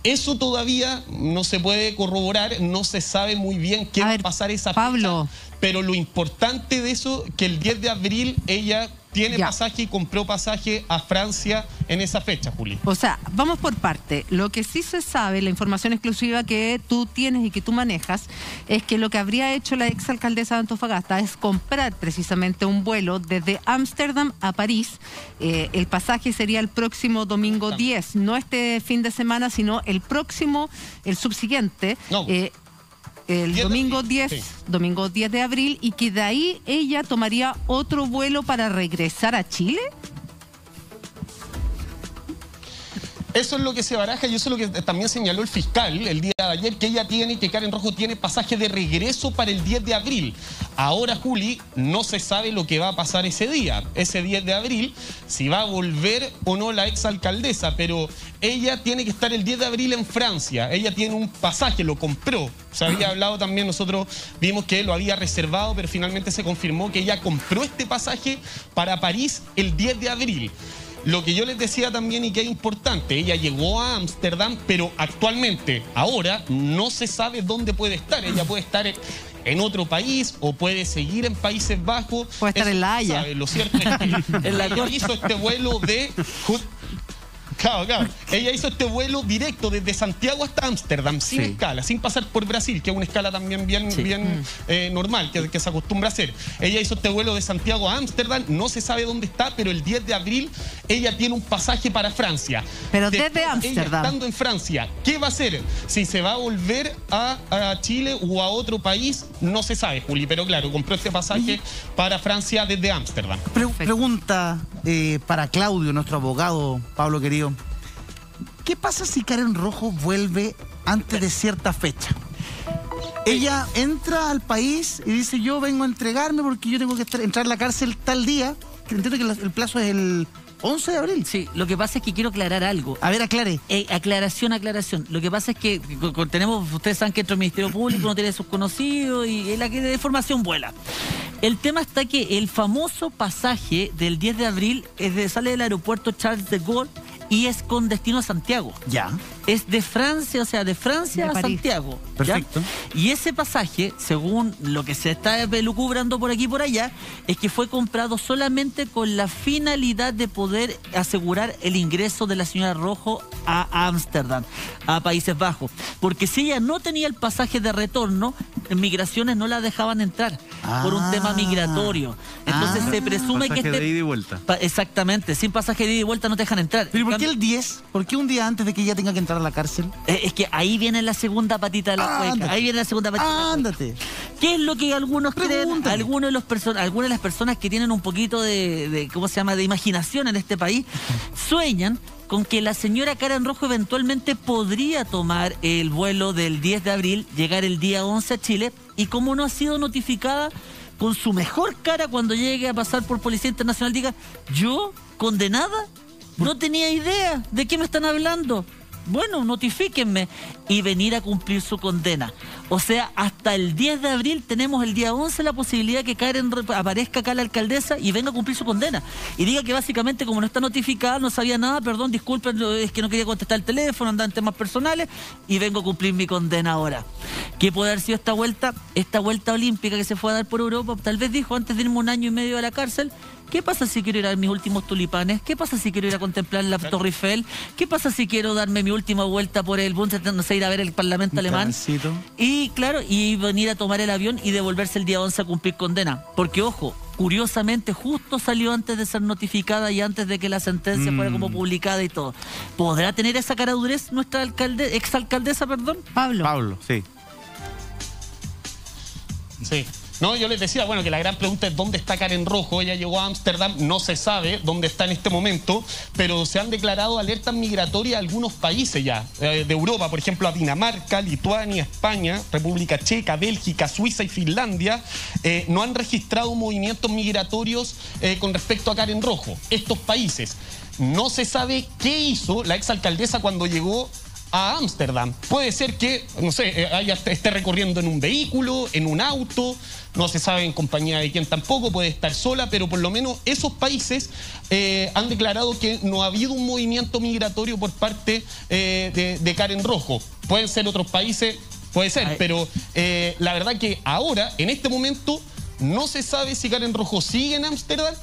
Speaker 12: Eso todavía no se puede corroborar, no se sabe muy bien qué va a pasar esa
Speaker 2: Pablo.
Speaker 12: fecha. Pero lo importante de eso, que el 10 de abril ella tiene
Speaker 2: Ya.
Speaker 12: pasaje y compró pasaje a Francia en esa fecha, Juli.
Speaker 2: O sea, vamos por parte. Lo que sí se sabe, la información exclusiva que tú tienes y que tú manejas, es que lo que habría hecho la exalcaldesa de Antofagasta es comprar precisamente un vuelo desde Ámsterdam a París. Eh, el pasaje sería el próximo domingo 10, no este fin de semana, sino el próximo, el subsiguiente. eh, el domingo 10, domingo 10 de abril, y que de ahí ella tomaría otro vuelo para regresar a Chile.
Speaker 12: Eso es lo que se baraja y eso es lo que también señaló el fiscal el día de ayer, que ella tiene, que Karen Rojo tiene pasaje de regreso para el 10 de abril. Ahora, Juli, no se sabe lo que va a pasar ese día, ese 10 de abril, si va a volver o no la exalcaldesa, pero ella tiene que estar el 10 de abril en Francia. Ella tiene un pasaje, lo compró. Se había *clears throat* hablado también, nosotros vimos que lo había reservado, pero finalmente se confirmó que ella compró este pasaje para París el 10 de abril. Lo que yo les decía también y que es importante, ella llegó a Ámsterdam, pero actualmente, ahora, no se sabe dónde puede estar. Ella puede estar en otro país o puede seguir en Países Bajos.
Speaker 2: Puede estar
Speaker 12: Eso
Speaker 2: en La Haya.
Speaker 12: sabe. Lo cierto es que *laughs*
Speaker 3: En la
Speaker 12: hizo este vuelo de... Claro, claro. Ella hizo este vuelo directo desde Santiago hasta Ámsterdam, sin
Speaker 3: Sí.
Speaker 12: escala, sin pasar por Brasil, que es una escala también bien,
Speaker 3: Sí.
Speaker 12: bien eh, normal, que, que se acostumbra a hacer. Ella hizo este vuelo de Santiago a Ámsterdam, no se sabe dónde está, pero el 10 de abril ella tiene un pasaje para Francia.
Speaker 2: Pero
Speaker 12: Después,
Speaker 2: desde Ámsterdam.
Speaker 12: Estando en Francia, ¿qué va a hacer? Si se va a volver a, a Chile o a otro país, no se sabe, Juli, pero claro, compró este pasaje para Francia desde Ámsterdam.
Speaker 1: Pre- pregunta eh, para Claudio, nuestro abogado, Pablo querido. ¿Qué pasa si Karen Rojo vuelve antes de cierta fecha? Ella entra al país y dice, yo vengo a entregarme porque yo tengo que entrar a la cárcel tal día, que entiendo que el plazo es el 11 de abril.
Speaker 3: Sí, lo que pasa es que quiero aclarar algo.
Speaker 1: A ver, aclare.
Speaker 3: Eh, aclaración, aclaración. Lo que pasa es que tenemos, ustedes saben que dentro del Ministerio Público uno tiene sus conocidos y la que de formación vuela. El tema está que el famoso pasaje del 10 de abril es de, sale del aeropuerto Charles de Gaulle y es con destino a Santiago.
Speaker 1: Ya.
Speaker 3: Es de Francia, o sea, de Francia
Speaker 2: De
Speaker 3: a
Speaker 2: París.
Speaker 3: Santiago. ¿ya?
Speaker 1: Perfecto.
Speaker 3: Y ese pasaje, según lo que se está pelucubrando por aquí y por allá, es que fue comprado solamente con la finalidad de poder asegurar el ingreso de la señora Rojo a Ámsterdam, a Países Bajos. Porque si ella no tenía el pasaje de retorno, en migraciones no la dejaban entrar por un
Speaker 1: Ah.
Speaker 3: tema migratorio. Entonces
Speaker 1: Ah.
Speaker 3: se presume que
Speaker 13: Pasaje
Speaker 3: este...
Speaker 13: de ida y vuelta.
Speaker 3: Pa- Exactamente, sin pasaje de ida y vuelta no te dejan entrar.
Speaker 1: ¿Pero ¿y por qué el 10? ¿Por qué un día antes de que ella tenga que entrar a la cárcel?
Speaker 3: Eh, Es que ahí viene la segunda patita de la cueca.
Speaker 1: ándate.
Speaker 3: Ahí viene la segunda patita. de la cueca.
Speaker 1: Ándate.
Speaker 3: ¿Qué es lo que algunos creen? Algunos de los algunas de las personas que tienen un poquito de, de, ¿cómo se llama?, de imaginación en este país, *laughs* sueñan con que la señora Karen Rojo eventualmente podría tomar el vuelo del 10 de abril, llegar el día 11 a Chile, y como no ha sido notificada, con su mejor cara cuando llegue a pasar por Policía Internacional, diga, yo, condenada, no tenía idea de qué me están hablando. Bueno, notifíquenme y venir a cumplir su condena. O sea, hasta el 10 de abril tenemos el día 11 la posibilidad que Karen re- aparezca acá la alcaldesa y venga a cumplir su condena. Y diga que básicamente como no está notificada, no sabía nada, perdón, disculpen, es que no quería contestar el teléfono, andaba en temas personales y vengo a cumplir mi condena ahora. ¿Qué puede haber sido esta vuelta? Esta vuelta olímpica que se fue a dar por Europa, tal vez dijo antes de irme un año y medio a la cárcel, ¿Qué pasa si quiero ir a ver mis últimos tulipanes? ¿Qué pasa si quiero ir a contemplar la Torre Eiffel? ¿Qué pasa si quiero darme mi última vuelta por el Bundestag, no sé, ir a ver el Parlamento alemán? Y claro, y venir a tomar el avión y devolverse el día 11 a cumplir condena. Porque ojo, curiosamente justo salió antes de ser notificada y antes de que la sentencia fuera como publicada y todo. ¿Podrá tener esa cara de durez nuestra alcalde, exalcaldesa, perdón?
Speaker 2: Pablo.
Speaker 13: Pablo, sí.
Speaker 12: Sí. No, yo les decía, bueno, que la gran pregunta es dónde está Karen Rojo. Ella llegó a Ámsterdam, no se sabe dónde está en este momento, pero se han declarado alertas migratorias a algunos países ya, eh, de Europa, por ejemplo, a Dinamarca, Lituania, España, República Checa, Bélgica, Suiza y Finlandia, eh, no han registrado movimientos migratorios eh, con respecto a Karen Rojo. Estos países. No se sabe qué hizo la exalcaldesa cuando llegó a Ámsterdam. Puede ser que, no sé, eh, haya, esté recorriendo en un vehículo, en un auto, no se sabe en compañía de quién tampoco, puede estar sola, pero por lo menos esos países eh, han declarado que no ha habido un movimiento migratorio por parte eh, de, de Karen Rojo. Pueden ser otros países, puede ser,
Speaker 3: Ay.
Speaker 12: pero eh, la verdad que ahora, en este momento, no se sabe si Karen Rojo sigue en Ámsterdam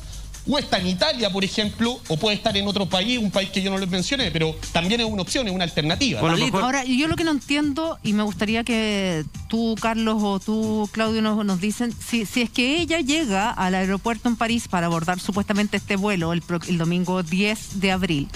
Speaker 12: o está en Italia, por ejemplo, o puede estar en otro país, un país que yo no les mencioné, pero también es una opción, es una alternativa.
Speaker 13: Mejor-
Speaker 2: Ahora, yo lo que no entiendo, y me gustaría que tú, Carlos, o tú, Claudio, nos, nos dicen, si, si es que ella llega al aeropuerto en París para abordar supuestamente este vuelo el domingo 10 de abril,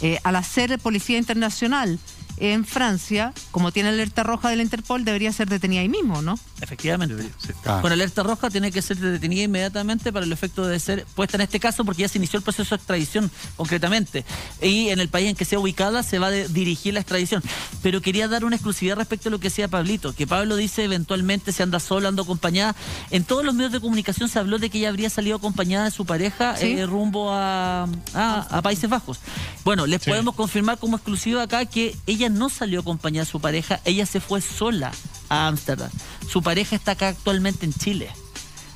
Speaker 2: eh, al hacer policía internacional, en Francia, como tiene alerta roja del Interpol, debería ser detenida ahí mismo, ¿no?
Speaker 3: Efectivamente.
Speaker 4: Ah.
Speaker 3: Con alerta roja tiene que ser detenida inmediatamente para el efecto de ser puesta en este caso porque ya se inició el proceso de extradición concretamente. Y en el país en que sea ubicada se va a de- dirigir la extradición. Pero quería dar una exclusividad respecto a lo que decía Pablito, que Pablo dice eventualmente se anda sola, anda acompañada. En todos los medios de comunicación se habló de que ella habría salido acompañada de su pareja
Speaker 2: Sí.
Speaker 3: eh, rumbo a, a- a Países Bajos. Bueno, les
Speaker 12: Sí.
Speaker 3: podemos confirmar como exclusiva acá que ella no salió acompañada de su pareja, ella se fue sola a Ámsterdam. Su pareja está acá actualmente en Chile.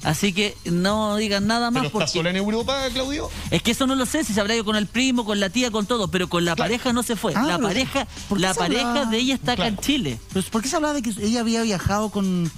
Speaker 3: Así que no digan nada más
Speaker 12: ¿Pero está
Speaker 3: porque
Speaker 12: sola en Europa, Claudio?
Speaker 3: es que eso no lo sé si se habrá ido con el primo, con la tía, con todo, pero con la pareja no se fue.
Speaker 1: Ah,
Speaker 3: la pareja,
Speaker 1: ¿por qué
Speaker 3: la pareja
Speaker 1: hablaba?
Speaker 3: de ella está acá en. Chile.
Speaker 1: Pero ¿por qué se hablaba de que ella había viajado con,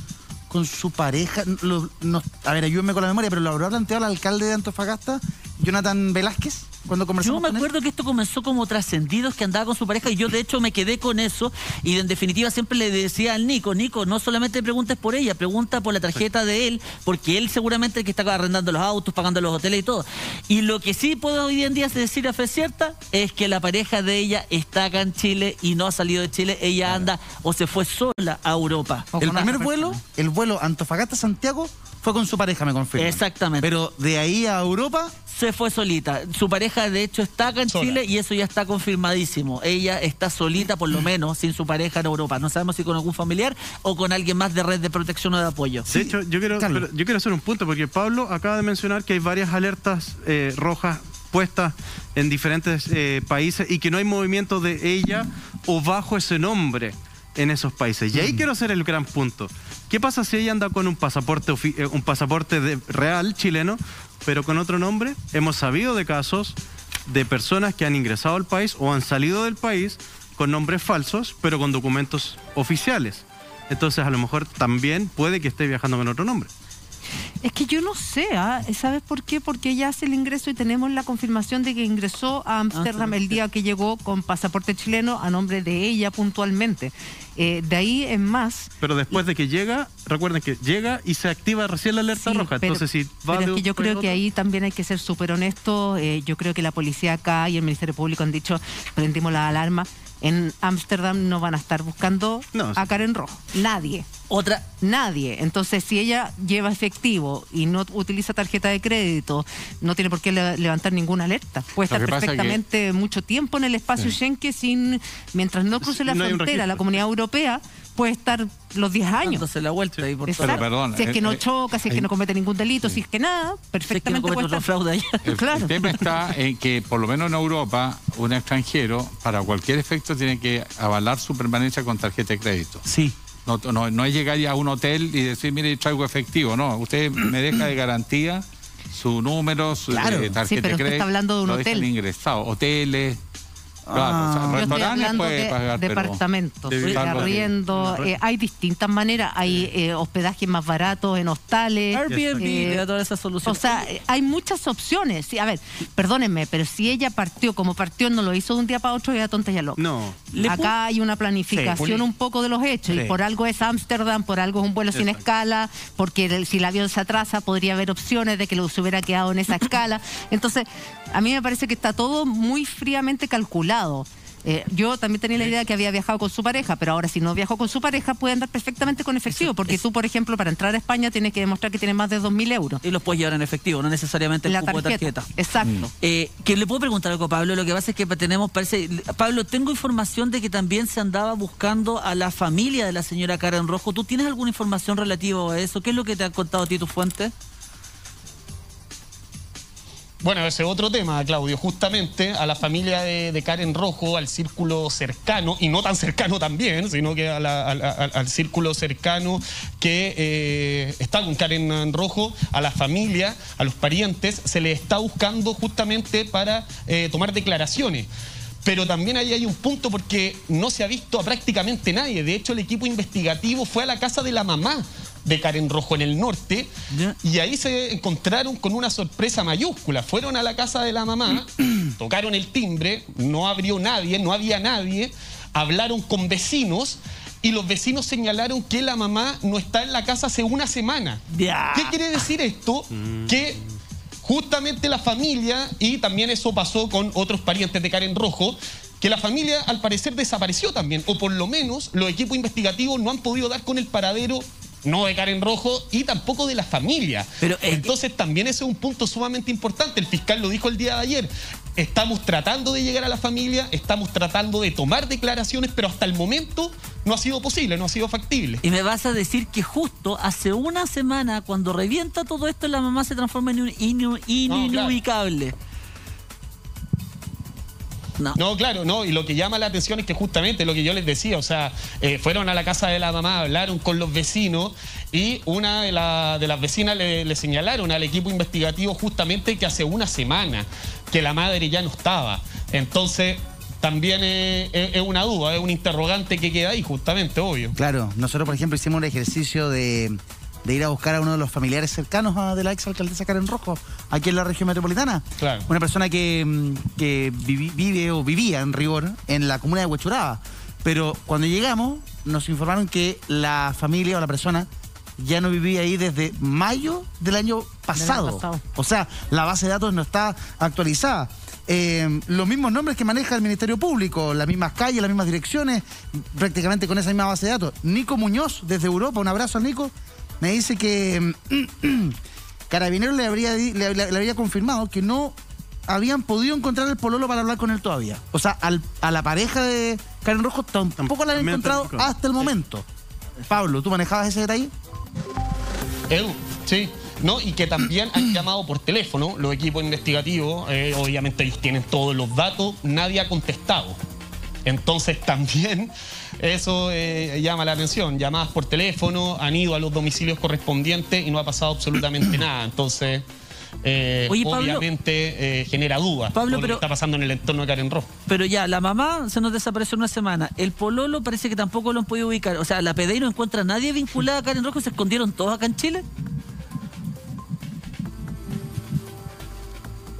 Speaker 1: con su pareja? Lo- no- a ver, ayúdenme con la memoria, pero lo habrá planteado el alcalde de Antofagasta, Jonathan Velázquez, cuando
Speaker 3: Yo me
Speaker 1: con él?
Speaker 3: acuerdo que esto comenzó como trascendidos que andaba con su pareja y yo de hecho me quedé con eso y en definitiva siempre le decía al Nico, Nico, no solamente preguntes por ella, pregunta por la tarjeta de él, porque él seguramente es el que está arrendando los autos, pagando los hoteles y todo. Y lo que sí puedo hoy en día decir a fe cierta es que la pareja de ella está acá en Chile y no ha salido de Chile, ella anda o se fue sola a Europa.
Speaker 1: El primer vuelo, el vuelo Antofagasta-Santiago, fue con su pareja, me confirma.
Speaker 3: Exactamente.
Speaker 1: Pero de ahí a Europa,
Speaker 3: se fue solita. Su pareja, de hecho, está acá en
Speaker 12: Sola.
Speaker 3: Chile y eso ya está confirmadísimo. Ella está solita, por lo menos, sin su pareja en Europa. No sabemos si con algún familiar o con alguien más de red de protección o de apoyo.
Speaker 13: De hecho, yo quiero, pero yo quiero hacer un punto, porque Pablo acaba de mencionar que hay varias alertas eh, rojas puestas en diferentes eh, países y que no hay movimiento de ella o bajo ese nombre en esos países. Y ahí quiero hacer el gran punto. ¿Qué pasa si ella anda con un pasaporte, eh, un pasaporte de- real chileno, pero con otro nombre? Hemos sabido de casos de personas que han ingresado al país o han salido del país con nombres falsos, pero con documentos oficiales. Entonces, a lo mejor también puede que esté viajando con otro nombre.
Speaker 2: Es que yo no sé, ¿ah? ¿sabes por qué? Porque ella hace el ingreso y tenemos la confirmación de que ingresó a Ámsterdam el día que llegó con pasaporte chileno a nombre de ella puntualmente. Eh, de ahí en más.
Speaker 13: Pero después de que llega, recuerden que llega y se activa recién la alerta
Speaker 2: Sí,
Speaker 13: roja.
Speaker 2: pero-
Speaker 13: Entonces, si va
Speaker 2: pero
Speaker 13: de
Speaker 2: es que yo creo que ahí también hay que ser súper honesto. Eh, yo creo que la policía acá y el Ministerio Público han dicho, prendimos la alarma. En Ámsterdam no van a estar buscando
Speaker 13: No,
Speaker 2: a Karen Rojo. Nadie.
Speaker 3: Otra,
Speaker 2: Nadie. Entonces, si ella lleva efectivo y no utiliza tarjeta de crédito, no tiene por qué le- levantar ninguna alerta. Puede
Speaker 4: Lo
Speaker 2: estar
Speaker 4: que pasa que-
Speaker 2: perfectamente mucho tiempo en el espacio Schengen sin, mientras no cruce la
Speaker 13: No
Speaker 2: frontera, la comunidad europea puede estar los 10 años.
Speaker 3: dándose la vuelta ahí por.
Speaker 4: Pero perdón,
Speaker 2: si es que
Speaker 4: eh,
Speaker 2: no
Speaker 4: eh,
Speaker 2: choca, si es que
Speaker 4: eh,
Speaker 2: no comete ningún delito, si es que nada,
Speaker 3: Si es que no
Speaker 2: perfectamente puede estar.
Speaker 3: fraude allá.
Speaker 4: El,
Speaker 2: Claro.
Speaker 4: el tema está en que, por lo menos en Europa, un extranjero, para cualquier efecto, tiene que avalar su permanencia con tarjeta de crédito.
Speaker 3: Sí.
Speaker 4: No, no, no es llegar ya a un hotel y decir, mire, traigo efectivo. No, usted me deja de garantía su número, su
Speaker 1: Claro.
Speaker 4: eh, tarjeta
Speaker 2: Sí, pero
Speaker 4: de
Speaker 2: usted
Speaker 4: crédito.
Speaker 2: está hablando de un hotel.
Speaker 4: ingresado. Hoteles. Claro, o sea,
Speaker 1: Ah.
Speaker 2: Yo estoy
Speaker 4: restaurantes
Speaker 2: hablando de
Speaker 4: pagar,
Speaker 2: departamentos,
Speaker 13: de
Speaker 2: arriendo. eh, hay distintas maneras. Hay eh, hospedajes más baratos en hostales.
Speaker 3: Airbnb
Speaker 2: eh,
Speaker 3: todas esas
Speaker 2: o sea, eh, hay muchas opciones. Sí, a ver, perdónenme, pero si ella partió como partió, no lo hizo de un día para otro, ya tonta ya loca.
Speaker 13: No.
Speaker 2: Acá hay una planificación
Speaker 12: Sí.
Speaker 2: un poco de los hechos
Speaker 1: Sí.
Speaker 2: y por algo es Ámsterdam, por algo es un vuelo sin escala, porque el- si el avión se atrasa podría haber opciones de que lo se hubiera quedado en esa escala. Entonces, a mí me parece que está todo muy fríamente calculado. Eh, yo también tenía la idea que había viajado con su pareja, pero ahora si no viajó con su pareja puede andar perfectamente con efectivo, porque tú, por ejemplo, para entrar a España tienes que demostrar que tienes más de 2.000 euros.
Speaker 3: Y los puedes llevar en efectivo, no necesariamente el
Speaker 2: La
Speaker 3: cupo de
Speaker 2: tarjeta.
Speaker 3: tarjeta.
Speaker 2: Exacto.
Speaker 3: Eh, que le puedo preguntar algo, Pablo. Lo que pasa es que tenemos, parece. Pablo, tengo información de que también se andaba buscando a la familia de la señora Karen Rojo. ¿Tú tienes alguna información relativa a eso? ¿Qué es lo que te han contado a ti tus fuentes?
Speaker 12: Bueno, ese otro tema, Claudio, justamente a la familia de, Karen Rojo, al círculo cercano, y no tan cercano también, sino que al círculo cercano que eh, está con Karen Rojo, a la familia, a los parientes, se le está buscando justamente para eh, tomar declaraciones. Pero también ahí hay un punto porque no se ha visto a prácticamente nadie. De hecho, el equipo investigativo fue a la casa de la mamá de Karen Rojo en el norte y ahí se encontraron con una sorpresa mayúscula. Fueron a la casa de la mamá, *clears throat* tocaron el timbre, no abrió nadie, no había nadie, hablaron con vecinos y los vecinos señalaron que la mamá no está en la casa hace una semana. ¿Qué quiere decir esto? Que justamente la familia, y también eso pasó con otros parientes de Karen Rojo, que la familia al parecer desapareció también, o por lo menos los equipos investigativos no han podido dar con el paradero no de Karen Rojo y tampoco de la familia.
Speaker 3: Pero, eh,
Speaker 12: Entonces también ese es un punto sumamente importante. El fiscal lo dijo el día de ayer. Estamos tratando de llegar a la familia, estamos tratando de tomar declaraciones, pero hasta el momento no ha sido posible, no ha sido factible.
Speaker 3: Y me vas a decir que justo hace una semana, cuando revienta todo esto, la mamá se transforma en un inu- inubicable. No.
Speaker 12: No, claro, no. Y lo que llama la atención es que justamente lo que yo les decía, o sea, eh, fueron a la casa de la mamá, hablaron con los vecinos y una de, la- de las vecinas le, le señalaron al equipo investigativo justamente que hace una semana que la madre ya no estaba. Entonces, también es, es- es una duda, es un interrogante que queda ahí, justamente, obvio.
Speaker 1: Claro, nosotros, por ejemplo, hicimos un ejercicio de, de ir a buscar a uno de los familiares cercanos a- de la ex alcaldesa Karen Rojo, aquí en la región metropolitana.
Speaker 12: Claro.
Speaker 1: Una persona que, mm, que vivi- vive o vivía en rigor en la comuna de Huechuraba. Pero cuando llegamos, nos informaron que la familia o la persona ya no vivía ahí desde mayo del año pasado.
Speaker 2: pasado.
Speaker 1: O sea, la base de datos no está actualizada. Eh, los mismos nombres que maneja el Ministerio Público, las mismas calles, las mismas direcciones, prácticamente con esa misma base de datos. Nico Muñoz, desde Europa, un abrazo a Nico, me dice que mm, *clears throat* Carabineros le habría, le, le- le habría confirmado que no habían podido encontrar el pololo para hablar con él todavía. O sea, al- a la pareja de Karen Rojo tampoco la han encontrado hasta el momento. Pablo, ¿tú manejabas ese detalle?
Speaker 12: Edu, sí. ¿no? Y que también han *clears throat* llamado por teléfono los equipos investigativos, eh, obviamente ellos tienen todos los datos, nadie ha contestado. Entonces también eso eh, llama la atención. Llamadas por teléfono, han ido a los domicilios correspondientes y no ha pasado absolutamente *clears throat* nada. Entonces, eh,
Speaker 3: Oye, Pablo-
Speaker 12: obviamente eh, genera dudas
Speaker 3: Pablo,
Speaker 12: lo que está pasando en el entorno de Karen Rojo.
Speaker 3: Pero ya, la mamá se nos desapareció una semana. El pololo parece que tampoco lo han podido ubicar. O sea, la PDI no encuentra a nadie vinculada a Karen Rojo y se escondieron todos acá en Chile.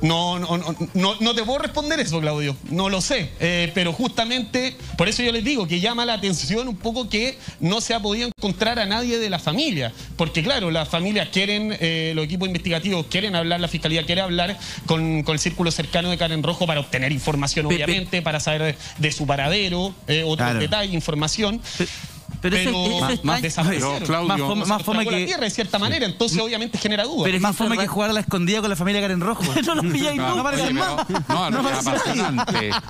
Speaker 12: No, no, no, no, no te puedo responder eso, Claudio. No lo sé. Eh, pero justamente, por eso yo les digo que llama la atención un poco que no se ha podido encontrar a nadie de la familia. Porque, claro, las familias quieren, eh, los equipos investigativos quieren hablar, la fiscalía quiere hablar con, con el círculo cercano de Karen Rojo para obtener información, obviamente, para saber de, de su paradero, eh, otros
Speaker 1: Claro.
Speaker 12: detalles, información.
Speaker 3: Pero,
Speaker 12: Pero,
Speaker 3: ese es-
Speaker 1: más-
Speaker 12: desaparecieron.
Speaker 4: Pero, Claudio-
Speaker 1: Más fome- más fome
Speaker 12: Tragó la
Speaker 1: que-
Speaker 12: tierra de cierta manera, entonces obviamente genera dudas.
Speaker 3: Pero es
Speaker 1: Más
Speaker 3: que
Speaker 1: forma que jugar a la escondida con la familia Karen Rojo.
Speaker 3: no los pilláis
Speaker 4: No,
Speaker 3: nunca.
Speaker 1: no más.
Speaker 4: no,
Speaker 1: No
Speaker 4: no,
Speaker 1: más.
Speaker 4: apasionante. *laughs*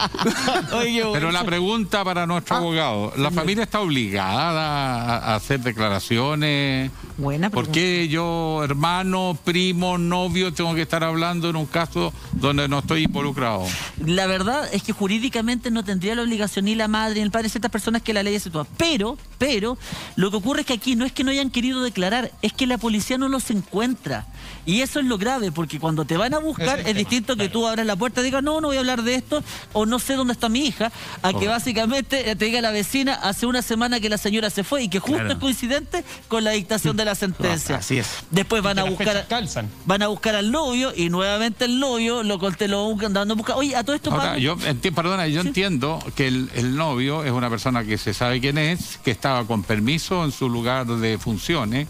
Speaker 4: *laughs* Pero la pregunta para nuestro
Speaker 1: Ah.
Speaker 4: abogado, ¿la familia está obligada a, hacer declaraciones?
Speaker 2: Buena
Speaker 4: ¿Por
Speaker 2: pregunta.
Speaker 4: qué yo, hermano, primo, novio, tengo que estar hablando en un caso donde no estoy involucrado?
Speaker 3: La verdad es que jurídicamente no tendría la obligación ni la madre ni el padre, ciertas personas que la ley sitúa. Pero, pero, lo que ocurre es que aquí no es que no hayan querido declarar, es que la policía no los encuentra. Y eso es lo grave, porque cuando te van a buscar
Speaker 12: es
Speaker 3: distinto que tú abras la puerta y digas, no, no voy a hablar de esto, o no sé dónde está mi hija, a que básicamente eh, te diga la vecina, hace una semana que la señora se fue y que justo
Speaker 1: Claro.
Speaker 3: es coincidente con la dictación de la sentencia.
Speaker 1: Así es.
Speaker 3: Después van a buscar...
Speaker 12: calzan.
Speaker 3: Van a buscar al novio y nuevamente el novio lo, te lo buscan dando busca. Oye, a todo esto
Speaker 4: Ahora, yo enti- perdona, yo entiendo que el, el novio es una persona que se sabe quién es, que estaba con permiso en su lugar de funciones.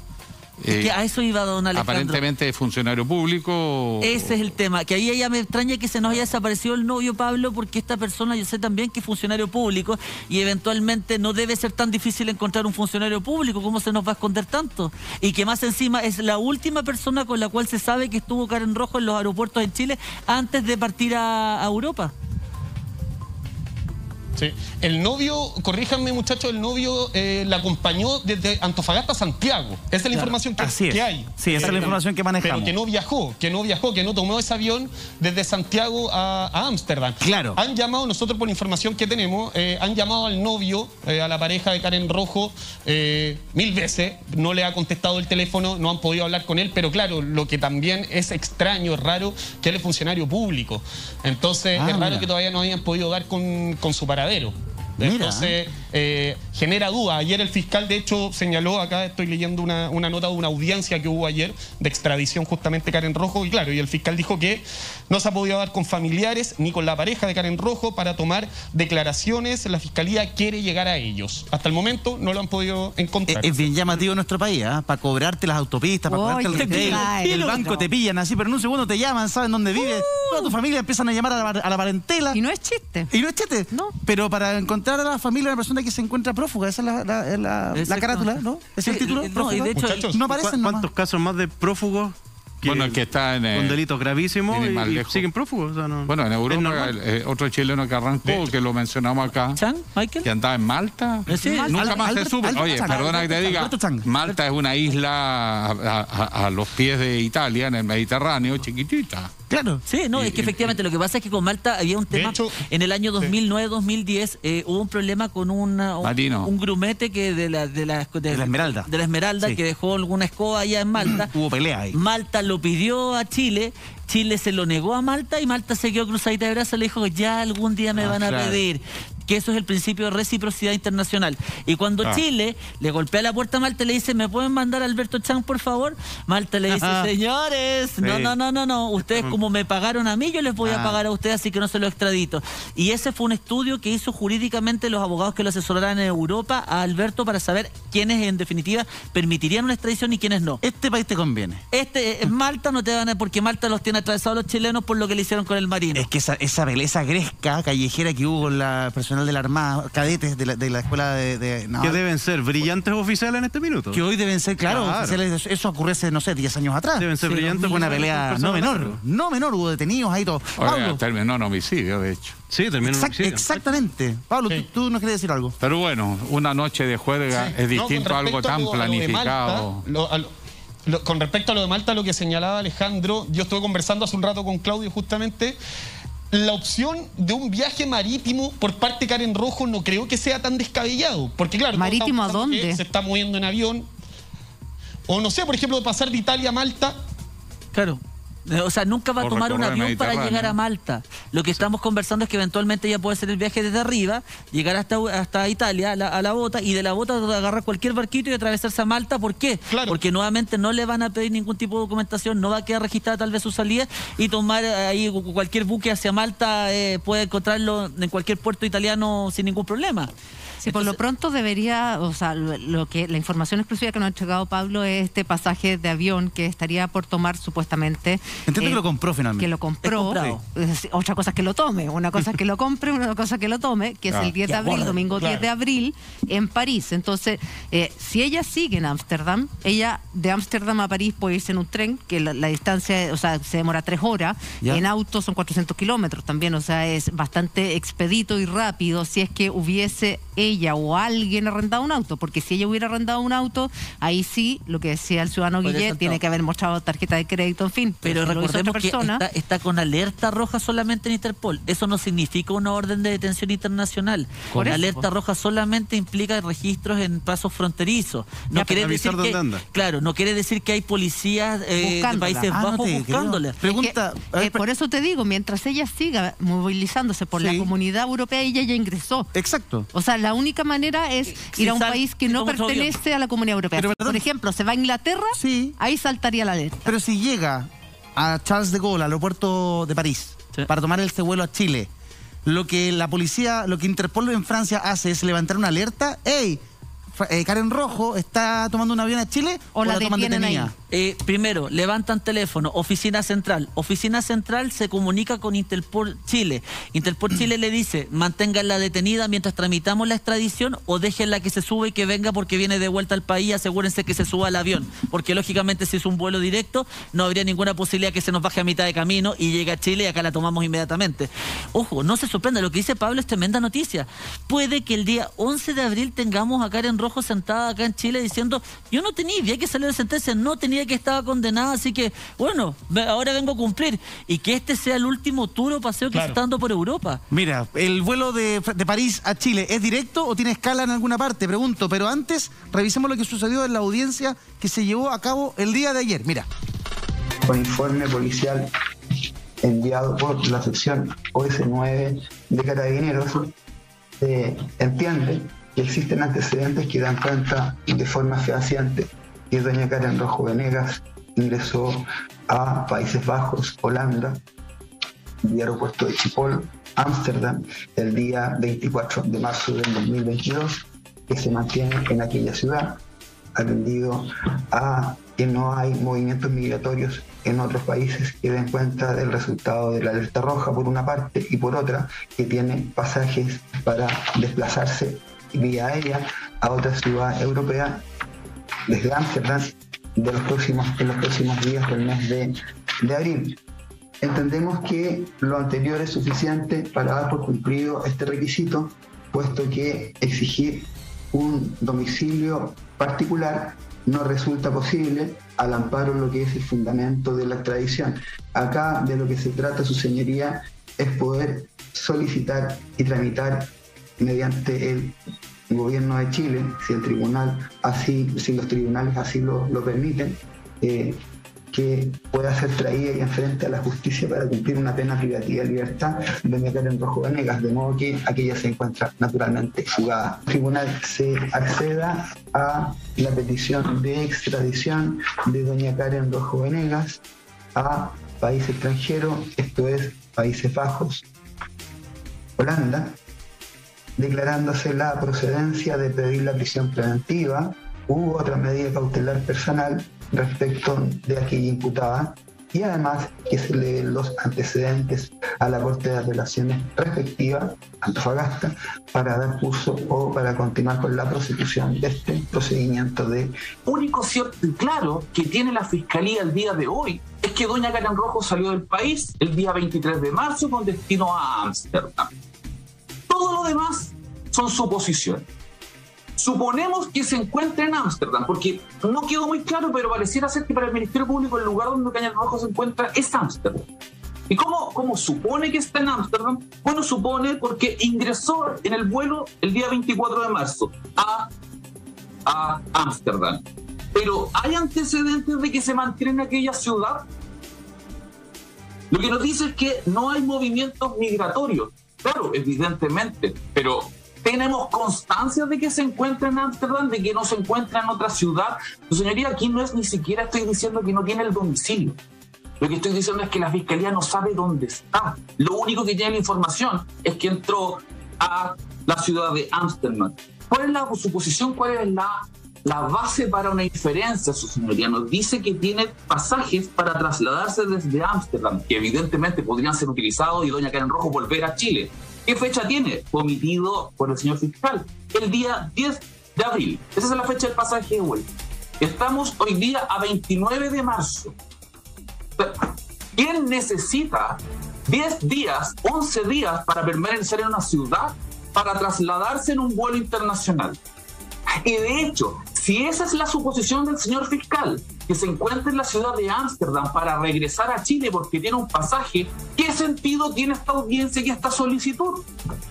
Speaker 3: es que
Speaker 4: eh,
Speaker 3: a eso iba don Alejandro.
Speaker 4: aparentemente funcionario público.
Speaker 3: Ese es el tema, que ahí ella me extraña que se nos haya desaparecido el novio Pablo, porque esta persona yo sé también que es funcionario público y eventualmente no debe ser tan difícil encontrar un funcionario público, ¿cómo se nos va a esconder tanto? Y que más encima es la última persona con la cual se sabe que estuvo Karen Rojo en los aeropuertos en Chile antes de partir a, a Europa.
Speaker 12: Sí. El novio, corríjanme muchachos, el novio eh, la acompañó desde Antofagasta a Santiago. Esa es la información que,
Speaker 1: así es.
Speaker 12: que hay.
Speaker 1: Sí, esa es la información que manejamos.
Speaker 12: Pero que no viajó, que no viajó, que no tomó ese avión desde Santiago a Ámsterdam.
Speaker 1: Claro.
Speaker 12: Han llamado, nosotros por la información que tenemos, eh, han llamado al novio, eh, a la pareja de Karen Rojo, mil veces. No le ha contestado el teléfono, no han podido hablar con él, pero claro, lo que también es extraño, es raro, que él es funcionario público. Entonces,
Speaker 1: Ah,
Speaker 12: es raro
Speaker 1: mira.
Speaker 12: que todavía no hayan podido dar con, con su paradero.
Speaker 1: Mira.
Speaker 12: Entonces, eh, genera duda. Ayer el fiscal, de hecho, señaló, acá estoy leyendo una, una nota de una audiencia que hubo ayer de extradición justamente Karen Rojo, y claro, y el fiscal dijo que no se ha podido dar con familiares ni con la pareja de Karen Rojo para tomar declaraciones. La fiscalía quiere llegar a ellos. Hasta el momento no lo han podido encontrar.
Speaker 1: es bien llamativo en nuestro país, ¿ah? Para cobrarte las autopistas, para cobrarte el retail. El banco te pillan así, pero en un segundo te llaman, saben dónde vives. Toda tu familia empiezan a llamar a la, a la parentela.
Speaker 2: Y no es chiste.
Speaker 1: Y no es chete.
Speaker 2: No.
Speaker 1: Pero para encontrar a la familia de una persona que se encuentra prófuga, esa es la, la, la- carátula, ¿no? ¿Es el título?
Speaker 3: no, y de hecho-
Speaker 12: Muchachos,
Speaker 1: no
Speaker 13: ¿Cu-
Speaker 1: aparecen nomás.
Speaker 13: ¿Cuántos casos más de prófugos que,
Speaker 4: Bueno, que está en, eh,
Speaker 13: con delitos gravísimos y, y siguen prófugos? O sea, no-
Speaker 4: Bueno, en Europa, el- eh, otro chileno que arrancó, que lo mencionamos acá,
Speaker 3: ¿Chan, Michael?
Speaker 4: que andaba en Malta.
Speaker 3: Eh, sí,
Speaker 4: Nunca
Speaker 1: Albert-
Speaker 4: más se supo. Oye,
Speaker 1: Chang,
Speaker 4: perdona que te diga. Malta es una isla a, a- a- a los pies de Italia, en el Mediterráneo, chiquitita.
Speaker 1: Claro.
Speaker 3: Sí, no, es que efectivamente lo que pasa es que con Malta había un tema.
Speaker 12: hecho,
Speaker 3: en el año 2009-2010 eh, hubo un problema con una- un, grumete que de la, de la,
Speaker 1: De la Esmeralda.
Speaker 3: De la Esmeralda
Speaker 1: Sí.
Speaker 3: que dejó alguna escoba allá en Malta. *clears throat*
Speaker 1: Hubo pelea ahí.
Speaker 3: Malta lo pidió a Chile, Chile se lo negó a Malta y Malta se quedó cruzadita de brazos y le dijo ya algún día me
Speaker 1: Ah,
Speaker 3: van a
Speaker 1: claro.
Speaker 3: pedir. Que eso es el principio de reciprocidad internacional. Y cuando
Speaker 4: Ah.
Speaker 3: Chile le golpea la puerta a Malta y le dice, ¿me pueden mandar a Alberto Chang, por favor? Malta le dice,
Speaker 1: Ajá.
Speaker 3: señores, no,
Speaker 1: Sí.
Speaker 3: no, no, no, no. Ustedes como me pagaron a mí, yo les voy a
Speaker 1: Ah.
Speaker 3: pagar a ustedes, así que no se lo extradito. Y ese fue un estudio que hizo jurídicamente los abogados que lo asesoraran en Europa a Alberto para saber quiénes en definitiva permitirían una extradición y quiénes no.
Speaker 1: Este país te conviene.
Speaker 3: Este, eh, Malta no te van a, porque Malta los tiene atravesados los chilenos por lo que le hicieron con el marino.
Speaker 1: Es que esa, esa gresca callejera que hubo con la personal de la Armada, cadetes de la, de la escuela de... de- no,
Speaker 13: que deben ser brillantes oficiales en este minuto.
Speaker 1: que hoy deben ser, claro,
Speaker 13: Claro.
Speaker 1: oficiales, eso ocurre hace, no sé, 10 años atrás.
Speaker 13: Deben ser
Speaker 1: Sí,
Speaker 13: brillantes
Speaker 1: Fue una pelea no menor, no menor, hubo detenidos ahí todo.
Speaker 4: Oiga,
Speaker 1: Pablo,
Speaker 4: terminó en homicidio, de hecho.
Speaker 13: Sí, termina en
Speaker 1: exact-
Speaker 13: homicidio.
Speaker 1: exactamente. Pablo,
Speaker 12: Sí.
Speaker 1: tú, tú nos querías decir algo.
Speaker 4: Pero bueno, una noche de juerga es
Speaker 12: No,
Speaker 4: distinto a algo tan
Speaker 12: lo
Speaker 4: planificado.
Speaker 12: Malta, lo- a lo- lo- con respecto a lo de Malta, lo que señalaba Alejandro, yo estuve conversando hace un rato con Claudio justamente. La opción de un viaje marítimo por parte de Karen Rojo no creo que sea tan descabellado. Porque, claro,
Speaker 2: ¿Marítimo a dónde?
Speaker 12: Se está moviendo en avión. O no sé, por ejemplo, pasar de Italia a Malta.
Speaker 3: Claro. Eh, O sea, nunca va a tomar un avión para llegar a Malta. Lo que estamos conversando es que eventualmente ya puede ser el viaje desde arriba, llegar hasta, hasta Italia, a la, a la bota, y de la bota agarrar cualquier barquito y atravesarse a Malta. ¿Por qué?
Speaker 12: Claro.
Speaker 3: Porque nuevamente no le van a pedir ningún tipo de documentación, no va a quedar registrada tal vez su salida, y tomar eh, ahí cu- cualquier buque hacia Malta eh, puede encontrarlo en cualquier puerto italiano sin ningún problema.
Speaker 2: Sí, por lo pronto debería, o sea, lo, lo que la información exclusiva que nos ha entregado Pablo es este pasaje de avión que estaría por tomar supuestamente.
Speaker 1: Entiendo
Speaker 2: eh,
Speaker 1: que lo compró finalmente.
Speaker 2: Que lo compró. Es- Otra cosa es que lo tome. Una cosa es que lo compre, una cosa es que lo tome, que es
Speaker 1: Ah,
Speaker 2: el 10 de
Speaker 3: ya,
Speaker 2: abril, domingo 10 de abril, en París. Entonces, eh, si ella sigue en Ámsterdam, ella de Ámsterdam a París puede irse en un tren, que la, la distancia, o sea, se demora tres horas.
Speaker 1: Ya.
Speaker 2: En auto son 400 kilómetros también, o sea, es bastante expedito y rápido si es que hubiese ella o alguien arrendado un auto, porque si ella hubiera arrendado un auto, ahí sí, lo que decía el ciudadano Guillet,
Speaker 3: ser
Speaker 2: tiene que haber mostrado tarjeta de crédito, en fin.
Speaker 3: Pero
Speaker 2: hizo
Speaker 3: recordemos
Speaker 2: otra
Speaker 3: que
Speaker 2: persona,
Speaker 3: está, está con alerta roja solamente en Interpol. Eso no significa una orden de detención internacional.
Speaker 2: Por
Speaker 3: La
Speaker 2: eso,
Speaker 3: alerta roja solamente implica registros en pasos fronterizos. No
Speaker 13: Ya,
Speaker 3: quiere
Speaker 13: para
Speaker 3: decir
Speaker 13: avisar
Speaker 3: que,
Speaker 13: dónde anda.
Speaker 3: claro, no quiere decir que hay policías eh, de. Países
Speaker 1: Ah, no
Speaker 3: Bajos
Speaker 1: creo.
Speaker 3: buscándola.
Speaker 1: Pregunta,
Speaker 2: Es que,
Speaker 1: a ver,
Speaker 2: eh, por eso te digo, mientras ella siga movilizándose por la comunidad europea, ella ya ingresó.
Speaker 1: Exacto.
Speaker 2: O sea, la única manera es
Speaker 3: Si
Speaker 2: ir a un
Speaker 3: sal-
Speaker 2: país que no pertenece a la comunidad europea.
Speaker 1: Pero,
Speaker 2: por ejemplo, se va a Inglaterra,
Speaker 1: Sí.
Speaker 2: ahí saltaría la alerta.
Speaker 1: Pero si llega a Charles de Gaulle, al aeropuerto de París,
Speaker 3: Sí.
Speaker 1: para tomar ese vuelo a Chile, lo que la policía, lo que Interpol en Francia hace es levantar una alerta. ¡Ey! Eh, Karen Rojo está tomando un avión a Chile
Speaker 2: O la
Speaker 1: toman
Speaker 2: detienen
Speaker 1: detenida?
Speaker 2: ahí.
Speaker 3: Eh, primero, levantan teléfono, oficina central. Oficina central se comunica con Interpol Chile. Interpol Chile le dice, manténganla detenida mientras tramitamos la extradición o déjenla que se sube y que venga porque viene de vuelta al país. Asegúrense que se suba al avión. Porque lógicamente si es un vuelo directo, no habría ninguna posibilidad que se nos baje a mitad de camino y llegue a Chile y acá la tomamos inmediatamente. Ojo, no se sorprenda, lo que dice Pablo es tremenda noticia. Puede que el día 11 de abril tengamos a Karen Rojo sentada acá en Chile diciendo, yo no tenía idea que salió la sentencia, no tenía que estaba condenada, así que, bueno, ahora vengo a cumplir. Y que este sea el último tour o paseo que
Speaker 12: Claro.
Speaker 3: se está dando por Europa.
Speaker 1: Mira, ¿el vuelo de, de París a Chile es directo o tiene escala en alguna parte? Pregunto, pero antes revisemos lo que sucedió en la audiencia que se llevó a cabo el día de ayer. Mira.
Speaker 14: con informe policial enviado por la sección OS9 de Carabineros, se entiende que existen antecedentes que dan cuenta de forma fehaciente que doña Karen Rojo Venegas ingresó a Países Bajos, Holanda, y aeropuerto de Chipol, Ámsterdam, el día 24 de marzo del 2022, que se mantiene en aquella ciudad, atendido a que no hay movimientos migratorios en otros países que den cuenta del resultado de la alerta roja por una parte y por otra que tiene pasajes para desplazarse vía aérea a otra ciudad europea desde Ámsterdam de los próximos, en los próximos días del mes de, de abril. Entendemos que lo anterior es suficiente para dar por cumplido este requisito, puesto que exigir un domicilio particular no resulta posible al amparo en lo que es el fundamento de la extradición. Acá de lo que se trata, su señoría, es poder solicitar y tramitar mediante el gobierno de Chile, si el tribunal así, si los tribunales así lo, lo permiten, eh, que pueda ser traída y enfrente a la justicia para cumplir una pena privativa de libertad doña Karen Rojo Venegas, de modo que aquella se encuentra naturalmente fugada. El tribunal se acceda a la petición de extradición de doña Karen Rojo Venegas a país extranjero, esto es Países Bajos, Holanda, declarándose la procedencia de pedir la prisión preventiva u otra medida cautelar personal respecto de aquella imputada y además que se leen los antecedentes a la Corte de Relaciones respectiva, Antofagasta, para dar curso o para continuar con la prosecución de este procedimiento de...
Speaker 15: Único cierto y claro que tiene la Fiscalía el día de hoy es que doña Karen Rojo salió del país el día 23 de marzo con destino a Ámsterdam. Todo lo demás son suposiciones. Suponemos que se encuentra en Ámsterdam, porque no quedó muy claro, pero pareciera ser que para el Ministerio Público el lugar donde Caña Rojo se encuentra es Ámsterdam. ¿Y cómo, cómo supone que está en Ámsterdam? Bueno, supone porque ingresó en el vuelo el día 24 de marzo a Ámsterdam. Pero ¿hay antecedentes de que se mantiene en aquella ciudad? Lo que nos dice es que no hay movimientos migratorios. Claro, evidentemente, pero tenemos constancia de que se encuentra en Ámsterdam, de que no se encuentra en otra ciudad. Pues, señoría, aquí no es ni siquiera estoy diciendo que no tiene el domicilio. Lo que estoy diciendo es que la fiscalía no sabe dónde está. Lo único que tiene la información es que entró a la ciudad de Ámsterdam. ¿Cuál es la suposición? ¿Cuál es la, la base para una inferencia, su señoría? Nos dice que tiene pasajes para trasladarse desde Ámsterdam, que evidentemente podrían ser utilizados y doña Karen Rojo volver a Chile. ¿Qué fecha tiene? Omitido por el señor fiscal. El día 10 de abril. Esa es la fecha del pasaje de vuelta. Estamos hoy día a 29 de marzo. ¿Quién necesita 10 días, 11 días para permanecer en una ciudad para trasladarse en un vuelo internacional? Y de hecho, si esa es la suposición del señor fiscal, que se encuentra en la ciudad de Ámsterdam para regresar a Chile porque tiene un pasaje, ¿qué sentido tiene esta audiencia y esta solicitud?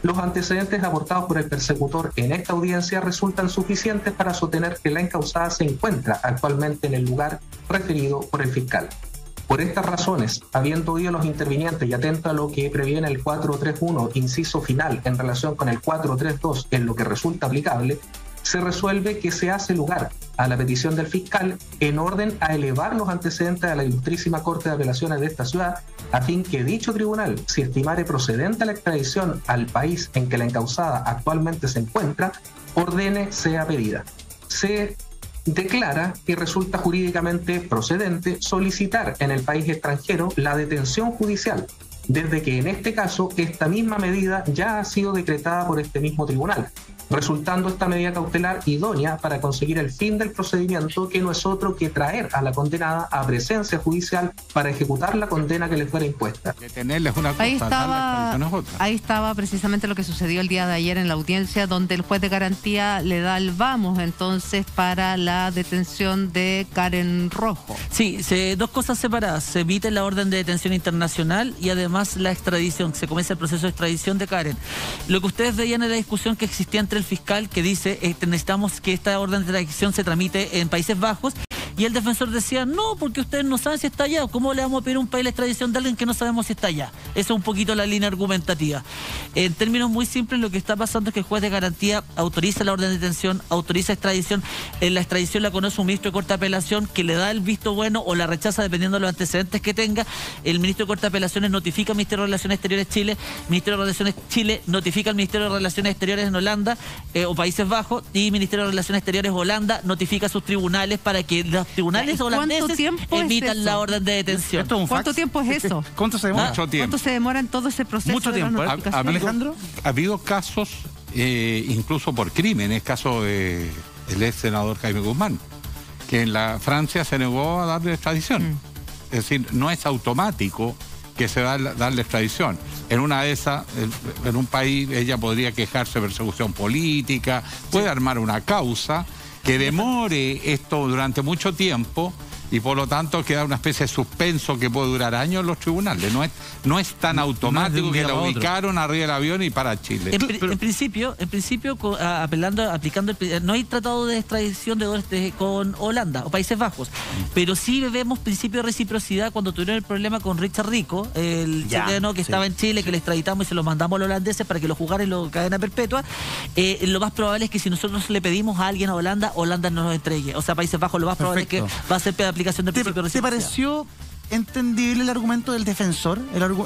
Speaker 16: Los antecedentes aportados por el persecutor en esta audiencia resultan suficientes para sostener que la encausada se encuentra actualmente en el lugar referido por el fiscal. Por estas razones, habiendo oído los intervinientes y atento a lo que previene el 431, inciso final, en relación con el 432, en lo que resulta aplicable, se resuelve que se hace lugar a la petición del fiscal en orden a elevar los antecedentes a la ilustrísima Corte de Apelaciones de esta ciudad, a fin que dicho tribunal, si estimare procedente la extradición al país en que la encausada actualmente se encuentra, ordene sea pedida. Se declara que resulta jurídicamente procedente solicitar en el país extranjero la detención judicial, desde que en este caso esta misma medida ya ha sido decretada por este mismo tribunal, resultando esta medida cautelar idónea para conseguir el fin del procedimiento que no es otro que traer a la condenada a presencia judicial para ejecutar la condena que le fuera impuesta.
Speaker 4: Detenerla es una cosa,
Speaker 2: Ahí estaba,
Speaker 4: es otra.
Speaker 2: ahí estaba precisamente lo que sucedió el día de ayer en la audiencia, donde el juez de garantía le da el vamos entonces para la detención de Karen Rojo.
Speaker 3: Sí, se- dos cosas separadas. Se emite la orden de detención internacional y además la extradición. Se comienza el proceso de extradición de Karen. Lo que ustedes veían en la discusión que existía entre el fiscal que dice este, necesitamos que esta orden de extradición se tramite en Países Bajos Y el defensor decía, no, porque ustedes no saben si está allá. ¿Cómo le vamos a pedir un país la extradición de alguien que no sabemos si está allá? Esa es un poquito la línea argumentativa. En términos muy simples, lo que está pasando es que el juez de garantía autoriza la orden de detención, autoriza extradición. En la extradición la conoce un ministro de corte de apelación que le da el visto bueno o la rechaza dependiendo de los antecedentes que tenga. El ministro de corte de apelaciones notifica al Ministerio de Relaciones Exteriores Chile, Ministerio de Relaciones Chile notifica al Ministerio de Relaciones Exteriores en Holanda eh, o Países Bajos y Ministerio de Relaciones Exteriores Holanda notifica a sus tribunales para que los tribunales
Speaker 2: ¿Cuánto
Speaker 3: holandeses
Speaker 2: es eso?
Speaker 3: la orden de detención.
Speaker 1: Esto es un
Speaker 2: ¿Cuánto
Speaker 1: fax.
Speaker 2: tiempo es eso?
Speaker 1: ¿Cuánto se demora?
Speaker 4: Mucho tiempo.
Speaker 2: ¿Cuánto se demora en todo ese proceso?
Speaker 1: Mucho
Speaker 2: de la
Speaker 1: tiempo, Alejandro.
Speaker 4: ha habido casos, eh, incluso por crímenes, caso de el ex senador Jaime Guzmán, que en la Francia se negó a darle extradición.
Speaker 2: Mm.
Speaker 4: Es decir, no es automático que se da darle extradición. En una de esas, en- en un país, ella podría quejarse de persecución política, puede armar una causa que demore esto durante mucho tiempo y por lo tanto queda una especie de suspenso que puede durar años en los tribunales. No es, no es tan automático
Speaker 3: un
Speaker 4: que la ubicaron arriba del avión y para Chile.
Speaker 3: En, pri- en principio, en principio, apelando, aplicando, el no hay tratado de extradición de, dólares de- con Holanda o Países Bajos, pero sí vemos principio de reciprocidad cuando tuvieron el problema con Richard Rico, el
Speaker 1: Ya,
Speaker 3: chileno que
Speaker 1: sí,
Speaker 3: estaba en Chile, que le extraditamos y se lo mandamos a los holandeses para que lo jugara en lo cadena perpetua. eh, lo más probable es que si nosotros le pedimos a alguien a Holanda, Holanda nos lo entregue. O sea, Países Bajos, lo más probable es que va a ser aplicación del
Speaker 1: ¿Te,
Speaker 3: principio de
Speaker 1: te
Speaker 3: reciprocidad.
Speaker 1: pareció entendible el argumento del defensor?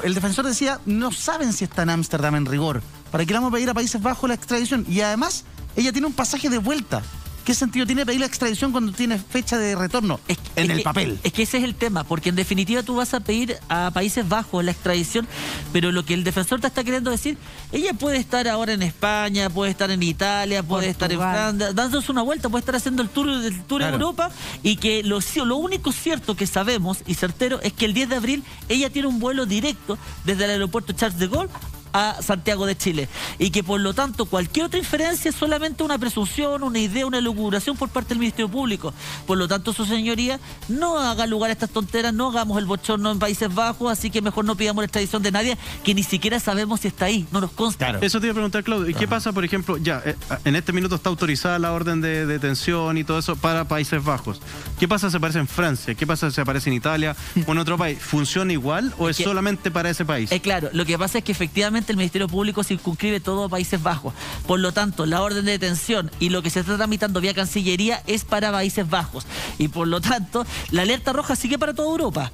Speaker 1: El defensor decía, no saben si está en Ámsterdam en rigor. ¿Para qué le vamos a pedir a Países Bajos la extradición? Y además, ella tiene un pasaje de vuelta. ¿Qué sentido tiene pedir la extradición cuando tiene fecha de retorno?
Speaker 3: Es-
Speaker 1: en
Speaker 3: es
Speaker 1: el
Speaker 3: que-
Speaker 1: papel.
Speaker 3: Es que ese es el tema, porque en definitiva tú vas a pedir a Países Bajos la extradición, pero lo que el defensor te está queriendo decir, ella puede estar ahora en España, puede estar en Italia, puede estar en. Francia, dándose una vuelta, puede estar haciendo el tour, el tour
Speaker 1: Claro.
Speaker 3: en Europa, y que lo único cierto que sabemos y certero es que el 10 de abril ella tiene un vuelo directo desde el aeropuerto Charles de Gaulle a Santiago de Chile y que por lo tanto cualquier otra inferencia es solamente una presunción, una idea, una elucubración por parte del Ministerio Público. Por lo tanto, su señoría, no haga lugar a estas tonteras, no hagamos el bochorno en Países Bajos, así que mejor no pidamos la extradición de nadie que ni siquiera sabemos si está ahí, no nos consta.
Speaker 13: Eso te iba a preguntar, Claudio. ¿Y qué pasa, por ejemplo, ya, eh, en este minuto está autorizada la orden de detención y todo eso para Países Bajos? ¿Qué pasa si aparece en Francia? ¿Qué pasa si aparece en Italia o en otro país? ¿Funciona igual o es
Speaker 3: que-
Speaker 13: solamente para ese país?
Speaker 3: Eh, claro, lo que pasa es que efectivamente el Ministerio Público circunscribe todo a Países Bajos. Por lo tanto, la orden de detención y lo que se está tramitando vía Cancillería es para Países Bajos. Y por lo tanto, la alerta roja sigue para toda Europa.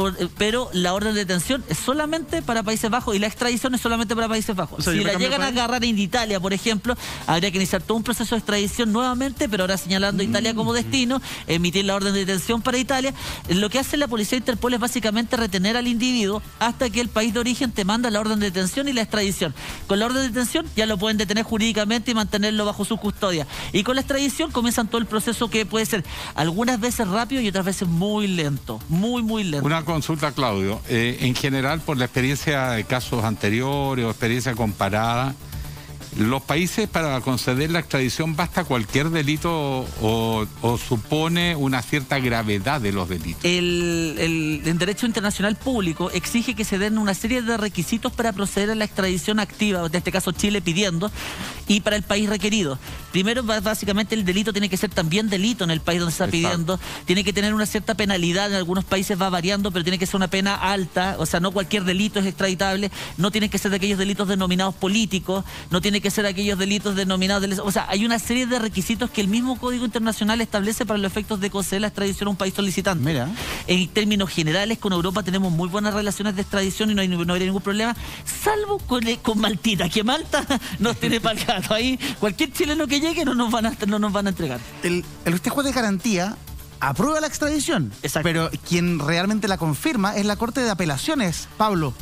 Speaker 3: Por- eh, pero la orden de detención es solamente para Países Bajos y la extradición es solamente para Países Bajos.
Speaker 13: O sea,
Speaker 3: si la llegan a agarrar en Italia, por ejemplo, habría que iniciar todo un proceso de extradición nuevamente, pero ahora señalando a Italia como destino, emitir la orden de detención para Italia. Lo que hace la policía Interpol es básicamente retener al individuo hasta que el país de origen te manda la orden de detención y la extradición. Con la orden de detención ya lo pueden detener jurídicamente y mantenerlo bajo su custodia. Y con la extradición comienzan todo el proceso que puede ser algunas veces rápido y otras veces muy lento. Muy, muy lento.
Speaker 4: Una consulta, Claudio. Eh, en general, por la experiencia de casos anteriores o experiencia comparada, los países para conceder la extradición basta cualquier delito o, o supone una cierta gravedad de los delitos.
Speaker 3: el, el- el derecho internacional público exige que se den una serie de requisitos para proceder a la extradición activa, en este caso Chile pidiendo, y para el país requerido. Primero, básicamente el delito tiene que ser también delito en el país donde se está
Speaker 4: Exacto.
Speaker 3: pidiendo, tiene que tener una cierta penalidad, en algunos países va variando, pero tiene que ser una pena alta, o sea, no cualquier delito es extraditable, no tiene que ser de aquellos delitos denominados políticos, no tiene que ser aquellos delitos denominados, de les- o sea, hay una serie de requisitos que el mismo Código Internacional establece para los efectos de conceder la extradición a un país solicitante.
Speaker 1: Mira.
Speaker 3: En términos generales, con Europa tenemos muy buenas relaciones de extradición y no, hay, no habría ningún problema, salvo con, eh, con Maltita, que Malta *laughs* nos tiene para el gato. Ahí cualquier chileno que llegue no nos van a, no nos van a entregar.
Speaker 1: El, el usted juez de garantía aprueba la extradición.
Speaker 3: Exacto.
Speaker 1: Pero quien realmente la confirma es la Corte de Apelaciones, Pablo.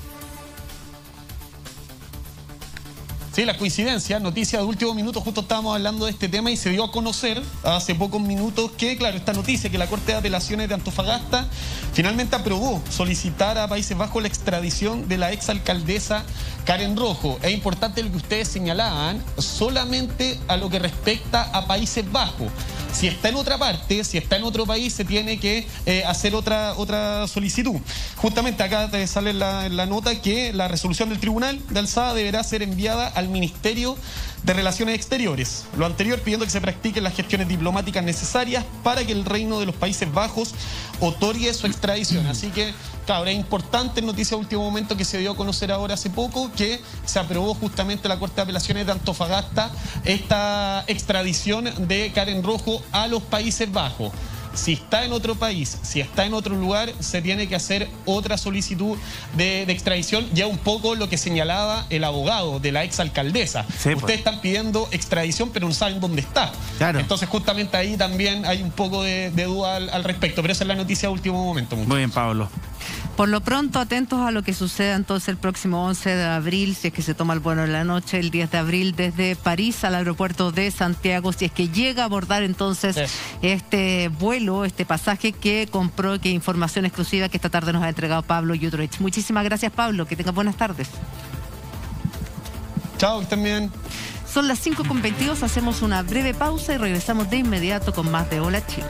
Speaker 12: Sí, la coincidencia, noticia de último minuto, justo estábamos hablando de este tema y se dio a conocer hace pocos minutos que, claro, esta noticia, que la Corte de Apelaciones de Antofagasta finalmente aprobó solicitar a Países Bajos la extradición de la exalcaldesa Karen Rojo. Es importante lo que ustedes señalaban, solamente a lo que respecta a Países Bajos. Si está en otra parte, si está en otro país, se tiene que eh, hacer otra, otra solicitud. Justamente acá sale la, la nota que la resolución del tribunal de alzada deberá ser enviada al Ministerio de Relaciones Exteriores. Lo anterior pidiendo que se practiquen las gestiones diplomáticas necesarias para que el Reino de los Países Bajos otorgue su extradición. Así que, claro, es importante noticia de último momento que se dio a conocer ahora hace poco que se aprobó justamente la Corte de Apelaciones de Antofagasta esta extradición de Karen Rojo a los Países Bajos. Si está en otro país, si está en otro lugar, se tiene que hacer otra solicitud de, de extradición. Ya un poco lo que señalaba el abogado de la exalcaldesa.
Speaker 1: pues.
Speaker 12: Ustedes están pidiendo extradición, pero no saben dónde está. Entonces, justamente ahí también hay un poco de, de duda al, al respecto. Pero esa es la noticia de último momento.
Speaker 1: Muy bien, Pablo.
Speaker 2: Por lo pronto, atentos a lo que suceda entonces el próximo 11 de abril, si es que se toma el vuelo en la noche, el 10 de abril desde París al aeropuerto de Santiago, si es que llega a abordar entonces este vuelo, este pasaje que compró, que información exclusiva que esta tarde nos ha entregado Pablo Yudrich. Muchísimas gracias, Pablo. Que tenga buenas tardes.
Speaker 12: Chao, que estén bien.
Speaker 2: Son las 5.22, hacemos una breve pausa y regresamos de inmediato con más de Hola Chile.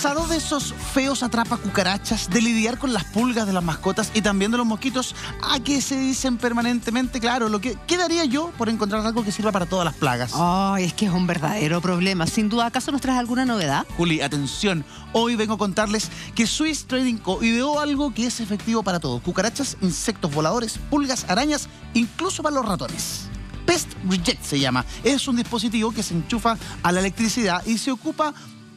Speaker 1: ¿Cansado de esos feos atrapa cucarachas, de lidiar con las pulgas de las mascotas y también de los mosquitos? ¿A que se dicen permanentemente? Claro, lo que ¿qué daría yo por encontrar algo que sirva para todas las plagas?
Speaker 2: Ay, es que es un verdadero problema. Sin duda, ¿acaso nos traes alguna novedad?
Speaker 1: Juli, atención. Hoy vengo a contarles que Swiss Trading Co. ideó algo que es efectivo para todo. Cucarachas, insectos voladores, pulgas, arañas, incluso para los ratones. Pest Reject se llama. Es un dispositivo que se enchufa a la electricidad y se ocupa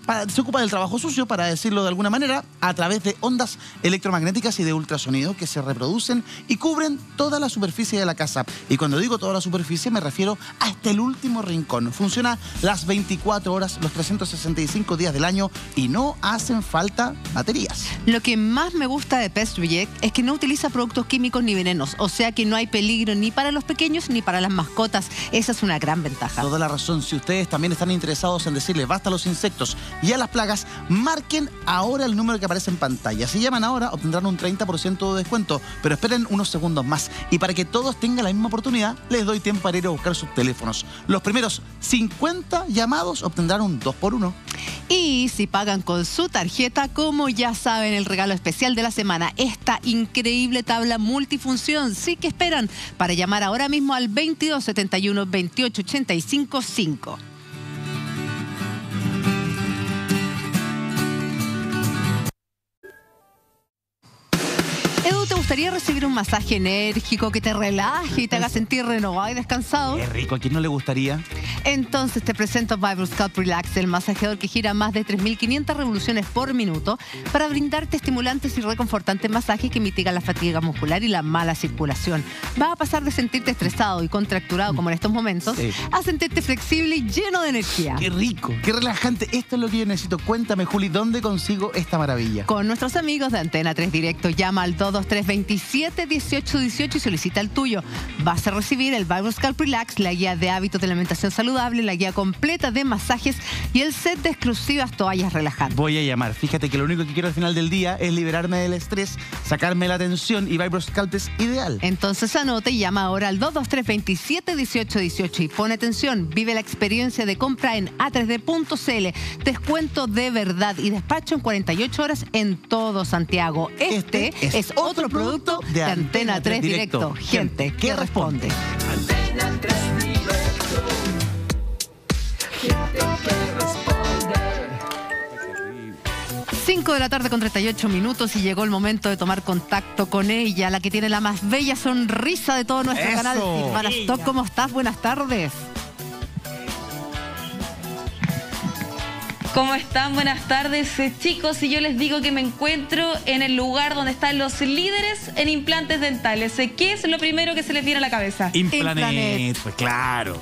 Speaker 1: para- se ocupa del trabajo sucio, para decirlo de alguna manera, a través de ondas electromagnéticas y de ultrasonido que se reproducen y cubren toda la superficie de la casa. Y cuando digo toda la superficie me refiero hasta el último rincón. Funciona las 24 horas, los 365 días del año y no hacen falta baterías.
Speaker 2: Lo que más me gusta de Pest Reject es que no utiliza productos químicos ni venenos, o sea que no hay peligro ni para los pequeños ni para las mascotas. Esa es una gran ventaja.
Speaker 1: Toda la razón. Si ustedes también están interesados en decirle basta a los insectos y a las plagas, marquen ahora el número que aparece en pantalla. Si llaman ahora, obtendrán un 30% de descuento, pero esperen unos segundos más. Y para que todos tengan la misma oportunidad, les doy tiempo para ir a buscar sus teléfonos. Los primeros 50 llamados obtendrán un 2 por 1
Speaker 2: Y si pagan con su tarjeta, como ya saben, el regalo especial de la semana, esta increíble tabla multifunción. Sí que esperan para llamar ahora mismo al 2271 2885 5. Gustaría recibir un masaje enérgico que te relaje y te haga sentir renovado y descansado?
Speaker 1: Qué rico, ¿a quién no le gustaría?
Speaker 2: Entonces te presento Vibro Scalp Relax, el masajeador que gira más de 3.500 revoluciones por minuto para brindarte estimulantes y reconfortantes masajes que mitigan la fatiga muscular y la mala circulación. Vas a pasar de sentirte estresado y contracturado como en estos momentos
Speaker 1: Sí.
Speaker 2: a sentirte flexible y lleno de energía.
Speaker 1: Qué rico, qué relajante. Esto es lo que yo necesito. Cuéntame, Juli, ¿dónde consigo esta maravilla?
Speaker 2: Con nuestros amigos de Antena 3 Directo, llama al 223 18 18 y solicita el tuyo. Vas a recibir el Scalp Relax, la guía de hábitos de alimentación saludable, la guía completa de masajes y el set de exclusivas toallas relajantes.
Speaker 1: Voy a llamar. Fíjate que lo único que quiero al final del día es liberarme del estrés, sacarme la tensión y Vibroscalp es ideal.
Speaker 2: Entonces anote y llama ahora al 223 27 18 18 y pone atención, vive la experiencia de compra en a3d.cl. Descuento de verdad y despacho en 48 horas en todo Santiago. Este, es, otro producto de Antena 3 Directo. Gente que responde.
Speaker 17: Antena 3 directo. Gente que responde.
Speaker 2: 5 de la tarde con 38 minutos y llegó el momento de tomar contacto con ella, la que tiene la más bella sonrisa de todo nuestro
Speaker 17: Eso.
Speaker 2: canal. Silvana. Stock, ¿cómo estás? Buenas tardes.
Speaker 18: ¿Cómo están? Buenas tardes, eh, chicos. Y yo les digo que me encuentro en el lugar donde están los líderes en implantes dentales. Eh, ¿Qué es lo primero que se les viene a la cabeza?
Speaker 1: Implanet, pues claro.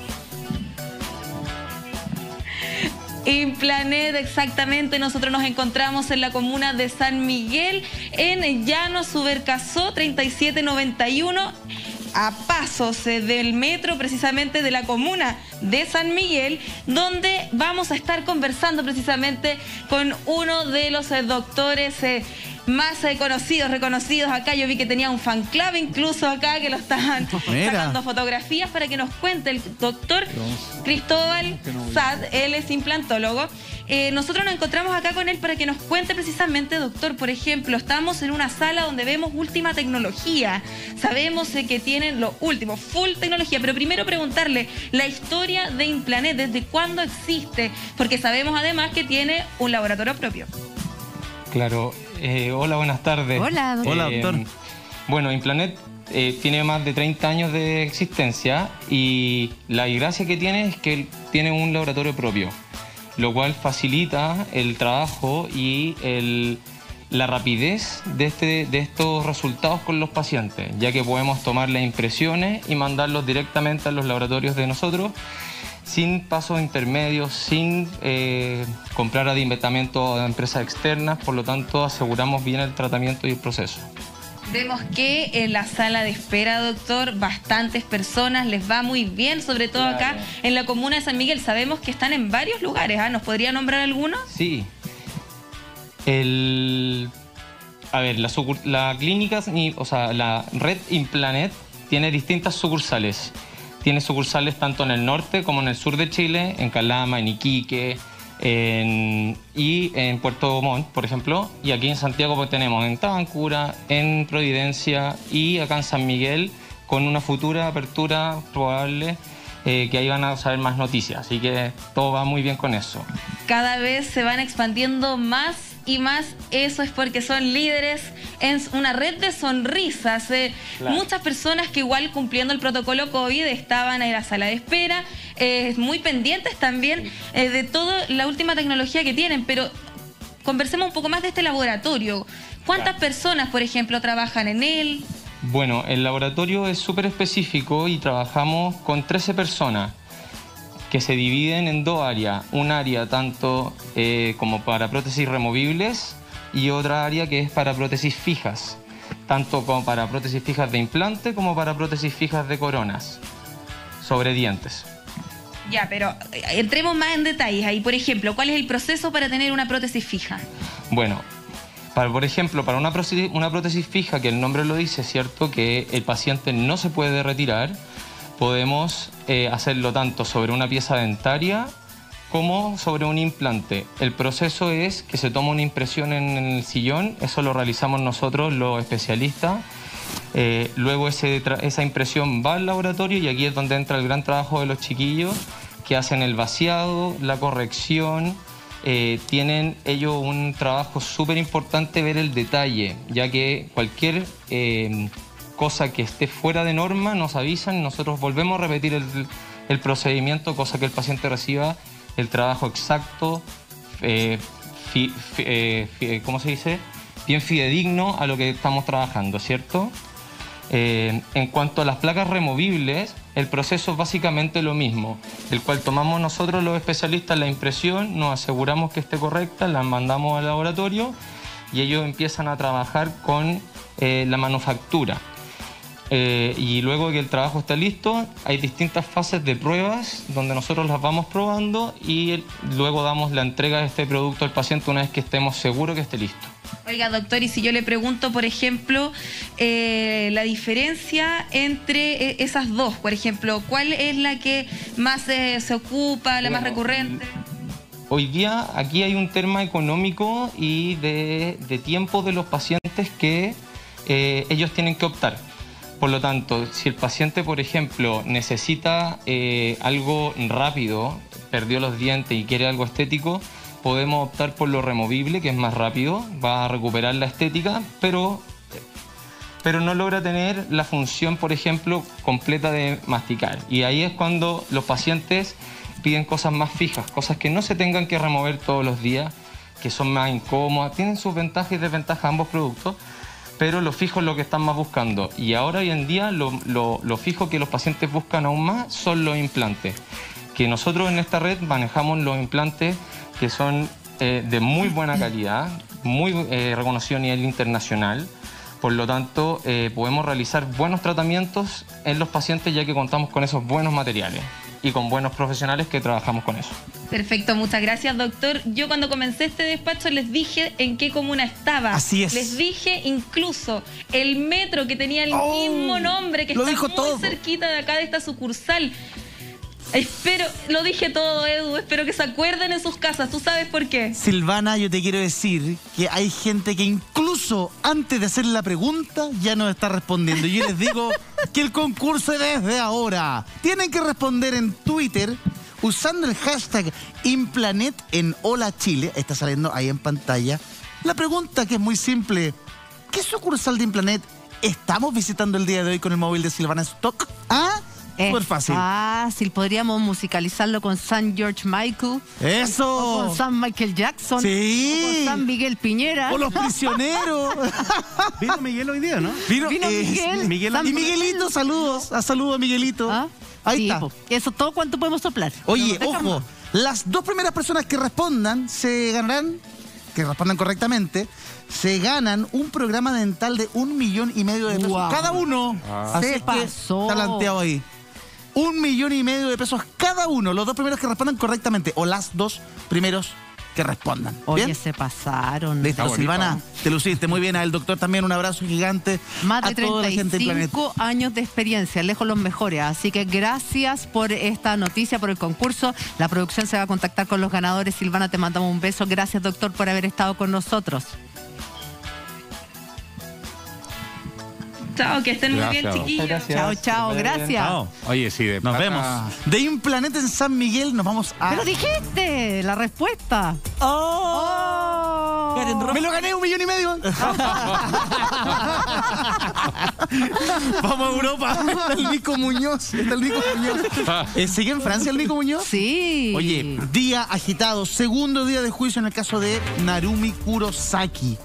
Speaker 18: Implanet, exactamente. Nosotros nos encontramos en la comuna de San Miguel, en Llano Subercasó 3791, a pasos del metro, precisamente de la comuna de San Miguel, donde vamos a estar conversando precisamente con uno de los eh, doctores. eh, más eh, conocidos, reconocidos acá. Yo vi que tenía un fan club incluso acá que lo estaban *laughs*
Speaker 17: Mira.
Speaker 18: sacando fotografías para que nos cuente el doctor Cristóbal Sad, él es implantólogo. Eh, nosotros nos encontramos acá con él para que nos cuente precisamente, doctor, por ejemplo, estamos en una sala donde vemos última tecnología, sabemos eh, que tienen lo último, full tecnología, pero primero preguntarle la historia de Implanet, desde cuándo existe, porque sabemos además que tiene un laboratorio propio.
Speaker 19: Claro. Eh, hola, buenas tardes.
Speaker 2: Hola, doctor.
Speaker 1: Hola, doctor.
Speaker 19: Bueno, Implanet eh, tiene más de 30 años de existencia y la gracia que tiene es que él tiene un laboratorio propio, lo cual facilita el trabajo y la rapidez de, este, de estos resultados con los pacientes, ya que podemos tomar las impresiones y mandarlos directamente a los laboratorios de nosotros sin pasos intermedios, sin eh, comprar adimentamiento a empresas externas, por lo tanto aseguramos bien el tratamiento y el proceso.
Speaker 18: Vemos que en la sala de espera, doctor, bastantes personas, les va muy bien, sobre todo acá en la comuna de San Miguel. Sabemos que están en varios lugares, ¿ah? ¿Nos podría nombrar algunos?
Speaker 19: Sí. El, a ver, la, la clínica, ni- o sea, la red Implanet tiene distintas sucursales. Tiene sucursales tanto en el norte como en el sur de Chile, en Calama, en Iquique, en- y en Puerto Montt, por ejemplo. Y aquí en Santiago pues, tenemos en Tabancura, en Providencia y acá en San Miguel, con una futura apertura probable, eh, que ahí van a saber más noticias. Así que todo va muy bien con eso.
Speaker 18: Cada vez se van expandiendo más y más. Eso es porque son líderes en una red de sonrisas. eh.
Speaker 19: Claro.
Speaker 18: Muchas personas que igual cumpliendo el protocolo COVID estaban en la sala de espera, eh, muy pendientes también eh, de toda la última tecnología que tienen, pero conversemos un poco más de este laboratorio. ¿Cuántas personas, por ejemplo, trabajan en él?
Speaker 19: Bueno, el laboratorio es súper específico y trabajamos con 13 personas que se dividen en dos áreas. Un área tanto eh, como para prótesis removibles y otra área que es para prótesis fijas, tanto como para prótesis fijas de implante como para prótesis fijas de coronas sobre dientes.
Speaker 18: Ya, pero eh, entremos más en detalles ahí. Por ejemplo, ¿cuál es el proceso para tener una prótesis fija?
Speaker 19: Bueno, para, por ejemplo, para una prótesis, una prótesis fija, que el nombre lo dice, ¿cierto? Que el paciente no se puede retirar, podemos eh, hacerlo tanto sobre una pieza dentaria como sobre un implante. El proceso es que se toma una impresión en el sillón, eso lo realizamos nosotros, los especialistas. Eh, luego esa impresión va al laboratorio y aquí es donde entra el gran trabajo de los chiquillos que hacen el vaciado, la corrección. Eh, tienen ellos un trabajo súper importante ver el detalle, ya que cualquier cosa que esté fuera de norma nos avisan nosotros volvemos a repetir el, procedimiento, cosa que el paciente reciba el trabajo exacto, eh, eh, fi- ¿cómo se dice? Bien fidedigno a lo que estamos trabajando, ¿cierto? Eh, en cuanto a las placas removibles, el proceso es básicamente lo mismo, el cual tomamos nosotros los especialistas la impresión, nos aseguramos que esté correcta, la mandamos al laboratorio y ellos empiezan a trabajar con eh, la manufactura. Eh, y luego que el trabajo está listo, hay distintas fases de pruebas donde nosotros las vamos probando y el- luego damos la entrega de este producto al paciente una vez que estemos seguros que esté listo.
Speaker 18: Oiga, doctor, y si yo le pregunto, por ejemplo, eh, la diferencia entre eh, esas dos, por ejemplo, ¿cuál es la que más eh, se ocupa, la más recurrente?
Speaker 19: Hoy día aquí hay un tema económico y de, de tiempo de los pacientes que ellos tienen que optar. Por lo tanto, si el paciente, por ejemplo, necesita eh, algo rápido, perdió los dientes y quiere algo estético, podemos optar por lo removible, que es más rápido, va a recuperar la estética, pero pero no logra tener la función, por ejemplo, completa de masticar. Y ahí es cuando los pacientes piden cosas más fijas, cosas que no se tengan que remover todos los días, que son más incómodas, tienen sus ventajas y desventajas ambos productos, pero lo fijo es lo que están más buscando. Y ahora hoy en día lo, fijo que los pacientes buscan aún más son los implantes. Que nosotros en esta red manejamos los implantes que son eh, de muy buena calidad, muy eh, reconocido a nivel internacional. Por lo tanto, eh, podemos realizar buenos tratamientos en los pacientes ya que contamos con esos buenos materiales y con buenos profesionales que trabajamos con eso.
Speaker 18: Perfecto, muchas gracias, doctor. Yo cuando comencé este despacho les dije en qué comuna estaba.
Speaker 1: Así es.
Speaker 18: Les dije incluso el metro que tenía el
Speaker 1: Oh,
Speaker 18: mismo nombre, que está muy
Speaker 1: todo.
Speaker 18: cerquita de acá de esta sucursal. Espero, lo dije todo, Edu. Espero que se acuerden en sus casas. ¿Tú sabes por qué?
Speaker 1: Silvana, yo te quiero decir que hay gente que incluso antes de hacer la pregunta ya nos está respondiendo. Y yo les digo que el concurso es desde ahora. Tienen que responder en Twitter usando el hashtag Implanet en Hola Chile. Está saliendo ahí en pantalla. La pregunta que es muy simple. ¿Qué sucursal de Implanet estamos visitando el día de hoy con el móvil de Silvana Stock? ¿Ah?
Speaker 2: Es
Speaker 1: Súper fácil.
Speaker 2: Fácil, podríamos musicalizarlo con San George Michael.
Speaker 1: ¡Eso!
Speaker 2: O con San Michael Jackson.
Speaker 1: Sí.
Speaker 2: O con San Miguel Piñera.
Speaker 1: O los prisioneros. *laughs*
Speaker 13: Vino Miguel hoy día, ¿no?
Speaker 2: Vino Miguel.
Speaker 13: Miguel
Speaker 2: San
Speaker 1: y Miguelito, saludos. A saludo a Miguelito. Ahí
Speaker 2: Sí,
Speaker 1: está.
Speaker 2: po. Eso todo cuánto podemos soplar.
Speaker 1: Oye, ojo, las dos primeras personas que respondan se ganarán, que respondan correctamente, se ganan un programa dental de un millón y medio de pesos cada uno.
Speaker 2: Ah.
Speaker 1: Así
Speaker 2: Se
Speaker 1: es que está planteado ahí. Un millón y medio de pesos cada uno, los dos primeros que respondan correctamente, o las dos primeros que respondan.
Speaker 2: Oye,
Speaker 1: ¿Bien?
Speaker 2: se pasaron.
Speaker 1: Listo, Silvana, te luciste muy bien. Al doctor también un abrazo gigante.
Speaker 2: Más de
Speaker 1: a toda la gente del planeta.
Speaker 2: 35 años de experiencia, lejos los mejores. Así que gracias por esta noticia, por el concurso. La producción se va a contactar con los ganadores. Silvana, te mandamos un beso. Gracias, doctor, por haber estado con nosotros.
Speaker 18: Chao, que estén muy bien,
Speaker 4: Gracias.
Speaker 18: chiquillos.
Speaker 2: Chao, chao, gracias.
Speaker 1: Oye, sí,
Speaker 4: de
Speaker 1: Nos vemos. De Implaneta en San Miguel nos vamos a.
Speaker 2: Pero dijiste la respuesta. Oh.
Speaker 1: Me lo gané un millón y medio. *laughs* Vamos a Europa. Está *laughs* el Nico Muñoz. Está el Nico Muñoz. Eh, ¿Sigue en Francia el Nico Muñoz?
Speaker 2: Sí.
Speaker 1: Oye, día agitado. Segundo día de juicio en el caso de Narumi Kurosaki.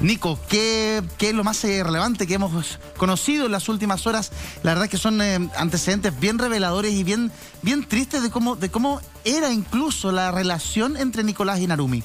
Speaker 1: Nico, ¿qué, qué es lo más eh, relevante que hemos conocido en las últimas horas? La verdad es que son eh, antecedentes bien reveladores y bien, bien tristes de cómo, de cómo era incluso la relación entre Nicolás y Narumi.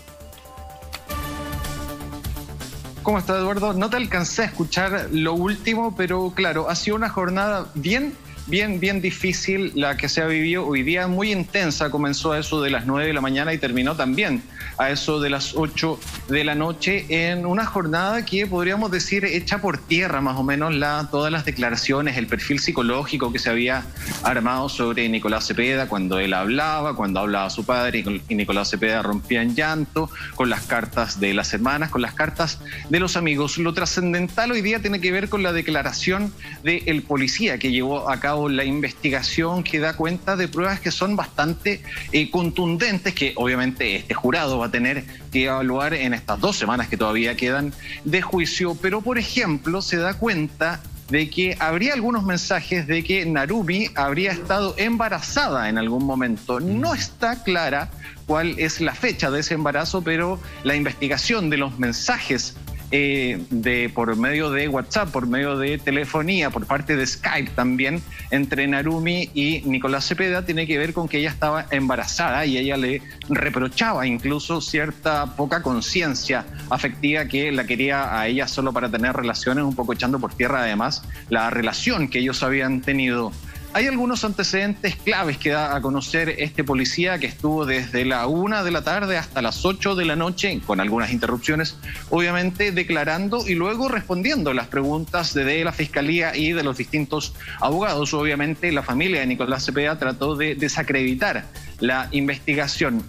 Speaker 20: ¿Cómo está Eduardo? No te alcancé a escuchar lo último, pero claro, ha sido una jornada bien, bien, bien difícil la que se ha vivido hoy día, muy intensa. Comenzó a eso de las 9 de la mañana y terminó también a eso de las 8 de la noche en una jornada que podríamos decir hecha por tierra más o menos la, todas las declaraciones, el perfil psicológico que se había armado sobre Nicolás Cepeda cuando él hablaba, cuando hablaba su padre y, y Nicolás Cepeda rompía en llanto, con las cartas de las hermanas, con las cartas de los amigos. Lo trascendental hoy día tiene que ver con la declaración del policía que llevó a cabo la investigación que da cuenta de pruebas que son bastante eh, contundentes que obviamente este jurado va a tener que evaluar en estas dos semanas que todavía quedan de juicio. Pero por ejemplo se da cuenta de que habría algunos mensajes de que Narumi habría estado embarazada en algún momento. No está clara cuál es la fecha de ese embarazo, pero la investigación de los mensajes eh, de, por medio de WhatsApp, por medio de telefonía, por parte de Skype también, entre Narumi y Nicolás Cepeda, tiene que ver con que ella estaba embarazada y ella le reprochaba incluso cierta poca conciencia afectiva que la quería a ella solo para tener relaciones, un poco echando por tierra además la relación que ellos habían tenido. Hay algunos antecedentes claves que da a conocer este policía que estuvo desde la una de la tarde hasta las 8 de la noche, con algunas interrupciones, obviamente declarando y luego respondiendo las preguntas de, la fiscalía y de los distintos abogados. Obviamente la familia de Nicolás Cepeda trató de desacreditar la investigación.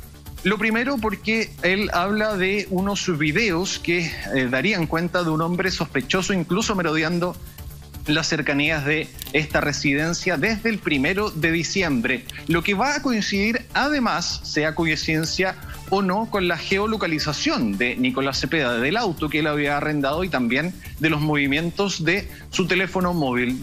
Speaker 20: Lo primero porque él habla de unos videos que eh, darían cuenta de un hombre sospechoso, incluso merodeando las cercanías de esta residencia desde el primero de diciembre, lo que va a coincidir además, sea coincidencia o no, con la geolocalización de Nicolás Cepeda, del auto que él había arrendado y también de los movimientos de su teléfono móvil.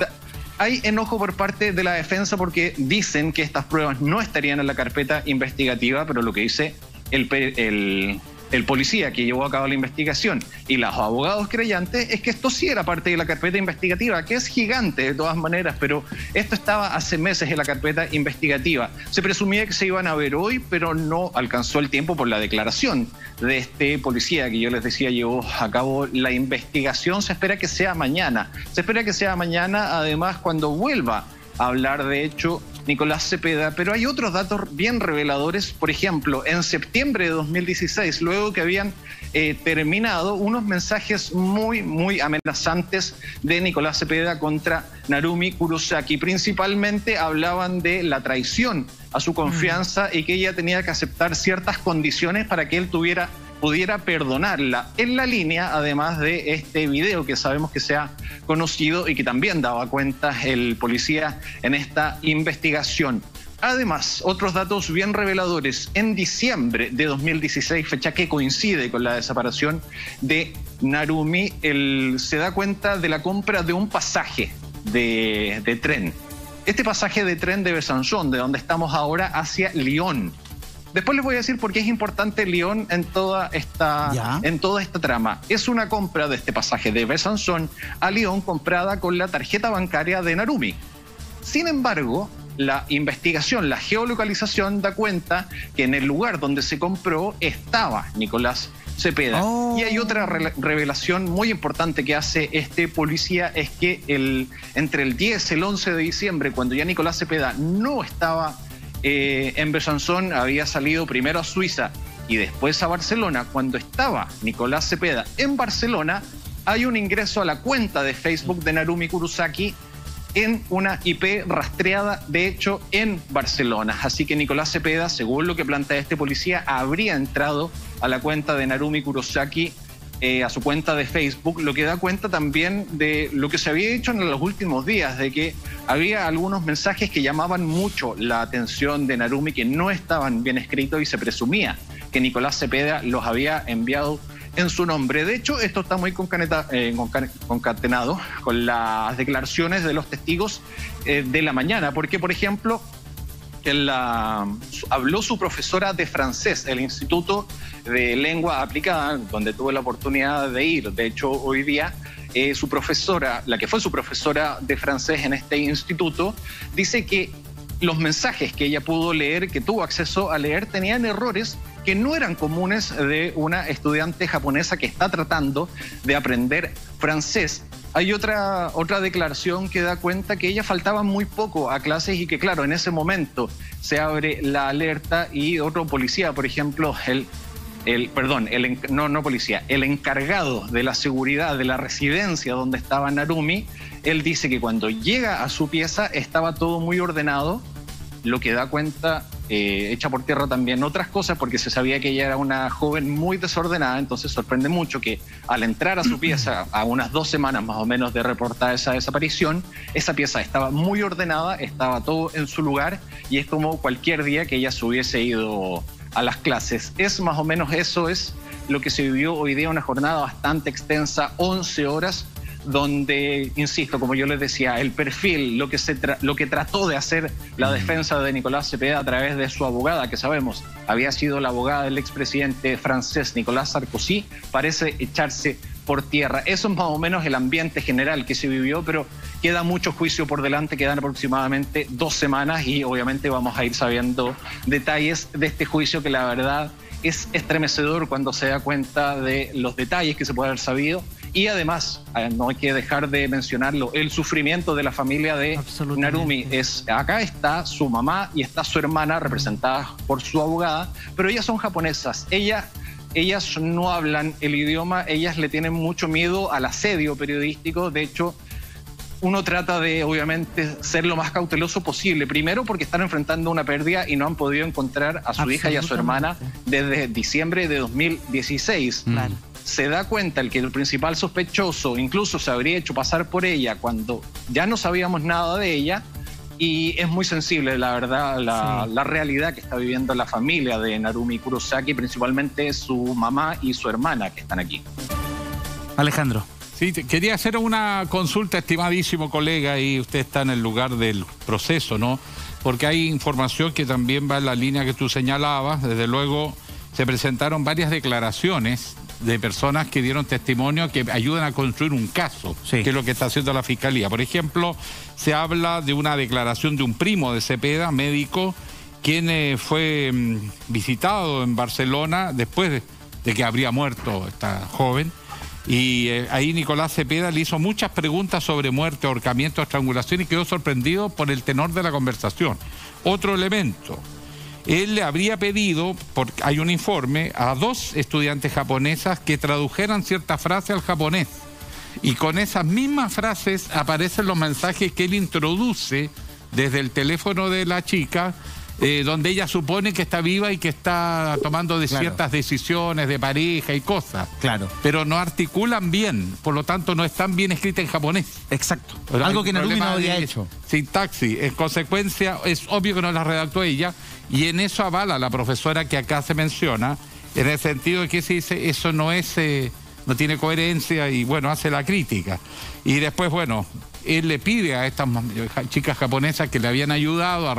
Speaker 20: Hay enojo por parte de la defensa porque dicen que estas pruebas no estarían en la carpeta investigativa, pero lo que dice el, el, el policía que llevó a cabo la investigación y los abogados creyentes es que esto sí era parte de la carpeta investigativa, que es gigante de todas maneras, pero esto estaba hace meses en la carpeta investigativa. Se presumía que se iban a ver hoy, pero no alcanzó el tiempo por la declaración de este policía que yo les decía llevó a cabo la investigación. Se espera que sea mañana. Se espera que sea mañana, además, cuando vuelva a hablar de hecho Nicolás Cepeda, pero hay otros datos bien reveladores. Por ejemplo, en septiembre de 2016, luego que habían eh, terminado unos mensajes muy, muy amenazantes de Nicolás Cepeda contra Narumi Kurosaki. Principalmente hablaban de la traición a su confianza y que ella tenía que aceptar ciertas condiciones para que él tuviera pudiera perdonarla en la línea, además de este video que sabemos que se ha conocido y que también daba cuenta el policía en esta investigación. Además, otros datos bien reveladores. En diciembre de 2016, fecha que coincide con la desaparición de Narumi, él se da cuenta de la compra de un pasaje de, de tren. Este pasaje de tren de Besançon, de donde estamos ahora, hacia Lyon. Después les voy a decir por qué es importante Lyon en toda esta, en toda esta trama. Es una compra de este pasaje de Besançon a Lyon comprada con la tarjeta bancaria de Narumi. Sin embargo, la investigación, la geolocalización da cuenta que en el lugar donde se compró estaba Nicolás Cepeda. Y hay otra re- revelación muy importante que hace este policía, es que el, entre el 10 y el 11 de diciembre, cuando ya Nicolás Cepeda no estaba eh, en Besançon, había salido primero a Suiza y después a Barcelona, cuando estaba Nicolás Cepeda en Barcelona, hay un ingreso a la cuenta de Facebook de Narumi Kurosaki en una IP rastreada, de hecho, en Barcelona. Así que Nicolás Cepeda, según lo que plantea este policía, habría entrado a la cuenta de Narumi Kurosaki, eh, a su cuenta de Facebook, lo que da cuenta también de lo que se había hecho en los últimos días, de que había algunos mensajes que llamaban mucho la atención de Narumi, que no estaban bien escritos y se presumía que Nicolás Cepeda los había enviado en su nombre. De hecho, esto está muy concaneta- eh, conca- concatenado con las declaraciones de los testigos eh, de la mañana, porque, por ejemplo, en la- habló su profesora de francés, el Instituto de Lengua Aplicada, donde tuve la oportunidad de ir. De hecho, hoy día eh, su profesora, la que fue su profesora de francés en este instituto, dice que los mensajes que ella pudo leer, que tuvo acceso a leer, tenían errores que no eran comunes de una estudiante japonesa que está tratando de aprender francés. Hay otra, otra declaración que da cuenta que ella faltaba muy poco a clases y que claro, en ese momento se abre la alerta y otro policía, por ejemplo, el, el perdón, el, no, no policía, el encargado de la seguridad de la residencia donde estaba Narumi, él dice que cuando llega a su pieza estaba todo muy ordenado, lo que da cuenta, eh, echa por tierra también otras cosas, porque se sabía que ella era una joven muy desordenada, entonces sorprende mucho que al entrar a su *clears throat* pieza, a unas dos semanas más o menos de reportar esa desaparición, esa pieza estaba muy ordenada, estaba todo en su lugar, y es como cualquier día que ella se hubiese ido a las clases. Es más o menos eso, es lo que se vivió hoy día, una jornada bastante extensa, 11 horas, donde, insisto, como yo les decía, el perfil, lo que, se tra- lo que trató de hacer la defensa de Nicolás Cepeda a través de su abogada, que sabemos había sido la abogada del expresidente francés Nicolás Sarkozy, parece echarse por tierra. Eso es más o menos el ambiente general que se vivió, pero queda mucho juicio por delante, quedan aproximadamente dos semanas y obviamente vamos a ir sabiendo detalles de este juicio que la verdad es estremecedor cuando se da cuenta de los detalles que se puede haber sabido y además, eh, no hay que dejar de mencionarlo, el sufrimiento de la familia de Narumi. Es, acá está su mamá y está su hermana representadas por su abogada, pero ellas son japonesas. Ella, ellas no hablan el idioma, ellas le tienen mucho miedo al asedio periodístico. De hecho, uno trata de, obviamente, ser lo más cauteloso posible. Primero, porque están enfrentando una pérdida y no han podido encontrar a su hija y a su hermana desde diciembre de 2016. Se da cuenta el que el principal sospechoso incluso se habría hecho pasar por ella cuando ya no sabíamos nada de ella. Y es muy sensible, la verdad, la, la realidad que está viviendo la familia de Narumi Kurosaki, principalmente su mamá y su hermana que están aquí.
Speaker 1: Alejandro.
Speaker 4: Sí, te- quería hacer una consulta, estimadísimo colega, y usted está en el lugar del proceso, ¿no? Porque hay información que también va en la línea que tú señalabas. Desde luego, se presentaron varias declaraciones de personas que dieron testimonio que ayudan a construir un caso, que es lo que está haciendo la Fiscalía. Por ejemplo, se habla de una declaración de un primo de Cepeda, médico, quien eh, fue mm, visitado en Barcelona después de, de que habría muerto esta joven Y eh, ahí Nicolás Cepeda le hizo muchas preguntas sobre muerte, ahorcamiento, estrangulación y quedó sorprendido por el tenor de la conversación. Otro elemento, él le habría pedido, porque hay un informe, a dos estudiantes japonesas que tradujeran cierta frase al japonés. Y con esas mismas frases aparecen los mensajes que él introduce desde el teléfono de la chica, eh, donde ella supone que está viva y que está tomando de
Speaker 1: Claro.
Speaker 4: ciertas decisiones de pareja y cosas.
Speaker 1: Claro.
Speaker 4: Pero no articulan bien, por lo tanto no están bien escritas en japonés.
Speaker 1: Exacto. Algo que Narumi no había hecho.
Speaker 4: Sintaxis. En consecuencia, es obvio que no la redactó ella y en eso avala la profesora que acá se menciona, en el sentido de que se dice eso no es, eh, no tiene coherencia y bueno, hace la crítica. Y después, bueno, él le pide a estas ja- chicas japonesas que le habían ayudado a,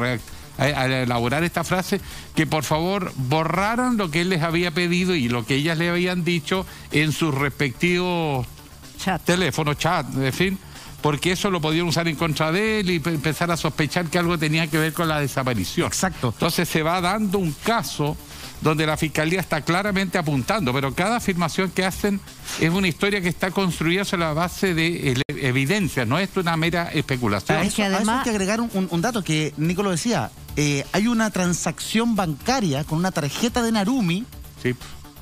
Speaker 4: re- a- a elaborar esta frase, que por favor borraran lo que él les había pedido y lo que ellas le habían dicho en sus respectivos teléfonos, chat, en fin, porque eso lo podían usar en contra de él y pe- empezar a sospechar que algo tenía que ver con la desaparición.
Speaker 1: Exacto.
Speaker 4: Entonces se va dando un caso donde la fiscalía está claramente apuntando, pero cada afirmación que hacen es una historia que está construida sobre la base de evidencias, no es una mera especulación.
Speaker 1: A eso, a eso hay que agregar un, un- un dato que Nico lo decía. Eh, hay una transacción bancaria con una tarjeta de Narumi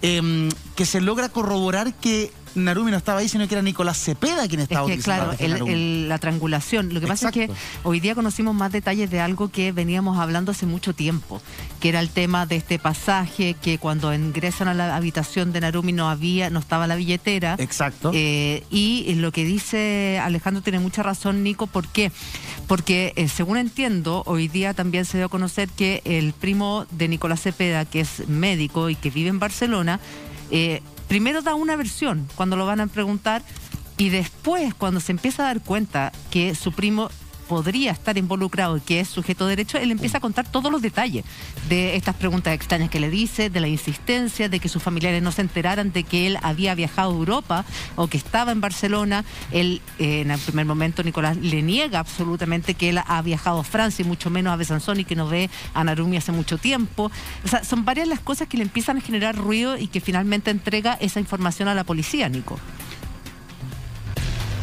Speaker 1: em, que se logra corroborar que Narumi no estaba ahí, sino que era Nicolás Cepeda quien
Speaker 2: Es
Speaker 1: estaba
Speaker 2: que,
Speaker 1: utilizando
Speaker 2: claro, el- la triangulación. Lo que pasa es que hoy día conocimos más detalles de algo que veníamos hablando hace mucho tiempo, que era el tema de este pasaje, que cuando ingresan a la habitación de Narumi no había, no estaba la billetera.
Speaker 1: Exacto.
Speaker 2: Eh, y lo que dice Alejandro tiene mucha razón, Nico, ¿por qué? Porque eh, según entiendo, hoy día también se dio a conocer que el primo de Nicolás Cepeda, que es médico y que vive en Barcelona, eh, primero da una versión cuando lo van a preguntar y después cuando se empieza a dar cuenta que su primo podría estar involucrado y que es sujeto de derecho, él empieza a contar todos los detalles de estas preguntas extrañas que le dice, de la insistencia, de que sus familiares no se enteraran de que él había viajado a Europa o que estaba en Barcelona. Él, eh, en el primer momento, Nicolás le niega absolutamente que él ha viajado a Francia y mucho menos a Besanzón y que no ve a Narumi hace mucho tiempo. O sea, son varias las cosas que le empiezan a generar ruido y que finalmente entrega esa información a la policía, Nico.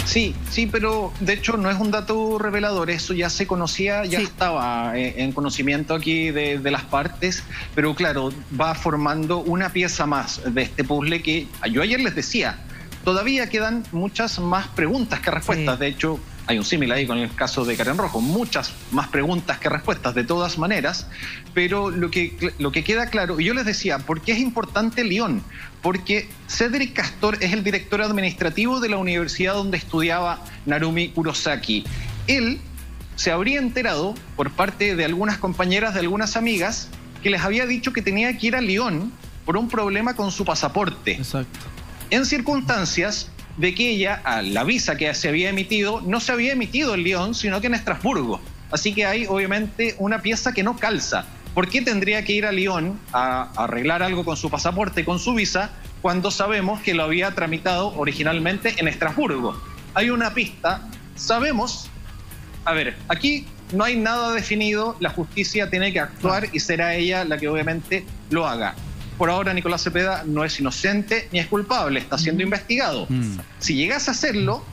Speaker 20: Sí, sí, pero de hecho no es un dato revelador, eso ya se conocía, ya estaba eh, en conocimiento aquí de, de las partes, pero claro, va formando una pieza más de este puzzle que yo ayer les decía, todavía quedan muchas más preguntas que respuestas, de hecho hay un símil ahí con el caso de Karen Rojo, muchas más preguntas que respuestas de todas maneras, pero lo que, lo que queda claro, y yo les decía, ¿por qué es importante León? Porque Cedric Castor es el director administrativo de la universidad donde estudiaba Narumi Kurosaki. Él se habría enterado por parte de algunas compañeras, de algunas amigas, que les había dicho que tenía que ir a León por un problema con su pasaporte.
Speaker 3: Exacto.
Speaker 20: En circunstancias de que ella, a la visa que se había emitido, no se había emitido en León, sino que en Estrasburgo. Así que hay obviamente una pieza que no calza. ¿Por qué tendría que ir a León a arreglar algo con su pasaporte, con su visa, cuando sabemos que lo había tramitado originalmente en Estrasburgo? Hay una pista, sabemos, a ver, aquí no hay nada definido, la justicia tiene que actuar y será ella la que obviamente lo haga. Por ahora Nicolás Cepeda no es inocente ni es culpable, está siendo investigado. Si llegas a hacerlo,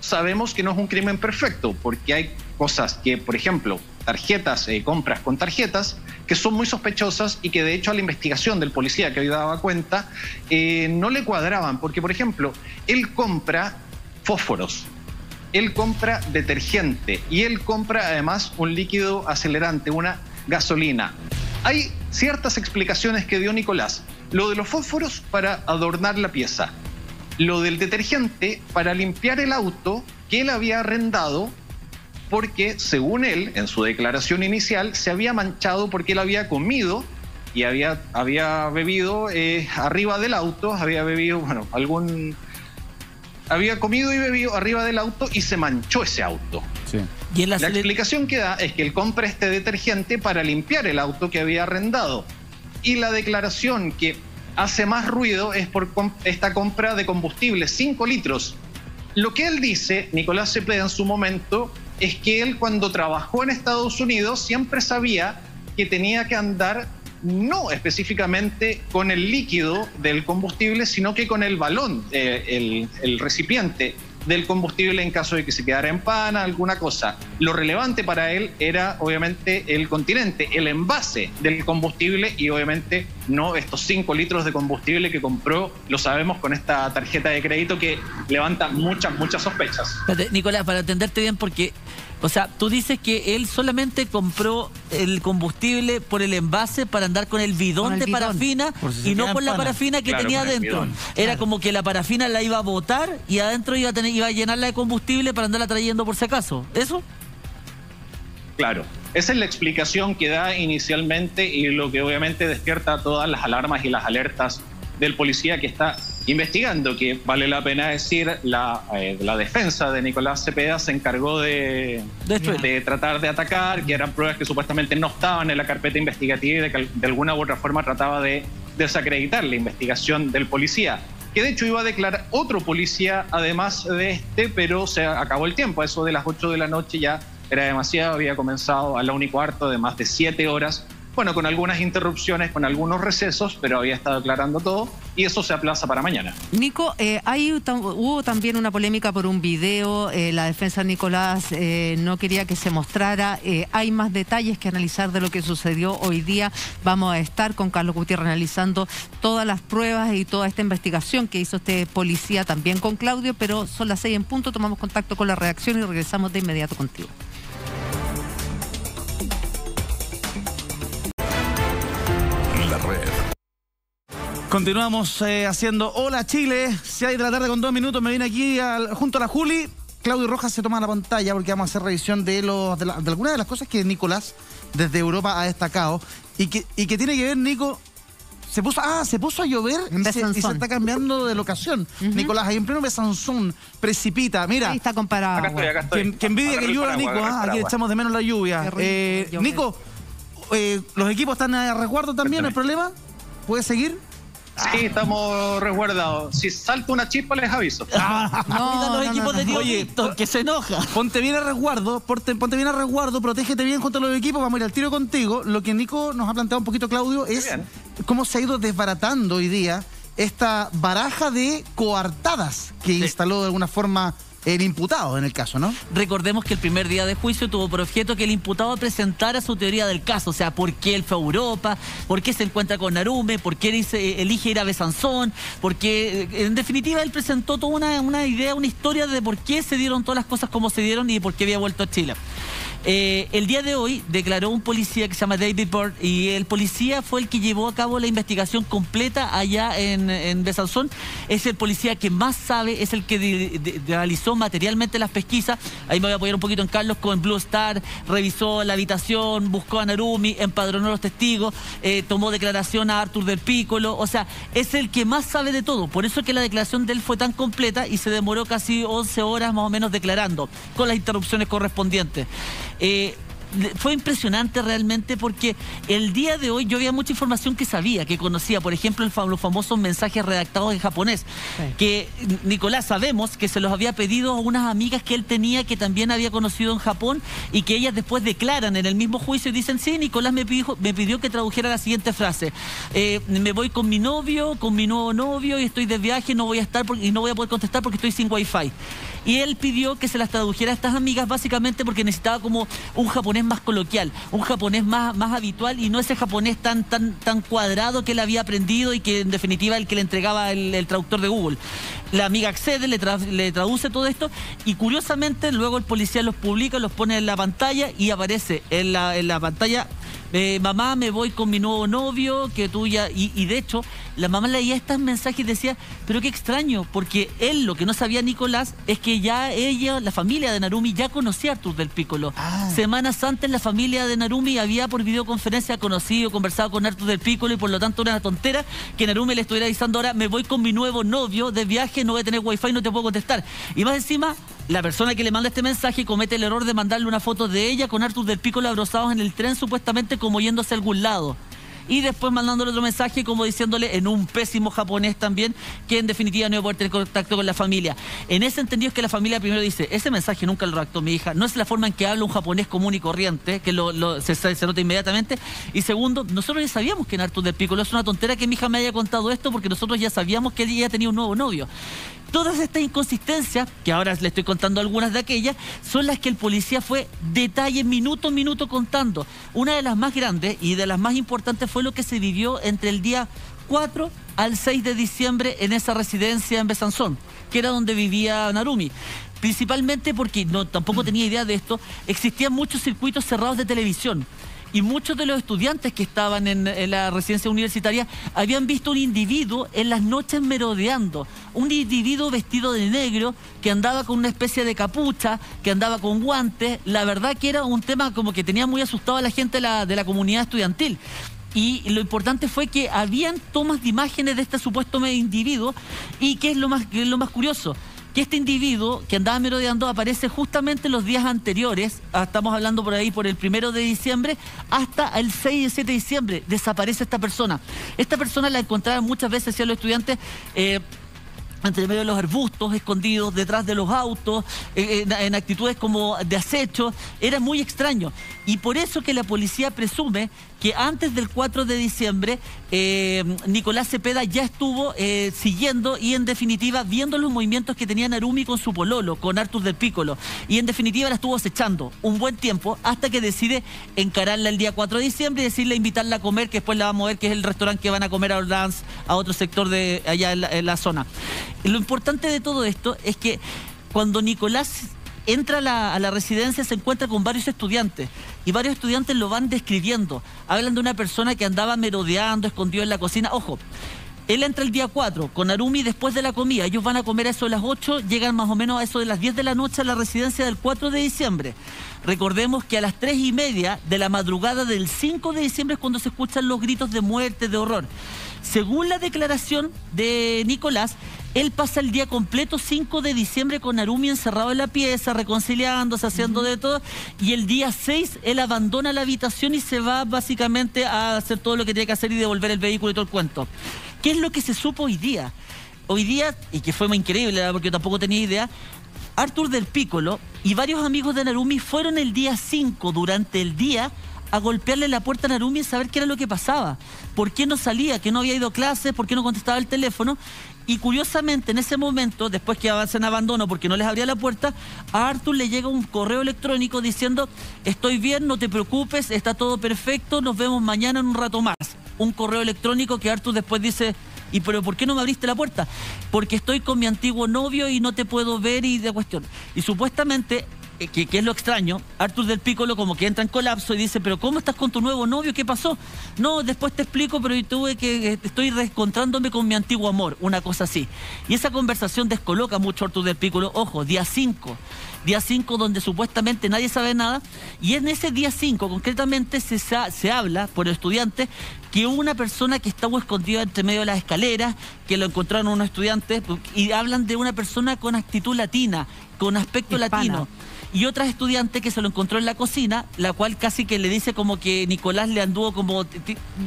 Speaker 20: sabemos que no es un crimen perfecto, porque hay cosas que, por ejemplo, tarjetas, eh, compras con tarjetas, que son muy sospechosas y que de hecho a la investigación del policía que hoy daba cuenta, eh, no le cuadraban, porque por ejemplo, él compra fósforos, él compra detergente y él compra además un líquido acelerante, una gasolina. Hay ciertas explicaciones que dio Nicolás. Lo de los fósforos para adornar la pieza. Lo del detergente para limpiar el auto que él había arrendado porque, según él, en su declaración inicial, se había manchado porque él había comido y había, había bebido eh, arriba del auto, había bebido, bueno, algún... Había comido y bebido arriba del auto y se manchó ese auto.
Speaker 3: Y en la,
Speaker 20: La explicación que da es que él compra este detergente para limpiar el auto que había arrendado. Y la declaración que hace más ruido es por esta compra de combustible, 5 litros. Lo que él dice, Nicolás Cepeda en su momento, es que él cuando trabajó en Estados Unidos siempre sabía que tenía que andar no específicamente con el líquido del combustible, sino que con el balón, eh, el, el recipiente del combustible en caso de que se quedara en pana, alguna cosa. Lo relevante para él era obviamente el continente, el envase del combustible y obviamente no estos 5 litros de combustible que compró, lo sabemos, con esta tarjeta de crédito que levanta muchas, muchas sospechas.
Speaker 3: Nicolás, para entenderte bien, porque, o sea, tú dices que él solamente compró el combustible por el envase para andar con el bidón
Speaker 2: Con el
Speaker 3: de
Speaker 2: bidón.
Speaker 3: parafina
Speaker 1: si
Speaker 3: y no con la parafina que
Speaker 20: Claro,
Speaker 3: tenía adentro. Era como que la parafina la iba a botar y adentro iba a tener, iba a llenarla de combustible para andarla trayendo por si acaso. ¿Eso?
Speaker 20: Claro, esa es la explicación que da inicialmente y lo que obviamente despierta todas las alarmas y las alertas del policía que está investigando, que vale la pena decir, la, eh, la defensa de Nicolás Cepeda se encargó de, de tratar de atacar, que eran pruebas que supuestamente no estaban en la carpeta investigativa y de que de alguna u otra forma trataba de desacreditar la investigación del policía. Que de hecho iba a declarar otro policía además de este, pero se acabó el tiempo. Eso de las 8 de la noche ya era demasiado, había comenzado a la 1 y cuarto de más de 7 horas. Bueno, con algunas interrupciones, con algunos recesos, pero había estado aclarando todo y eso se aplaza para mañana.
Speaker 2: Nico, eh, hay, hubo también una polémica por un video, eh, la defensa de Nicolás eh, no quería que se mostrara, eh, hay más detalles que analizar de lo que sucedió hoy día, vamos a estar con Carlos Gutiérrez analizando todas las pruebas y toda esta investigación que hizo este policía también con Claudio, pero son las seis en punto, tomamos contacto con la redacción y regresamos de inmediato contigo.
Speaker 1: Continuamos eh, haciendo Hola Chile. Si hay de la tarde con dos minutos, me viene aquí al- junto a la Juli. Claudio Rojas se toma la pantalla porque vamos a hacer revisión de, los, de, la- de algunas de las cosas que Nicolás desde Europa ha destacado y que, y que tiene que ver, Nico. Se puso, ah, se puso a llover y se, y se
Speaker 2: Besanzón.
Speaker 1: está cambiando de locación. Nicolás, ahí en pleno Besanzón, precipita. Mira,
Speaker 2: Ahí está comparado.
Speaker 20: Acá estoy, acá estoy.
Speaker 1: que, que envidia que llueva, Nico. ah, Aquí echamos de menos la lluvia.
Speaker 2: Rico,
Speaker 1: Eh. Nico, eh, ¿los equipos están a resguardo también? ¿No hay problema? ¿Puede seguir?
Speaker 20: Sí, estamos resguardados. Si salta una chispa, les aviso. *laughs*
Speaker 3: Cuida los equipos de Tío
Speaker 1: Oye,
Speaker 3: Víctor, que se enoja.
Speaker 1: Ponte bien a resguardo, ponte, ponte bien a resguardo, protégete bien junto a los equipos, vamos a ir al tiro contigo. Lo que Nico nos ha planteado un poquito, Claudio, es cómo se ha ido desbaratando hoy día esta baraja de coartadas que instaló de alguna forma el imputado en el caso, ¿no?
Speaker 3: Recordemos que el primer día de juicio tuvo por objeto que el imputado presentara su teoría del caso, o sea, por qué él fue a Europa, por qué se encuentra con Narume, por qué dice- elige ir a Besanzón, porque en definitiva él presentó toda una, una idea, una historia de por qué se dieron todas las cosas como se dieron y por qué había vuelto a Chile. Eh, el día de hoy declaró un policía que se llama David Bird y el policía fue el que llevó a cabo la investigación completa allá en, en Besanzón. Es el policía que más sabe, es el que de- realizó materialmente las pesquisas. Ahí me voy a apoyar un poquito en Carlos con Blue Star, revisó la habitación, buscó a Narumi, empadronó a los testigos, eh, tomó declaración a Arthur del Piccolo. O sea, es el que más sabe de todo. Por eso es que la declaración de él fue tan completa y se demoró casi 11 horas más o menos declarando, con las interrupciones correspondientes. Eh, fue impresionante realmente porque el día de hoy yo había mucha información que sabía, que conocía, por ejemplo, el fam- los famosos mensajes redactados en japonés, que Nicolás sabemos que se los había pedido a unas amigas que él tenía que también había conocido en Japón y que ellas después declaran en el mismo juicio y dicen, sí, Nicolás me pidió, me pidió que tradujera la siguiente frase, eh, me voy con mi novio, con mi nuevo novio y estoy de viaje, no voy a estar por- y no voy a poder contestar porque estoy sin wifi. Y él pidió que se las tradujera a estas amigas básicamente porque necesitaba como un japonés más coloquial, un japonés más, más habitual y no ese japonés tan, tan, tan cuadrado que él había aprendido y que en definitiva el que le entregaba el, traductor de Google. La amiga accede, le, tra- le traduce todo esto y curiosamente luego el policía los publica, los pone en la pantalla y aparece en la, en la pantalla eh, mamá, me voy con mi nuevo novio, que tú ya... Y de hecho, la mamá leía estos mensajes y decía, pero qué extraño, porque él lo que no sabía Nicolás es que ya ella, la familia de Narumi, ya conocía a Artur del Piccolo. Semanas antes la familia de Narumi había por videoconferencia conocido, conversado con Artur del Piccolo y por lo tanto era una tontera que Narumi le estuviera avisando ahora, me voy con mi nuevo novio de viaje, no voy a tener wifi, no te puedo contestar. Y más encima, la persona que le manda este mensaje comete el error de mandarle una foto de ella con Artur del Piccolo abrazados en el tren supuestamente como yéndose a algún lado. Y después mandándole otro mensaje como diciéndole en un pésimo japonés también que en definitiva no iba a poder tener contacto con la familia. En ese entendido es que la familia primero dice, ese mensaje nunca lo redactó mi hija, no es la forma en que habla un japonés común y corriente, que lo, se, se nota inmediatamente. Y segundo, nosotros ya sabíamos que en Artur del Piccolo es una tontera que mi hija me haya contado esto porque nosotros ya sabíamos que ella tenía un nuevo novio. Todas estas inconsistencias, que ahora le estoy contando algunas de aquellas, son las que el policía fue detalle, minuto a minuto contando. Una de las más grandes y de las más importantes fue lo que se vivió entre el día 4 al 6 de diciembre en esa residencia en Besanzón, que era donde vivía Narumi. Principalmente porque no tampoco tenía idea de esto, existían muchos circuitos cerrados de televisión. Y muchos de los estudiantes que estaban en, la residencia universitaria habían visto un individuo en las noches merodeando. Un individuo vestido de negro que andaba con una especie de capucha, que andaba con guantes. La verdad que era un tema como que tenía muy asustado a la gente de la, de la comunidad estudiantil. Y lo importante fue que habían tomas de imágenes de este supuesto individuo. ¿Y qué es lo más, qué es lo más curioso? Que este individuo que andaba merodeando aparece justamente los días anteriores, ah, estamos hablando por ahí por el primero de diciembre, hasta el 6 y 7 de diciembre, desaparece esta persona. Esta persona la encontraban muchas veces, decían los estudiantes, eh, entre medio de los arbustos, escondidos detrás de los autos, eh, en, en actitudes como de acecho, era muy extraño. Y por eso que la policía presume que antes del 4 de diciembre eh, Nicolás Cepeda ya estuvo eh, siguiendo y en definitiva viendo los movimientos que tenía Narumi con su pololo, con Artur del Piccolo. Y en definitiva la estuvo acechando un buen tiempo hasta que decide encararla el día 4 de diciembre y decirle invitarla a comer, que después la va a mover, que es el restaurante que van a comer a Orleans, a otro sector de allá en la zona. Lo importante de todo esto es que cuando Nicolás entra a la, residencia se encuentra con varios estudiantes y varios estudiantes lo van describiendo. Hablan de una persona que andaba merodeando, escondido en la cocina. Ojo, él entra el día 4 con Arumi después de la comida. Ellos van a comer a eso de las 8, llegan más o menos a eso de las 10 de la noche a la residencia del 4 de diciembre. Recordemos que a las 3 y media de la madrugada del 5 de diciembre es cuando se escuchan los gritos de muerte, de horror. Según la declaración de Nicolás, él pasa el día completo 5 de diciembre con Narumi encerrado en la pieza, reconciliándose, haciendo de todo. Y el día 6 él abandona la habitación y se va básicamente a hacer todo lo que tiene que hacer y devolver el vehículo y todo el cuento. ¿Qué es lo que se supo hoy día? Hoy día, y que fue muy increíble, ¿verdad? porque yo tampoco tenía idea, Arthur del Piccolo y varios amigos de Narumi fueron el día 5 durante el día a golpearle la puerta a Narumi y saber qué era lo que pasaba. ¿Por qué no salía? ¿Que no había ido a clases? ¿Por qué no contestaba el teléfono? Y curiosamente, en ese momento, después que avanzan abandono porque no les abría la puerta, a Arthur le llega un correo electrónico diciendo, estoy bien, no te preocupes, está todo perfecto, nos vemos mañana en un rato más. Un correo electrónico que Arthur después dice, ¿y pero por qué no me abriste la puerta? Porque estoy con mi antiguo novio y no te puedo ver y de cuestión. Y supuestamente que, que es lo extraño, Arthur del Piccolo como que entra en colapso y dice, pero ¿cómo estás con tu nuevo novio? ¿Qué pasó? No, después te explico, pero tuve que, eh, estoy reencontrándome con mi antiguo amor, una cosa así. Y esa conversación descoloca mucho a Arthur del Piccolo, ojo, día 5, día 5 donde supuestamente nadie sabe nada, y en ese día 5 concretamente se, se habla por el estudiante que una persona que estaba escondida entre medio de las escaleras, que lo encontraron unos estudiantes, y hablan de una persona con actitud latina, con aspecto
Speaker 2: Hispana.
Speaker 3: latino y otra estudiante que se lo encontró en la cocina, la cual casi que le dice como que Nicolás le anduvo como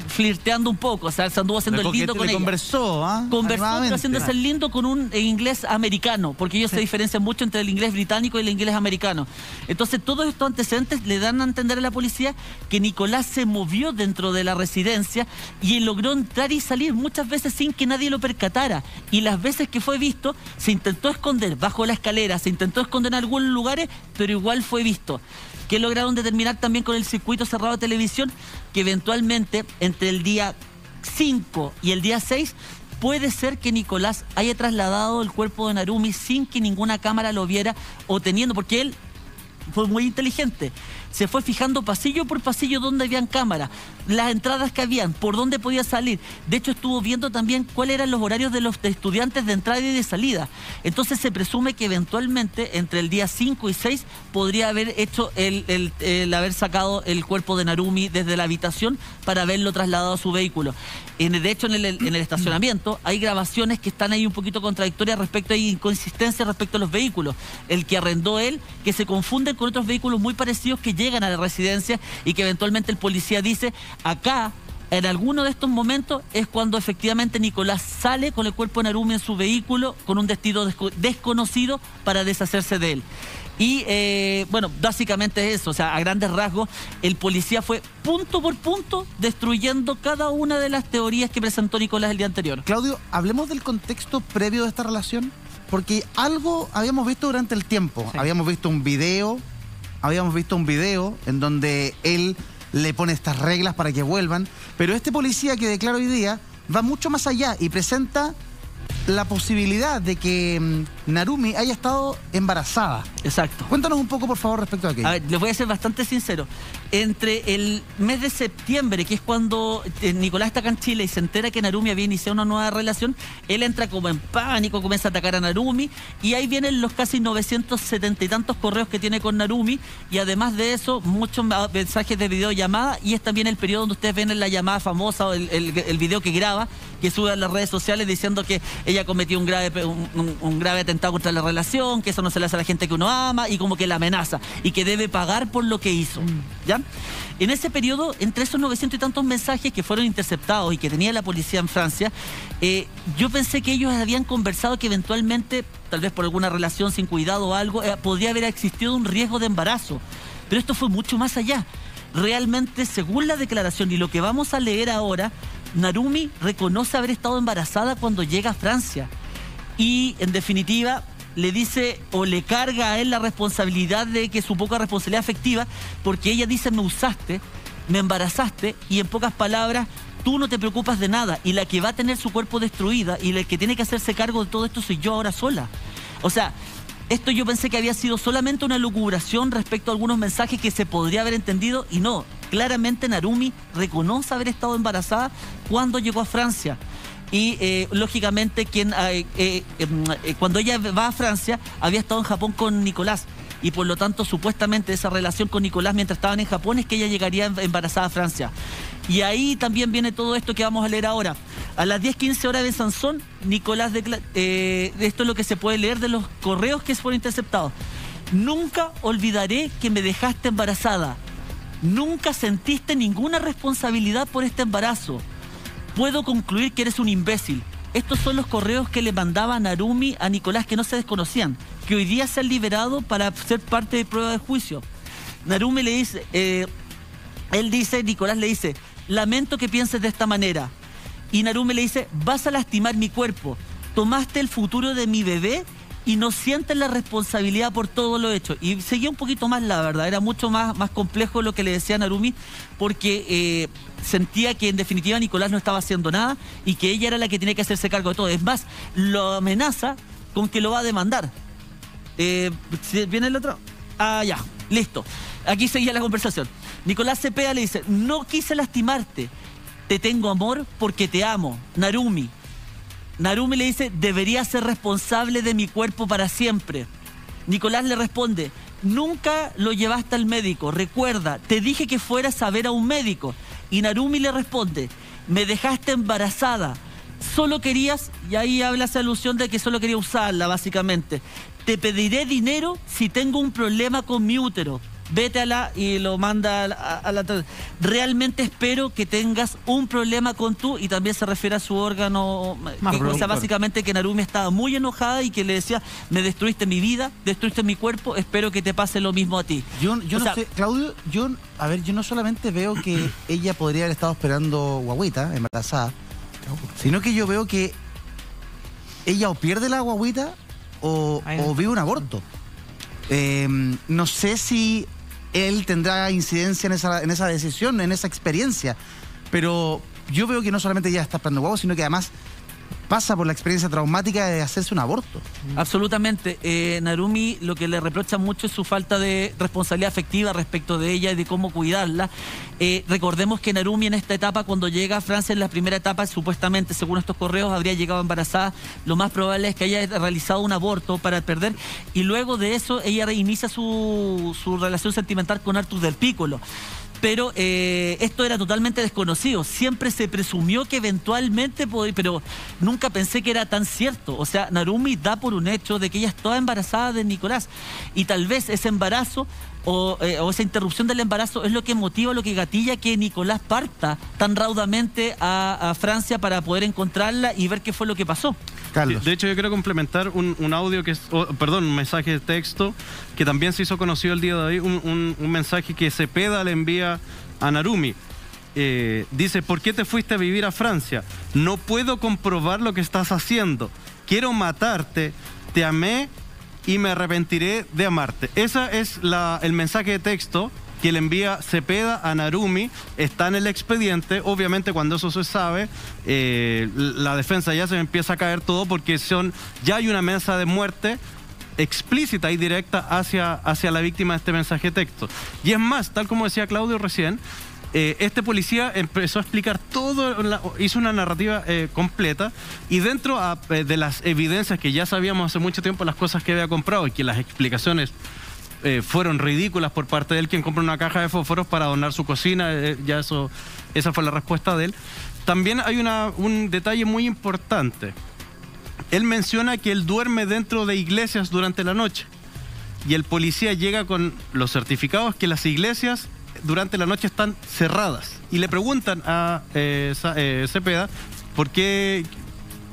Speaker 3: flirteando un poco, o sea, se anduvo haciendo el lindo con ella.
Speaker 1: conversó, ¿ah?
Speaker 3: Conversó, haciéndose el lindo con un eh, inglés americano, porque ellos se diferencian mucho entre el inglés británico y el inglés americano. Entonces, todos estos antecedentes le dan a entender a la policía que Nicolás se movió dentro de la residencia y logró entrar y salir muchas veces sin que nadie lo percatara. Y las veces que fue visto, se intentó esconder bajo la escalera, se intentó esconder en algunos lugares, pero igual fue visto. Que lograron determinar también con el circuito cerrado de televisión que eventualmente entre el día 5 y el día 6 puede ser que Nicolás haya trasladado el cuerpo de Narumi sin que ninguna cámara lo viera o teniendo, porque él fue muy inteligente. Se fue fijando pasillo por pasillo donde habían cámaras, las entradas que habían, por dónde podía salir. De hecho, estuvo viendo también cuáles eran los horarios de los estudiantes de entrada y de salida. Entonces se presume que eventualmente entre el día 5 y 6 podría haber hecho el, el- el haber sacado el cuerpo de Narumi desde la habitación para haberlo trasladado a su vehículo. En, de hecho, en el, en el estacionamiento hay grabaciones que están ahí un poquito contradictorias respecto, hay inconsistencias respecto a los vehículos. El que arrendó él, que se confunden con otros vehículos muy parecidos que llegan a la residencia y que eventualmente el policía dice, acá En alguno de estos momentos es cuando efectivamente Nicolás sale con el cuerpo de Narumi en su vehículo con un destino desco- desconocido para deshacerse de él. Y eh, bueno, básicamente es eso, o sea, a grandes rasgos, el policía fue punto por punto destruyendo cada una de las teorías que presentó Nicolás el día anterior.
Speaker 1: Claudio, hablemos del contexto previo de esta relación, porque algo habíamos visto durante el tiempo. Habíamos visto un video, habíamos visto un video en donde él le pone estas reglas para que vuelvan, pero este policía que declara hoy día va mucho más allá y presenta la posibilidad de que mm, Narumi haya estado embarazada.
Speaker 3: Exacto.
Speaker 1: Cuéntanos un poco, por favor, respecto a aquello.
Speaker 3: A ver, les voy a ser bastante sincero. Entre el mes de septiembre, que es cuando eh, Nicolás está acá en Chile y se entera que Narumi había iniciado una nueva relación, él entra como en pánico, comienza a atacar a Narumi y ahí vienen los casi 970 y tantos correos que tiene con Narumi y además de eso, muchos mensajes de videollamada y es también el periodo donde ustedes ven en la llamada famosa o el, video que graba, que sube a las redes sociales diciendo que ella cometió un grave, un- un grave atentado contra la relación, que eso no se le hace a la gente que uno ama y como que la amenaza y que debe pagar por lo que hizo. ¿Ya? En ese periodo, entre esos 900 y tantos mensajes que fueron interceptados y que tenía la policía en Francia, eh, yo pensé que ellos habían conversado que eventualmente, tal vez por alguna relación sin cuidado o algo, eh, podría haber existido un riesgo de embarazo. Pero esto fue mucho más allá. Realmente, según la declaración y lo que vamos a leer ahora, Narumi reconoce haber estado embarazada cuando llega a Francia. Y, en definitiva, le dice o le carga a él la responsabilidad de que su poca responsabilidad afectiva, porque ella dice, me usaste, me embarazaste, y en pocas palabras, tú no te preocupas de nada, y la que va a tener su cuerpo destruida y la que tiene que hacerse cargo de todo esto soy yo ahora sola. O sea, esto yo pensé que había sido solamente una lucubración respecto a algunos mensajes que se podría haber entendido y no. Claramente Narumi reconoce haber estado embarazada cuando llegó a Francia. Y eh, lógicamente quien eh, eh, em, cuando ella va a Francia había estado en Japón con Nicolás. Y por lo tanto, supuestamente esa relación con Nicolás mientras estaban en Japón es que ella llegaría em- embarazada a Francia. Y ahí también viene todo esto que vamos a leer ahora. A las 10-15 horas de Sansón, Nicolás esto es lo que se puede leer de los correos que fueron interceptados. Nunca olvidaré que me dejaste embarazada. Nunca sentiste ninguna responsabilidad por este embarazo. Puedo concluir que eres un imbécil. Estos son los correos que le mandaba Narumi a Nicolás que no se desconocían, que hoy día se han liberado para ser parte de prueba de juicio. Narumi le dice, eh, él dice, Nicolás le dice, lamento que pienses de esta manera. Y Narumi le dice, vas a lastimar mi cuerpo. Tomaste el futuro de mi bebé y no sientes la responsabilidad por todo lo hecho. Y seguía un poquito más, la verdad, era mucho más, más complejo lo que le decía Narumi, porque eh, sentía que en definitiva Nicolás no estaba haciendo nada y que ella era la que tenía que hacerse cargo de todo. Es más, lo amenaza con que lo va a demandar. Eh, ¿sí ¿Viene el otro? Ah, ya, listo. Aquí seguía la conversación. Nicolás Cepeda le dice, no quise lastimarte. Te tengo amor porque te amo. Narumi. Narumi le dice, deberías ser responsable de mi cuerpo para siempre. Nicolás le responde, nunca lo llevaste al médico. Recuerda, te dije que fueras a ver a un médico. Y Narumi le responde, me dejaste embarazada. Solo querías, y ahí habla esa alusión de que solo quería usarla, básicamente. Te pediré dinero si tengo un problema con mi útero. Vete a la y lo manda a la, a la- Realmente espero que tengas un problema con tú y también se refiere a su órgano.
Speaker 2: Más
Speaker 3: que- o sea, básicamente que Narumi estaba muy enojada y que le decía, me destruiste mi vida, destruiste mi cuerpo, espero que te pase lo mismo a ti.
Speaker 1: Yo, yo
Speaker 3: O
Speaker 1: no
Speaker 3: sea,
Speaker 1: sé, Claudio, yo, a ver, yo no solamente veo que *coughs* ella podría haber estado esperando guaguita, embarazada, sino que yo veo que ella o pierde la guaguita o, o vive un aborto. Eh, no sé si él tendrá incidencia en esa, en esa decisión, en esa experiencia, pero yo veo que no solamente ella está esperando guagua, sino que además pasa por la experiencia traumática de hacerse un aborto.
Speaker 3: Absolutamente. Eh, Narumi lo que le reprocha mucho es su falta de responsabilidad afectiva respecto de ella y de cómo cuidarla. Eh, recordemos que Narumi en esta etapa, cuando llega a Francia en la primera etapa, supuestamente, según estos correos, habría llegado embarazada. Lo más probable es que haya realizado un aborto para perder. Y luego de eso, ella reinicia su, su relación sentimental con Arthur del Piccolo. Pero eh, esto era totalmente desconocido. Siempre se presumió que eventualmente podía, pero nunca pensé que era tan cierto. O sea, Narumi da por un hecho de que ella estaba embarazada de Nicolás y tal vez ese embarazo o, eh, o esa interrupción del embarazo es lo que motiva, lo que gatilla que Nicolás parta tan raudamente a, a Francia para poder encontrarla y ver qué fue lo que pasó.
Speaker 13: De, de hecho, yo quiero complementar un, un audio que es, perdón, un mensaje de texto que también se hizo conocido el día de hoy, un, un- un mensaje que Cepeda le envía a Narumi. Eh, dice, ¿por qué te fuiste a vivir a Francia? No puedo comprobar lo que estás haciendo. Quiero matarte. Te amé y me arrepentiré de amarte. Ese es el mensaje de texto que le envía Cepeda a Narumi, está en el expediente, obviamente cuando eso se sabe, eh, la defensa ya se empieza a caer todo porque son, ya hay una amenaza de muerte explícita y directa hacia, hacia la víctima de este mensaje de texto. Y es más, tal como decía Claudio recién, eh, este policía empezó a explicar todo, hizo una narrativa eh, completa y dentro ah, eh, de las evidencias que ya sabíamos hace mucho tiempo, las cosas que había comprado y que las explicaciones fueron ridículas por parte de él, quien compró una caja de fósforos para donar su cocina, ya eso, esa fue la respuesta de él. También hay un detalle muy importante. Él menciona que él duerme dentro de iglesias durante la noche y el policía llega con los certificados que las iglesias durante la noche están cerradas. Y le preguntan a eh, eh, Cepeda por qué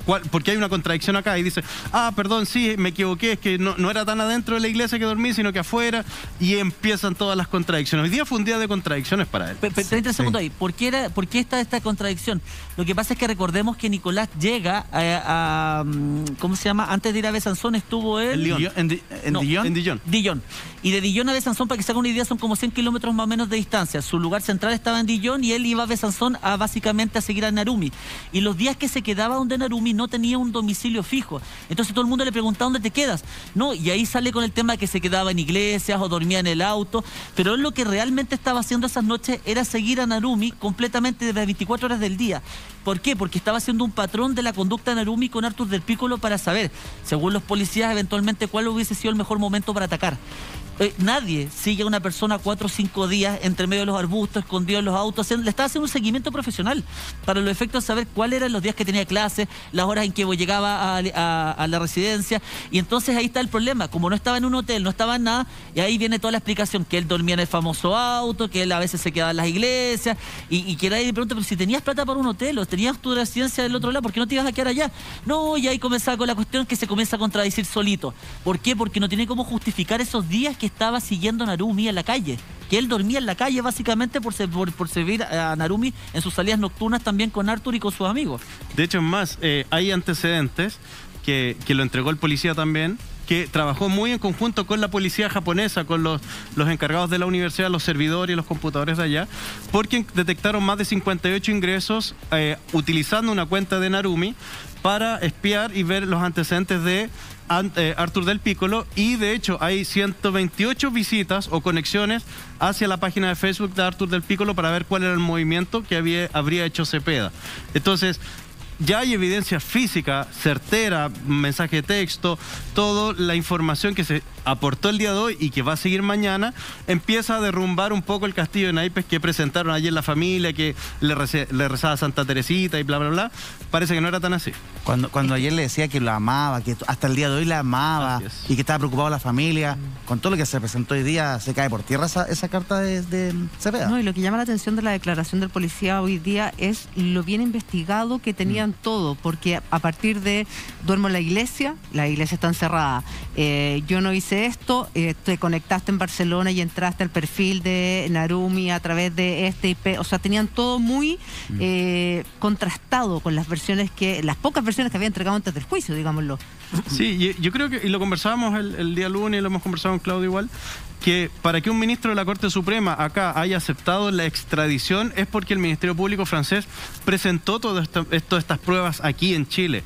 Speaker 13: cuál- por qué hay una contradicción acá y dice, ah, perdón, sí, me equivoqué, es que no, no era tan adentro de la iglesia que dormí, sino que afuera, y empiezan todas las contradicciones. Hoy día fue un día de contradicciones para él.
Speaker 3: Pe- pe- 30 segundos ahí. ¿Por qué, era, ¿Por qué está esta contradicción? Lo que pasa es que recordemos que Nicolás llega a, a, mm, ¿cómo se llama? Antes de ir a Besanzón estuvo él...
Speaker 13: En Lyon. ¿En Di- en
Speaker 3: No,
Speaker 13: Dijon? En Dijon.
Speaker 3: Dijon. Y de Dijon a Besanzón, para que se haga una idea, son como 100 kilómetros más o menos de distancia. Su lugar central estaba en Dijon y él iba a Besanzón a básicamente a seguir a Narumi. Y los días que se quedaba donde Narumi no tenía un domicilio fijo. Entonces todo el mundo le preguntaba dónde te quedas. No, y ahí sale con el tema de que se quedaba en iglesias o dormía en el auto. Pero él lo que realmente estaba haciendo esas noches era seguir a Narumi completamente desde las 24 horas del día. ¿Por qué? Porque estaba haciendo un patrón de la conducta de Narumi con Arthur del Piccolo para saber, según los policías, eventualmente cuál hubiese sido el mejor momento para atacar. Eh, nadie sigue a una persona cuatro o cinco días entre medio de los arbustos, escondido en los autos. le estaba haciendo un seguimiento profesional para los efectos de saber cuáles eran los días que tenía clase, las horas en que llegaba a la residencia. Y entonces ahí está el problema. Como no estaba en un hotel, no estaba en nada, y ahí viene toda la explicación: que él dormía en el famoso auto, que él a veces se quedaba en las iglesias, y, y que nadie le pregunta, pero si tenías plata para un hotel o tenías tu residencia del otro lado, ¿por qué no te ibas a quedar allá? No, y ahí comenzaba con la cuestión que se comienza a contradecir solito. ¿Por qué? Porque no tiene cómo justificar esos días que estaba siguiendo Narumi en la calle. Que él dormía en la calle básicamente por, por servir a Narumi en sus salidas nocturnas también con Arthur y con sus amigos.
Speaker 13: De hecho, es más, eh, hay antecedentes que, que lo entregó el policía también, que trabajó muy en conjunto con la policía japonesa, con los, los encargados de la universidad, los servidores y los computadores de allá, porque detectaron más de 58 ingresos eh, utilizando una cuenta de Narumi para espiar y ver los antecedentes de eh, Arthur del Piccolo y de hecho hay 128 visitas o conexiones hacia la página de Facebook de Arthur del Piccolo para ver cuál era el movimiento que había, habría hecho Cepeda. Entonces, ya hay evidencia física, certera, mensaje de texto, toda la información que se aportó el día de hoy y que va a seguir mañana, empieza a derrumbar un poco el castillo de naipes que presentaron ayer la familia, que le, rezaba a Santa Teresita y bla, bla, bla. Parece que no era tan así.
Speaker 1: Cuando, cuando ayer le decía que lo amaba, que hasta el día de hoy la amaba y que estaba preocupado la familia, con todo lo que se presentó hoy día, se cae por tierra esa, esa carta de, de Cepeda.
Speaker 2: No, y lo que llama la atención de la declaración del policía hoy día es lo bien investigado que todo, porque a partir de duermo en la iglesia, la iglesia está encerrada, eh, yo no hice esto, eh, te conectaste en Barcelona y entraste al perfil de Narumi a través de este IP, o sea, tenían todo muy eh, contrastado con las versiones que, las pocas versiones que había entregado antes del juicio, digámoslo. *laughs*
Speaker 13: Sí, yo creo que, y lo conversábamos el, el día lunes, y lo hemos conversado con Claudio igual, que para que un ministro de la Corte Suprema acá haya aceptado la extradición es porque el Ministerio Público francés presentó todas estas pruebas aquí en Chile.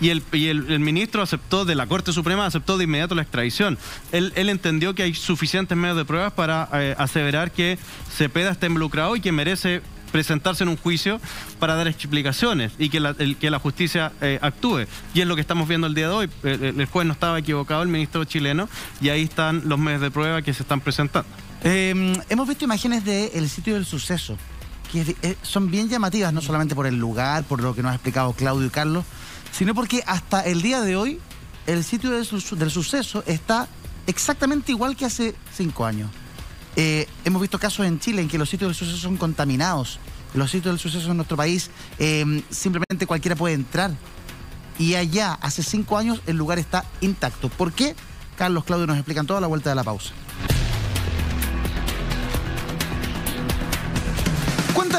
Speaker 13: Y, el, y el- el ministro aceptó, de la Corte Suprema, aceptó de inmediato la extradición. Él, él entendió que hay suficientes medios de pruebas para eh, aseverar que Cepeda está involucrado y que merece presentarse en un juicio para dar explicaciones y que la, que la justicia eh, actúe. Y es lo que estamos viendo el día de hoy. El, juez no estaba equivocado, el ministro chileno, y ahí están los medios de prueba que se están presentando.
Speaker 1: Eh, hemos visto imágenes del sitio del suceso, que eh, son bien llamativas, no solamente por el lugar, por lo que nos ha explicado Claudio y Carlos, sino porque hasta el día de hoy el sitio del suceso está exactamente igual que hace cinco años. Eh, hemos visto casos en Chile en que los sitios del suceso son contaminados. Los sitios del suceso en nuestro país eh, simplemente cualquiera puede entrar. Y allá, hace cinco años, el lugar está intacto. ¿Por qué? Carlos, Claudio nos explican toda la vuelta de la pausa.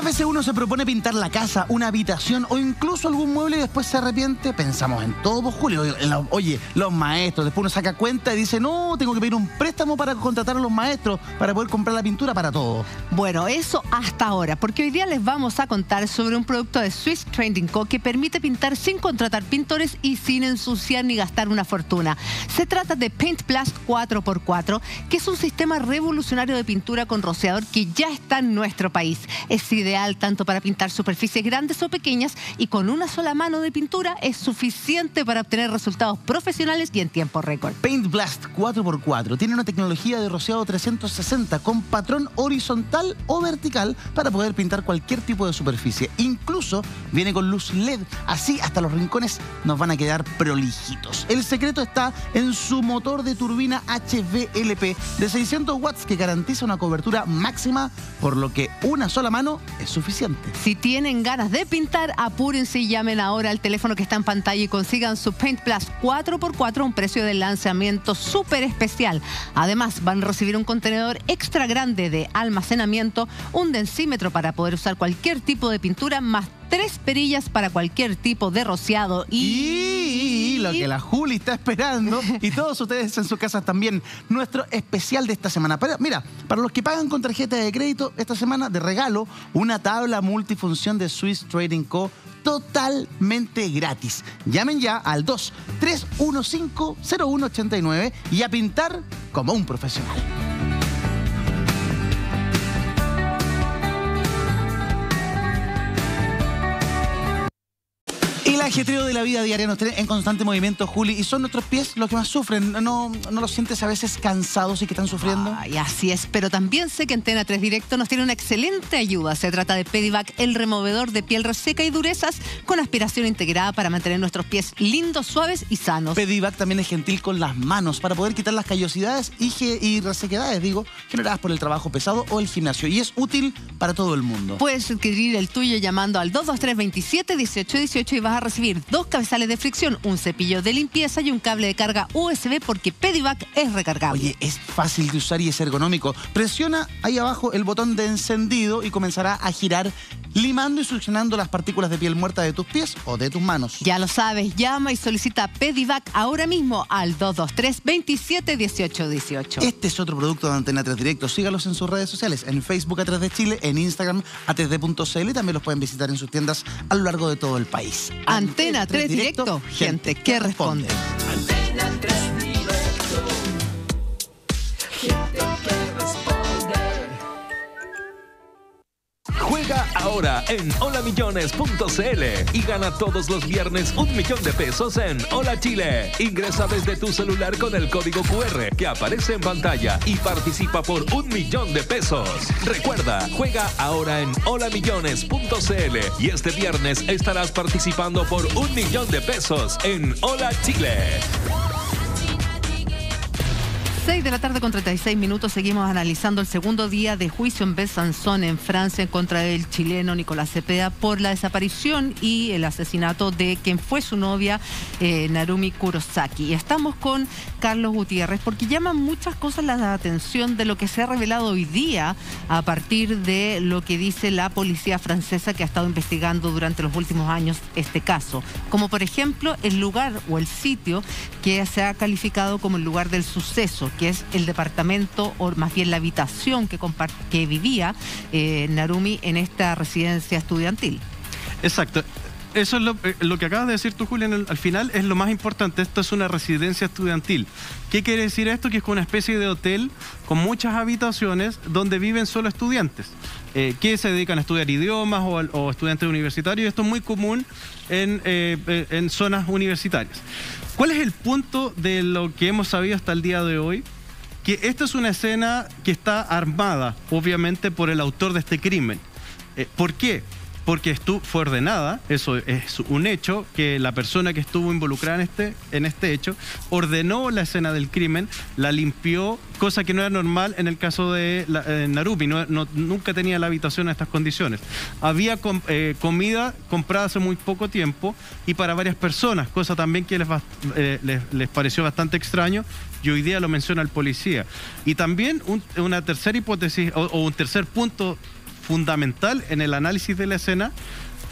Speaker 1: ¿Cuántas veces uno se propone pintar la casa, una habitación o incluso algún mueble y después se arrepiente? Pensamos en todo, pues, Julio. Oye, los maestros, después uno saca cuenta y dice, no, tengo que pedir un préstamo para contratar a los maestros para poder comprar la pintura para todo.
Speaker 2: Bueno, eso hasta ahora, porque hoy día les vamos a contar sobre un producto de Swiss Trending Co. que permite pintar sin contratar pintores y sin ensuciar ni gastar una fortuna. Se trata de Paint Blast 4x4, que es un sistema revolucionario de pintura con rociador que ya está en nuestro país. Es ideal tanto para pintar superficies grandes o pequeñas y con una sola mano de pintura es suficiente para obtener resultados profesionales y en tiempo récord.
Speaker 1: Paint Blast 4x4 tiene una tecnología de rociado 360 con patrón horizontal o vertical para poder pintar cualquier tipo de superficie. Incluso viene con luz LED, así hasta los rincones nos van a quedar prolijitos. El secreto está en su motor de turbina HVLP de 600 watts que garantiza una cobertura máxima, por lo que una sola mano es suficiente.
Speaker 2: Si tienen ganas de pintar, apúrense y llamen ahora al teléfono que está en pantalla y consigan su Paint Plus 4x4 a un precio de lanzamiento súper especial. Además, van a recibir un contenedor extra grande de almacenamiento, un densímetro para poder usar cualquier tipo de pintura, más tres perillas para cualquier tipo de rociado
Speaker 1: Y lo que la Juli está esperando, y todos ustedes en sus casas también, nuestro especial de esta semana. Pero, mira, para los que pagan con tarjeta de crédito, esta semana de regalo, una tabla multifunción de Swiss Trading Co. totalmente gratis. Llamen ya al 2-315-0189 y a pintar como un profesional. El ajetreo de la vida diaria nos tiene en constante movimiento, Juli, y son nuestros pies los que más sufren. ¿No, no los sientes a veces cansados y que están sufriendo?
Speaker 2: Ay, así es, pero también sé que Antena 3 Directo nos tiene una excelente ayuda. Se trata de Pedivac, el removedor de piel reseca y durezas con aspiración integrada para mantener nuestros pies lindos, suaves y sanos.
Speaker 1: Pedivac también es gentil con las manos para poder quitar las callosidades y, y resequedades, digo, generadas por el trabajo pesado o el gimnasio. Y es útil para todo el mundo.
Speaker 2: Puedes adquirir el tuyo llamando al 223 27 18 18 y vas a recibir dos cabezales de fricción, un cepillo de limpieza y un cable de carga USB porque Pedivac es recargable.
Speaker 1: Oye, es fácil de usar y es ergonómico. Presiona ahí abajo el botón de encendido y comenzará a girar, limando y succionando las partículas de piel muerta de tus pies o de tus manos.
Speaker 2: Ya lo sabes, llama y solicita Pedivac ahora mismo al 223 27 18 18.
Speaker 1: Este es otro producto de Antena 3 Directo. Sígalos en sus redes sociales, en Facebook a 3 de Chile, en Instagram a 3D.cl y también los pueden visitar en sus tiendas a lo largo de todo el país.
Speaker 2: Antena 3 Directo, gente que responde.
Speaker 17: Antena 3
Speaker 11: Juega ahora en holamillones.cl y gana todos los viernes un millón de pesos en Hola Chile. Ingresa desde tu celular con el código QR que aparece en pantalla y participa por un millón de pesos. Recuerda, juega ahora en holamillones.cl y este viernes estarás participando por un millón de pesos en Hola Chile.
Speaker 2: 6 de la tarde con 36 minutos seguimos analizando el segundo día de juicio en Besançon, en Francia, en contra del chileno Nicolás Cepeda por la desaparición y el asesinato de quien fue su novia, eh, Narumi Kurosaki. Y estamos con Carlos Gutiérrez porque llaman muchas cosas la atención de lo que se ha revelado hoy día a partir de lo que dice la policía francesa que ha estado investigando durante los últimos años este caso. Como por ejemplo el lugar o el sitio que se ha calificado como el lugar del suceso, que es el departamento o más bien la habitación que, que vivía eh, Narumi en esta residencia estudiantil.
Speaker 13: Exacto. Eso es lo, eh, lo que acabas de decir tú, Julián, al, al final es lo más importante. Esto es una residencia estudiantil. ¿Qué quiere decir esto? Que es una especie de hotel con muchas habitaciones donde viven solo estudiantes eh, que se dedican a estudiar idiomas o, estudiantes universitarios. Esto es muy común en, eh, en zonas universitarias. ¿Cuál es el punto de lo que hemos sabido hasta el día de hoy? que esta es una escena que está armada, obviamente, por el autor de este crimen. Eh, ¿Por qué? Porque estu- fue ordenada, eso es un hecho, que la persona que estuvo involucrada en este, en este hecho ordenó la escena del crimen, la limpió, cosa que no era normal en el caso de la- Narumi, no- nunca tenía la habitación en estas condiciones. Había eh, comida comprada hace muy poco tiempo y para varias personas, cosa también que les, eh, les, pareció bastante extraño y hoy día lo menciona el policía. Y también un- una tercera hipótesis o un tercer punto fundamental en el análisis de la escena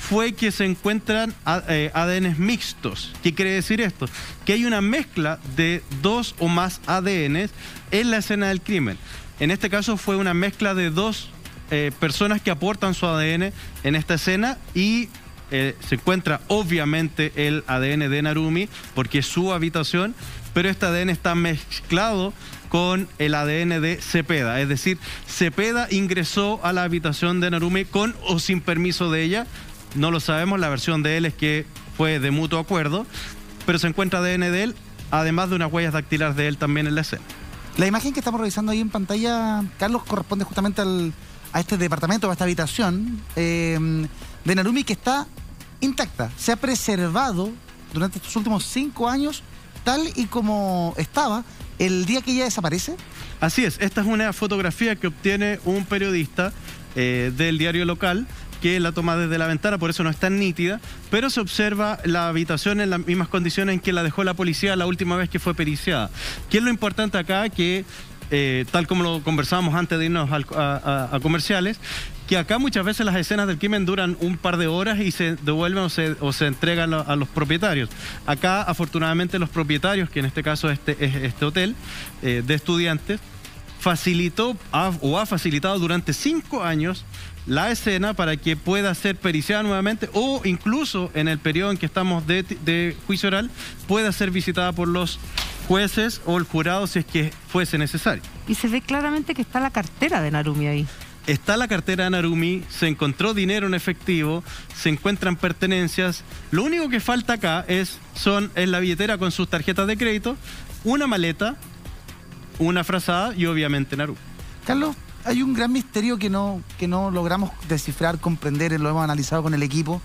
Speaker 13: fue que se encuentran a- eh, ADNs mixtos. ¿Qué quiere decir esto? Que hay una mezcla de dos o más ADNs en la escena del crimen. En este caso fue una mezcla de dos eh, personas que aportan su ADN en esta escena y eh, se encuentra obviamente el ADN de Narumi porque es su habitación, pero este ADN está mezclado con el ADN de Cepeda. Es decir, Cepeda ingresó a la habitación de Narumi con o sin permiso de ella. No lo sabemos, la versión de él es que fue de mutuo acuerdo, pero se encuentra ADN de él, además de unas huellas dactilares de él también en la escena.
Speaker 1: La imagen que estamos revisando ahí en pantalla, Carlos, corresponde justamente al- a este departamento, a esta habitación eh, de Narumi que está intacta. Se ha preservado durante estos últimos cinco años tal y como estaba el día que ella desaparece.
Speaker 13: Así es, esta es una fotografía que obtiene un periodista eh, del diario local que la toma desde la ventana, por eso no es tan nítida, pero se observa la habitación en las mismas condiciones en que la dejó la policía la última vez que fue periciada. ¿Qué es lo importante acá? Que, eh, tal como lo conversábamos antes de irnos a comerciales, que acá muchas veces las escenas del crimen duran un par de horas y se devuelven o se, entregan a, los propietarios. Acá, afortunadamente, los propietarios, que en este caso este, es este hotel eh, de estudiantes, facilitó o ha facilitado durante cinco años la escena para que pueda ser periciada nuevamente o incluso en el periodo en que estamos de juicio oral pueda ser visitada por los jueces o el jurado si es que fuese necesario.
Speaker 2: Y se ve claramente que está la cartera de Narumi ahí.
Speaker 13: Está la cartera de Narumi, se encontró dinero en efectivo, se encuentran pertenencias. Lo único que falta acá es, son, es la billetera con sus tarjetas de crédito, una maleta, una frazada y obviamente Narumi.
Speaker 1: Carlos, hay un gran misterio que no, que no logramos descifrar, comprender, lo hemos analizado con el equipo,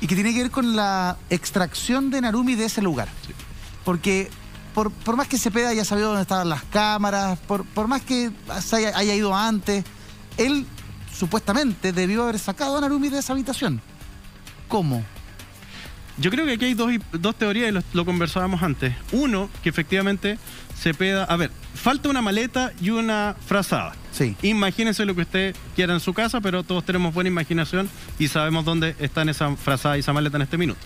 Speaker 1: y que tiene que ver con la extracción de Narumi de ese lugar. Porque por, por más que Cepeda haya sabido dónde estaban las cámaras, por, por más que haya ido antes, él supuestamente debió haber sacado a Narumi de esa habitación. ¿Cómo?
Speaker 13: Yo creo que aquí hay dos, teorías y lo, lo conversábamos antes. Uno, que efectivamente se peda. A ver, falta una maleta y una frazada.
Speaker 1: Sí.
Speaker 13: Imagínense lo que usted quiera en su casa, pero todos tenemos buena imaginación y sabemos dónde están esa frazada y esa maleta en este minuto.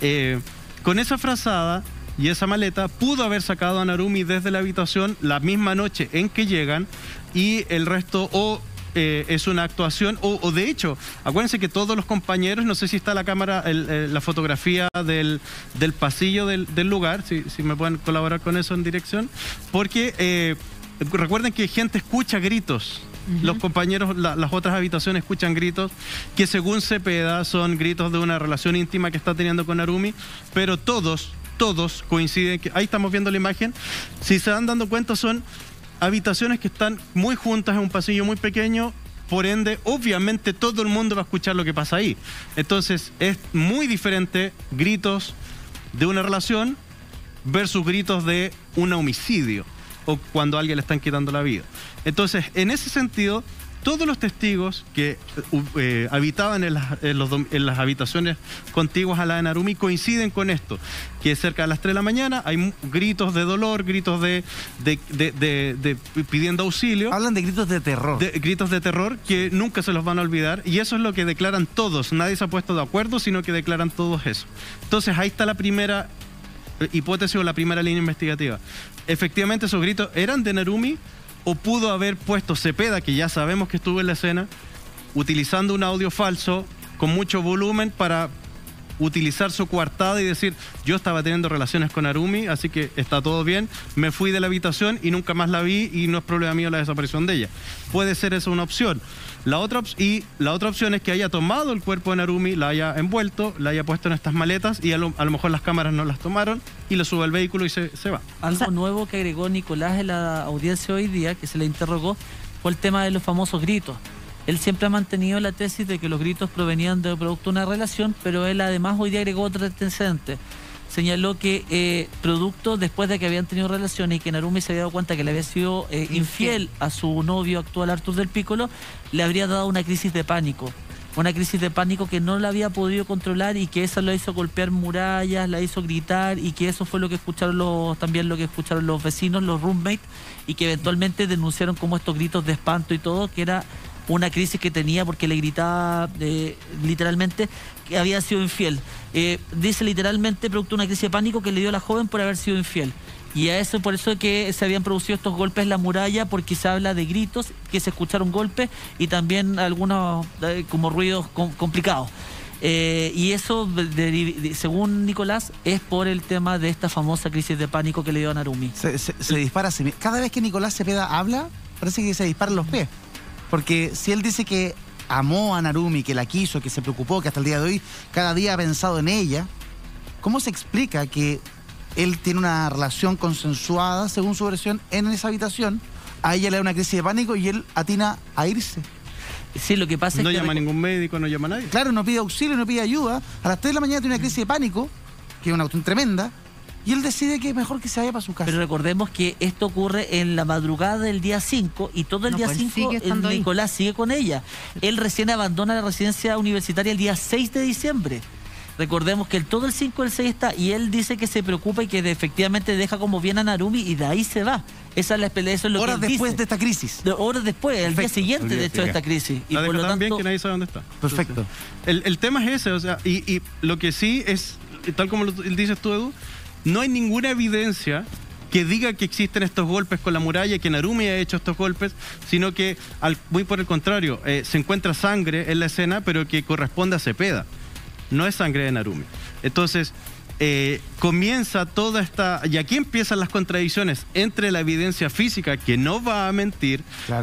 Speaker 13: Eh, con esa frazada y esa maleta pudo haber sacado a Narumi desde la habitación la misma noche en que llegan y el resto o eh, es una actuación o, o de hecho, acuérdense que todos los compañeros, no sé si está la cámara, el- eh, la fotografía del, del pasillo del, del lugar, si, si me pueden colaborar con eso en dirección, porque eh, recuerden que gente escucha gritos. Los compañeros, la- las otras habitaciones escuchan gritos que según Cepeda son gritos de una relación íntima que está teniendo con Narumi, pero todos, todos coinciden que, ahí estamos viendo la imagen, si se van dando cuenta son habitaciones que están muy juntas en un pasillo muy pequeño, por ende, obviamente todo el mundo va a escuchar lo que pasa ahí. Entonces, es muy diferente gritos de una relación versus gritos de un homicidio o cuando a alguien le están quitando la vida. Entonces, en ese sentido, todos los testigos que eh, eh, habitaban en las, en los en las habitaciones contiguas a la de Narumi coinciden con esto, que cerca de las 3 de la mañana hay gritos de dolor, gritos de, de- de- de- pidiendo auxilio.
Speaker 1: Hablan de gritos de terror.
Speaker 13: Gritos de terror que nunca se los van a olvidar y eso es lo que declaran todos. Nadie se ha puesto de acuerdo, sino que declaran todos eso. Entonces ahí está la primera hipótesis o la primera línea investigativa. Efectivamente esos gritos eran de Narumi o pudo haber puesto Cepeda, que ya sabemos que estuvo en la escena, utilizando un audio falso con mucho volumen para utilizar su coartada y decir, yo estaba teniendo relaciones con Narumi, así que está todo bien, me fui de la habitación y nunca más la vi y no es problema mío la desaparición de ella. Puede ser esa una opción. La otra, y la otra opción es que haya tomado el cuerpo de Narumi, la haya envuelto, la haya puesto en estas maletas y a lo, a lo mejor las cámaras no las tomaron y le sube al vehículo y se, se va.
Speaker 3: Algo nuevo que agregó Nicolás en la audiencia hoy día, que se le interrogó, fue el tema de los famosos gritos. Él siempre ha mantenido la tesis de que los gritos provenían de producto de una relación, pero él además hoy día agregó otro antecedente. Señaló que eh, producto después de que habían tenido relaciones y que Narumi se había dado cuenta que le había sido eh, infiel a su novio actual Artur del Piccolo, le habría dado una crisis de pánico. Una crisis de pánico que no la había podido controlar y que eso lo hizo golpear murallas, la hizo gritar y que eso fue lo que escucharon los, también lo que escucharon los vecinos, los roommates, y que eventualmente denunciaron como estos gritos de espanto y todo, que era una crisis que tenía porque le gritaba eh, literalmente que había sido infiel. Eh, dice literalmente producto de una crisis de pánico que le dio a la joven por haber sido infiel. Y a eso, por eso es que se habían producido estos golpes en la muralla, porque se habla de gritos, que se escucharon golpes y también algunos eh, como ruidos com- complicados. Y eso, según Nicolás, es por el tema de esta famosa crisis de pánico que le dio a Narumi.
Speaker 1: Se, se- se dispara. Cada vez que Nicolás Cepeda habla, parece que se disparan los pies. Porque si él dice que amó a Narumi, que la quiso, que se preocupó, que hasta el día de hoy cada día ha pensado en ella, ¿cómo se explica que él tiene una relación consensuada, según su versión, en esa habitación? A ella le da una crisis de pánico y él atina a irse.
Speaker 3: Sí, lo que pasa
Speaker 13: No
Speaker 3: es que...
Speaker 13: llama a ningún médico, no llama a nadie.
Speaker 1: Claro, no pide auxilio, no pide ayuda. A las 3 de la mañana tiene una crisis de pánico, que es una cuestión tremenda, y él decide que es mejor que se vaya para su casa.
Speaker 3: Pero recordemos que esto ocurre en la madrugada del día 5 y todo el
Speaker 2: No,
Speaker 3: día
Speaker 2: pues él
Speaker 3: 5
Speaker 2: sigue estando ahí.
Speaker 3: Nicolás sigue con ella. Él recién abandona la residencia universitaria el día 6 de diciembre. Recordemos que el, todo el 5 del 6 está y él dice que se preocupa y que de- efectivamente deja como bien a Narumi y de ahí se va. Esa es la eso es lo
Speaker 1: Horas
Speaker 3: que
Speaker 1: después
Speaker 3: dice.
Speaker 1: de esta crisis.
Speaker 3: De- horas después, el día siguiente,
Speaker 13: El día
Speaker 3: de hecho, de esta crisis. Y
Speaker 13: La
Speaker 3: por lo
Speaker 13: tan bien
Speaker 3: tanto,
Speaker 13: que nadie sabe dónde está.
Speaker 1: Perfecto.
Speaker 13: El, el tema es ese, o sea, y, y lo que sí es, tal como lo dices tú, Edu, no hay ninguna evidencia que diga que existen estos golpes con la muralla, que Narumi ha hecho estos golpes, sino que al- muy por el contrario, eh, se encuentra sangre en la escena, pero que corresponde a Cepeda. No es sangre de Narumi. Entonces, eh, comienza toda esta. Y aquí empiezan las contradicciones entre la evidencia física, que no va a mentir,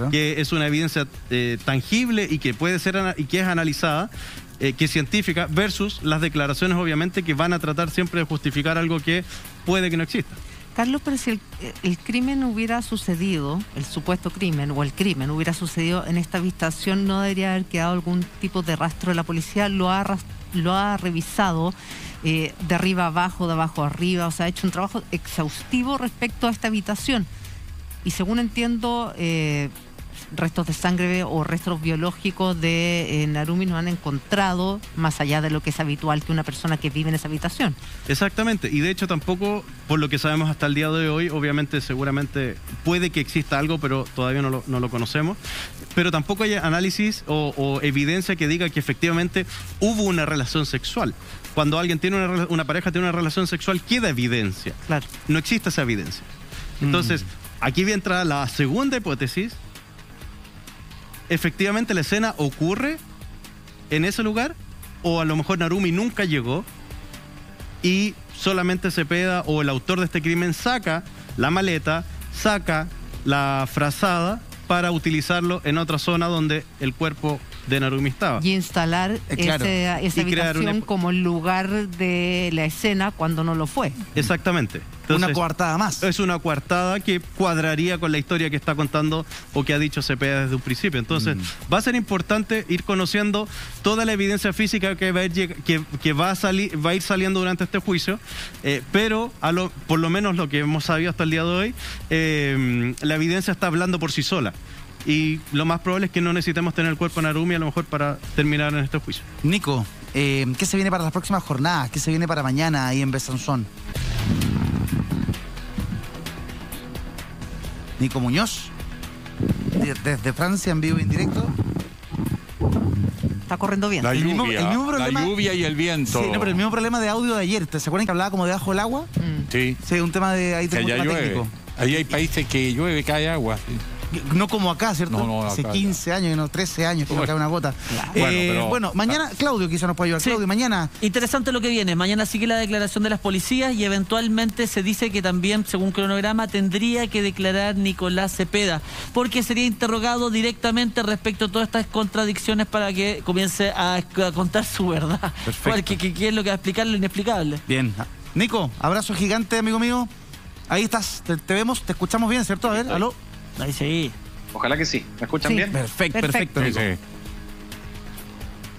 Speaker 13: que es una evidencia eh, tangible y que puede ser y que es analizada, eh, que científica, versus las declaraciones, obviamente, que van a tratar siempre de justificar algo que puede que no exista.
Speaker 2: Carlos, pero si el, crimen hubiera sucedido, el supuesto crimen o el crimen hubiera sucedido en esta habitación, ¿no debería haber quedado algún tipo de rastro la policía? Lo ha, lo ha revisado eh, de arriba abajo, de abajo arriba, o sea, ha hecho un trabajo exhaustivo respecto a esta habitación. Y según entiendo, eh, restos de sangre o restos biológicos de eh, Narumi no han encontrado, más allá de lo que es habitual que una persona que vive en esa habitación.
Speaker 13: Exactamente, y de hecho tampoco, por lo que sabemos hasta el día de hoy, obviamente seguramente puede que exista algo, pero todavía no lo, no lo conocemos, pero tampoco hay análisis o, o evidencia que diga que efectivamente hubo una relación sexual. Cuando alguien tiene una, una pareja tiene una relación sexual, queda evidencia.
Speaker 2: Claro.
Speaker 13: No existe esa evidencia. Entonces, aquí entra la segunda hipótesis. Efectivamente la escena ocurre en ese lugar o a lo mejor Narumi nunca llegó y solamente Cepeda o el autor de este crimen saca la maleta, saca la frazada para utilizarlo en otra zona donde el cuerpo de Narumi estaba.
Speaker 2: y instalar
Speaker 13: Eh, claro.
Speaker 2: ese- esa
Speaker 13: Y
Speaker 2: habitación
Speaker 13: una-
Speaker 2: como el lugar de la escena cuando no lo fue.
Speaker 13: Exactamente.
Speaker 1: Una coartada más.
Speaker 13: Es una coartada que cuadraría con la historia que está contando o que ha dicho Cepeda desde un principio. Entonces,
Speaker 1: Mm.
Speaker 13: va a ser importante ir conociendo toda la evidencia física que va a ir, lleg- que, que va a, salir, va a ir saliendo durante este juicio, eh, pero a lo, por lo menos lo que hemos sabido hasta el día de hoy, eh, la evidencia está hablando por sí sola. Y lo más probable es que no necesitemos tener el cuerpo de Narumi a lo mejor para terminar en este juicio.
Speaker 1: Nico, eh, ¿qué se viene para las próximas jornadas? ¿Qué se viene para mañana ahí en Besanzón? Nico Muñoz, de- desde Francia en vivo y en directo.
Speaker 2: Está corriendo bien.
Speaker 4: La
Speaker 1: El mismo-
Speaker 4: lluvia,
Speaker 1: el mismo
Speaker 4: la
Speaker 1: problema-
Speaker 4: lluvia y el viento.
Speaker 1: Sí, no, pero el mismo problema de audio de ayer. ¿Te se acuerdan que hablaba como debajo del agua?
Speaker 4: Sí.
Speaker 1: Sí, un tema de ahí
Speaker 4: Que
Speaker 1: tengo un
Speaker 4: allá
Speaker 1: tema
Speaker 4: llueve.
Speaker 1: técnico.
Speaker 4: Ahí hay países que llueve, cae agua. sí.
Speaker 1: No como acá, ¿cierto?
Speaker 4: No, no,
Speaker 1: Hace
Speaker 4: acá,
Speaker 1: 15 años, no, 13 años que no cae una gota.
Speaker 3: Bueno,
Speaker 1: Eh,
Speaker 3: pero-
Speaker 1: bueno, mañana Claudio quizá nos puede ayudar. Claudio, mañana
Speaker 3: Interesante lo que viene. Mañana sigue la declaración de las policías y eventualmente se dice que también, según cronograma, tendría que declarar Nicolás Cepeda, porque sería interrogado directamente respecto a todas estas contradicciones para que comience a, a contar su verdad.
Speaker 1: Perfecto.
Speaker 3: Que es lo que va a explicar lo inexplicable.
Speaker 1: Bien. Nico, abrazo gigante, amigo mío. Ahí estás, te, te vemos, te escuchamos bien, ¿cierto? A ver, aló.
Speaker 3: Ahí sí.
Speaker 6: Ojalá que sí. ¿Me escuchan
Speaker 1: Sí.
Speaker 6: bien?
Speaker 1: Perfecto, perfecto.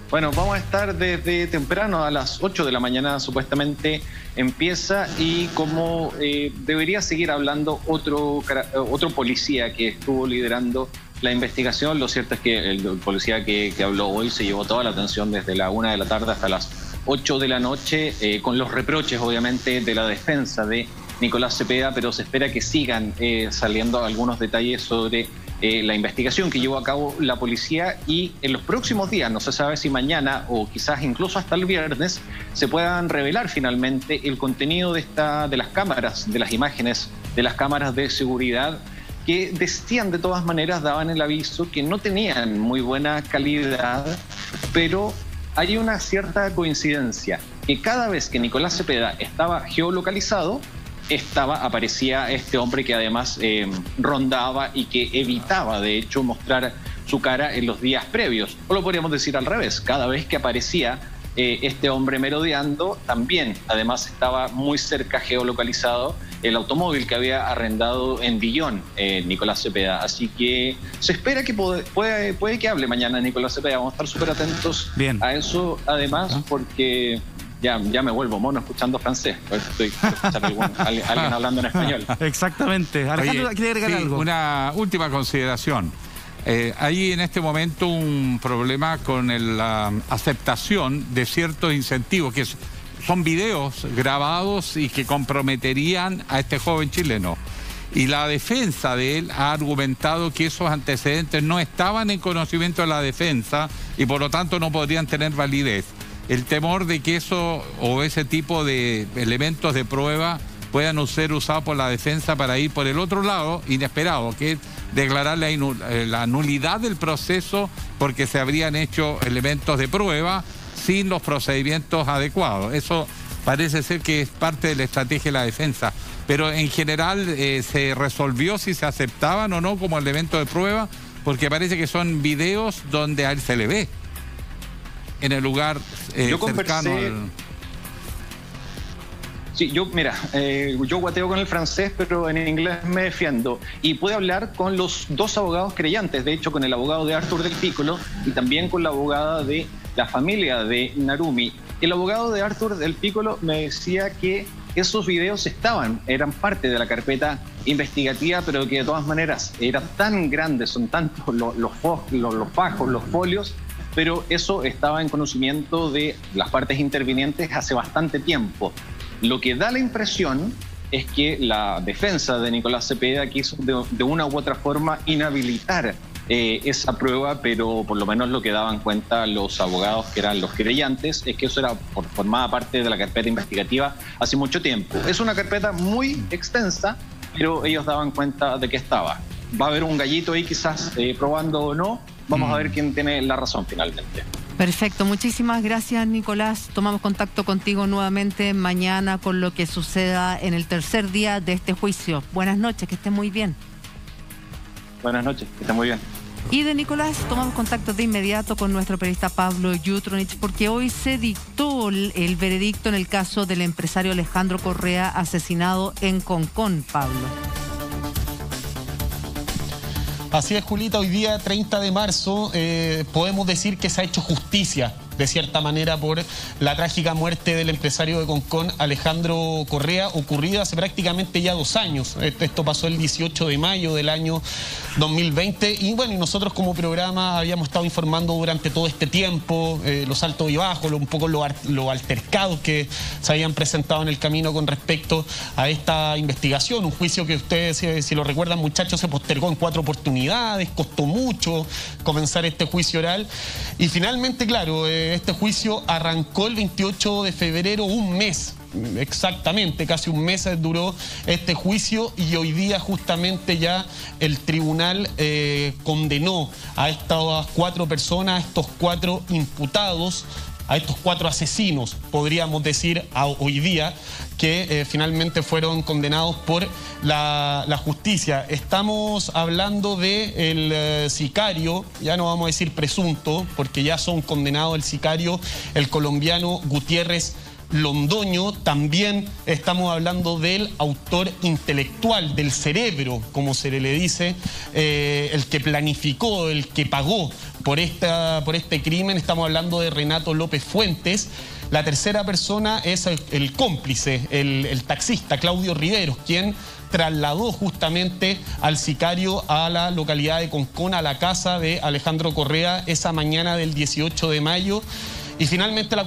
Speaker 6: Bueno, vamos a estar desde temprano, a las 8 de la mañana supuestamente empieza y como eh, debería seguir hablando otro, otro policía que estuvo liderando la investigación, lo cierto es que el policía que, que habló hoy se llevó toda la atención desde la 1 de la tarde hasta las 8 de la noche, eh, con los reproches obviamente de la defensa de Nicolás Cepeda, pero se espera que sigan eh, saliendo algunos detalles sobre eh, la investigación que llevó a cabo la policía y en los próximos días, no se sabe si mañana o quizás incluso hasta el viernes, se puedan revelar finalmente el contenido de, esta, de las cámaras, de las imágenes, de las cámaras de seguridad que decían de todas maneras, daban el aviso que no tenían muy buena calidad, pero hay una cierta coincidencia, que cada vez que Nicolás Cepeda estaba geolocalizado, estaba, aparecía este hombre que además eh, rondaba y que evitaba, de hecho, mostrar su cara en los días previos. O lo podríamos decir al revés, cada vez que aparecía eh, este hombre merodeando, también además estaba muy cerca geolocalizado el automóvil que había arrendado en Dillon, eh, Nicolás Cepeda. Así que se espera que puede, puede, puede que hable mañana Nicolás Cepeda. Vamos a estar súper atentos
Speaker 1: Bien.
Speaker 6: a eso, además, porque ya, ya me vuelvo mono escuchando francés. Por eso estoy *laughs* algún- alguien, alguien hablando en español.
Speaker 1: Exactamente. Alejandro,
Speaker 4: Oye,
Speaker 1: ¿quiere agregar
Speaker 4: sí,
Speaker 1: algo?
Speaker 4: Una última consideración. Eh, hay en este momento un problema con el, la aceptación de ciertos incentivos, que es- son videos grabados y que comprometerían a este joven chileno. Y la defensa de él ha argumentado que esos antecedentes no estaban en conocimiento de la defensa y por lo tanto no podrían tener validez. El temor de que eso o ese tipo de elementos de prueba puedan ser usados por la defensa para ir por el otro lado, inesperado, que es declarar eh, la nulidad del proceso porque se habrían hecho elementos de prueba sin los procedimientos adecuados. Eso parece ser que es parte de la estrategia de la defensa. Pero en general eh, se resolvió si se aceptaban o no como elemento de prueba, porque parece que son videos donde a él se le ve en el lugar eh,
Speaker 6: Yo
Speaker 4: cercano
Speaker 6: conversé-
Speaker 4: al...
Speaker 6: Sí, yo, mira, eh, yo guateo con el francés, pero en inglés me defiendo. Y pude hablar con los dos abogados creyentes, de hecho, con el abogado de Arthur del Piccolo y también con la abogada de la familia de Narumi. El abogado de Arthur del Piccolo me decía que esos videos estaban, eran parte de la carpeta investigativa, pero que de todas maneras eran tan grandes, son tantos los, los, los, los fajos, los folios, pero eso estaba en conocimiento de las partes intervinientes hace bastante tiempo. Lo que da la impresión es que la defensa de Nicolás Cepeda quiso de, una u otra forma inhabilitar eh, esa prueba, pero por lo menos lo que daban cuenta los abogados que eran los creyentes es que eso era por, formaba parte de la carpeta investigativa hace mucho tiempo. Es una carpeta muy extensa, pero ellos daban cuenta de que estaba. Va a haber un gallito ahí quizás eh, probando o no. Vamos a ver quién tiene la razón finalmente.
Speaker 2: Perfecto, muchísimas gracias Nicolás. Tomamos contacto contigo nuevamente mañana con lo que suceda en el tercer día de este juicio. Buenas noches, que esté muy bien.
Speaker 6: Buenas noches, que estén muy bien.
Speaker 2: Y de Nicolás tomamos contacto de inmediato con nuestro periodista Pablo Jutronich porque hoy se dictó el veredicto en el caso del empresario Alejandro Correa asesinado en Concón, Pablo.
Speaker 12: Así es, Julita, hoy día 30 de marzo eh, podemos decir que se ha hecho justicia, de cierta manera, por la trágica muerte del empresario de Concón, Alejandro Correa, ocurrida hace prácticamente ya dos años. Esto, esto pasó el 18 de mayo del año 2020 y bueno, y nosotros como programa habíamos estado informando durante todo este tiempo eh, los altos y bajos, lo- un poco los los altercados que se habían presentado en el camino con respecto a esta investigación, un juicio que ustedes, si lo recuerdan muchachos, se postergó en cuatro oportunidades, costó mucho comenzar este juicio oral. Y finalmente, claro, eh, este juicio arrancó el 28 de febrero, un mes exactamente, casi un mes duró este juicio y hoy día justamente ya el tribunal eh, condenó a estas cuatro personas, a estos cuatro imputados a estos cuatro asesinos, podríamos decir hoy día, que eh, finalmente fueron condenados por la, justicia. Estamos hablando del de sicario, ya no vamos a decir presunto, porque ya son condenados el sicario, el colombiano Gutiérrez. Londoño, también estamos hablando del autor intelectual, del cerebro, como se le dice, eh, el que planificó, el que pagó por, esta, por este crimen, estamos hablando de Renato López Fuentes. La tercera persona es el, cómplice, el, el taxista Claudio Riveros, quien trasladó justamente al sicario a la localidad de Concona, a la casa de Alejandro Correa, esa mañana del 18 de mayo. Y finalmente la,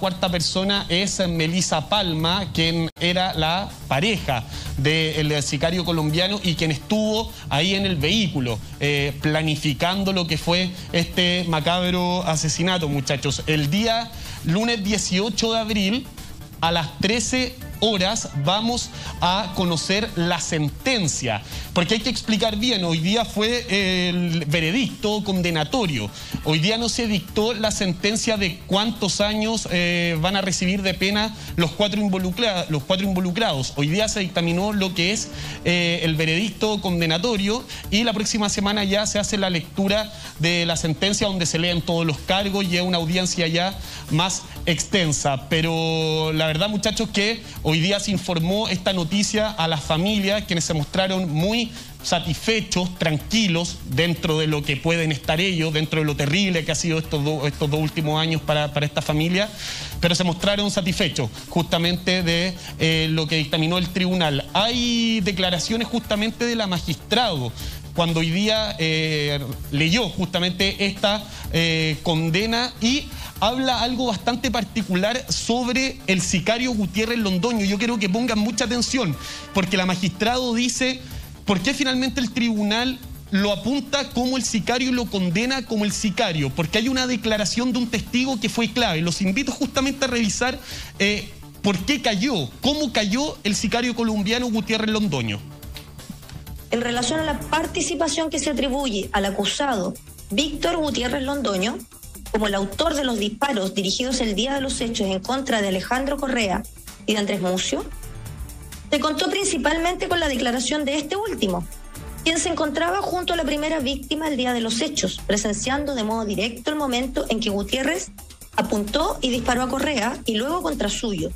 Speaker 12: cuarta, persona es Melisa Palma, quien era la pareja del sicario colombiano y quien estuvo ahí en el vehículo eh, planificando lo que fue este macabro asesinato, muchachos. El día lunes 18 de abril a las 13 horas vamos a conocer la sentencia. Porque hay que explicar bien, hoy día fue el veredicto condenatorio. Hoy día no se dictó la sentencia de cuántos años eh, van a recibir de pena los cuatro, los cuatro involucrados. Hoy día se dictaminó lo que es eh, el veredicto condenatorio y la próxima semana ya se hace la lectura de la sentencia donde se leen todos los cargos y es una audiencia ya más extensa. Pero la verdad, muchachos, que hoy día se informó esta noticia a las familias, quienes se mostraron muy satisfechos, tranquilos, dentro de lo que pueden estar ellos, dentro de lo terrible que ha sido estos, do- estos dos últimos años para, para esta familia, pero se mostraron satisfechos justamente de eh, lo que dictaminó el tribunal. Hay declaraciones justamente de la magistrado cuando hoy día eh, leyó justamente esta eh, condena y habla algo bastante particular sobre el sicario Gutiérrez Londoño. Yo quiero que pongan mucha atención, porque la magistrado dice, ¿por qué finalmente el tribunal lo apunta como el sicario y lo condena como el sicario? Porque hay una declaración de un testigo que fue clave. Los invito justamente a revisar eh, por qué cayó, cómo cayó el sicario colombiano Gutiérrez Londoño.
Speaker 21: En relación a la participación que se atribuye al acusado Víctor Gutiérrez Londoño, como el autor de los disparos dirigidos el día de los hechos en contra de Alejandro Correa y de Andrés Mucio, se contó principalmente con la declaración de este último, quien se encontraba junto a la primera víctima el día de los hechos, presenciando de modo directo el momento en que Gutiérrez apuntó y disparó a Correa y luego contra suyo.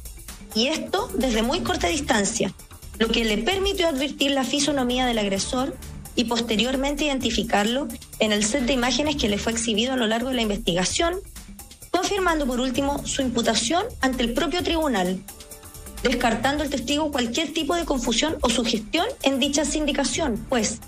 Speaker 21: Y esto desde muy corta distancia, lo que le permitió advertir la fisonomía del agresor y posteriormente identificarlo en el set de imágenes que le fue exhibido a lo largo de la investigación, confirmando por último su imputación ante el propio tribunal, descartando el testigo cualquier tipo de confusión o sugestión en dicha sindicación, pues,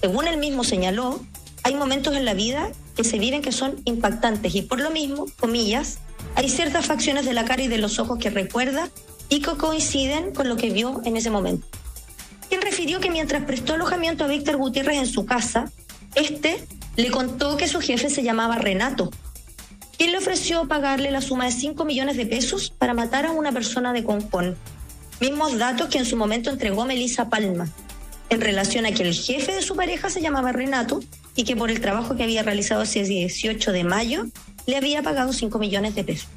Speaker 21: según él mismo señaló, hay momentos en la vida que se viven que son impactantes y por lo mismo, comillas, hay ciertas facciones de la cara y de los ojos que recuerda y que coinciden con lo que vio en ese momento. Quien refirió que mientras prestó alojamiento a Víctor Gutiérrez en su casa, este le contó que su jefe se llamaba Renato, quien le ofreció pagarle la suma de 5 millones de pesos para matar a una persona de Concón. Mismos datos que en su momento entregó Melissa Palma, en relación a que el jefe de su pareja se llamaba Renato y que por el trabajo que había realizado el 18 de mayo le había pagado 5 millones de pesos.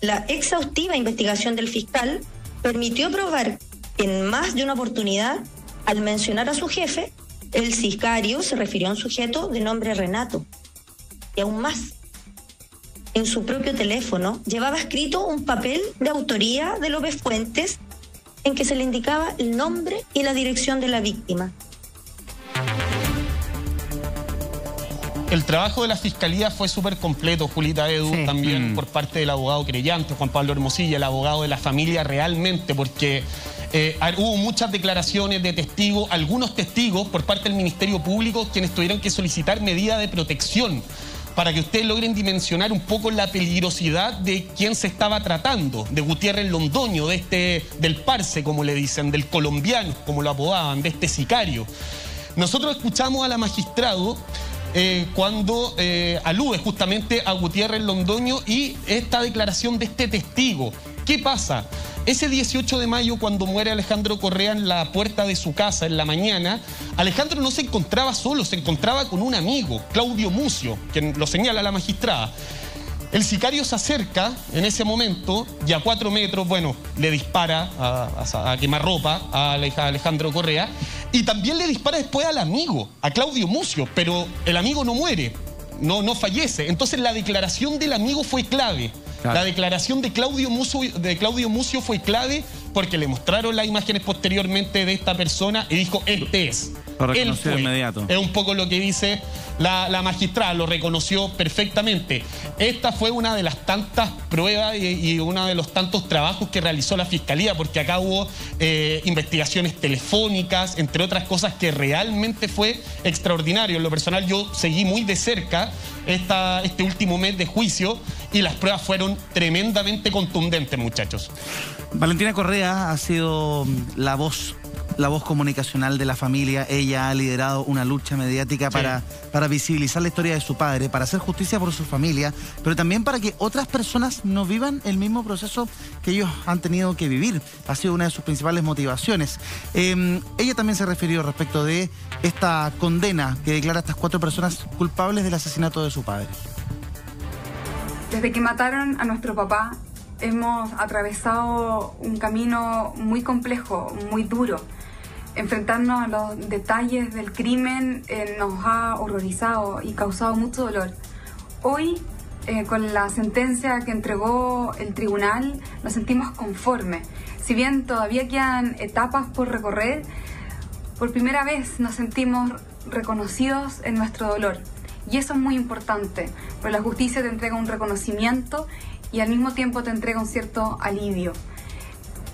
Speaker 21: La exhaustiva investigación del fiscal permitió probar en más de una oportunidad, al mencionar a su jefe, el sicario se refirió a un sujeto de nombre Renato. Y aún más, en su propio teléfono llevaba escrito un papel de autoría de López Fuentes en que se le indicaba el nombre y la dirección de la víctima.
Speaker 12: El trabajo de la fiscalía fue súper completo, Julita Edu, también por parte del abogado creyente, Juan Pablo Hermosilla, el abogado de la familia realmente, porque eh, hubo muchas declaraciones de testigos, algunos testigos por parte del Ministerio Público quienes tuvieron que solicitar medidas de protección para que ustedes logren dimensionar un poco la peligrosidad de quién se estaba tratando, de Gutiérrez Londoño, de este, del Parse, como le dicen, del colombiano, como lo apodaban, de este sicario. Nosotros escuchamos a la magistrado eh, cuando eh, alude justamente a Gutiérrez Londoño y esta declaración de este testigo. ¿Qué pasa? Ese 18 de mayo, cuando muere Alejandro Correa en la puerta de su casa en la mañana, Alejandro no se encontraba solo, se encontraba con un amigo, Claudio Mucio, quien lo señala la magistrada. El sicario se acerca en ese momento y a cuatro metros, bueno, le dispara a, a, quemarropa a Aleja- Alejandro Correa y también le dispara después al amigo, a Claudio Mucio, pero el amigo no muere, no, no fallece. Entonces la declaración del amigo fue clave. La declaración de Claudio, Mucio, de Claudio Mucio fue clave porque le mostraron las imágenes posteriormente de esta persona y dijo, este es.
Speaker 22: Lo reconoció inmediato.
Speaker 12: Es un poco lo que dice la, la magistrada, lo reconoció perfectamente. Esta fue una de las tantas pruebas y, y uno de los tantos trabajos que realizó la Fiscalía, porque acá hubo eh, investigaciones telefónicas, entre otras cosas que realmente fue extraordinario. En lo personal yo seguí muy de cerca esta, este último mes de juicio y las pruebas fueron tremendamente contundentes, muchachos.
Speaker 1: Valentina Correa ha sido mm, la voz, la voz comunicacional de la familia. Ella ha liderado una lucha mediática para, para visibilizar la historia de su padre, para hacer justicia por su familia, pero también para que otras personas no vivan el mismo proceso que ellos han tenido que vivir. Ha sido una de sus principales motivaciones. Eh, ella también se refirió respecto de esta condena que declara a estas cuatro personas culpables del asesinato de su padre.
Speaker 23: Desde que mataron a nuestro papá, hemos atravesado un camino muy complejo, muy duro. Enfrentarnos a los detalles del crimen eh, nos ha horrorizado y causado mucho dolor. Hoy, eh, con la sentencia que entregó el tribunal, nos sentimos conformes. Si bien todavía quedan etapas por recorrer, por primera vez nos sentimos reconocidos en nuestro dolor. Y eso es muy importante, porque la justicia te entrega un reconocimiento y al mismo tiempo te entrega un cierto alivio.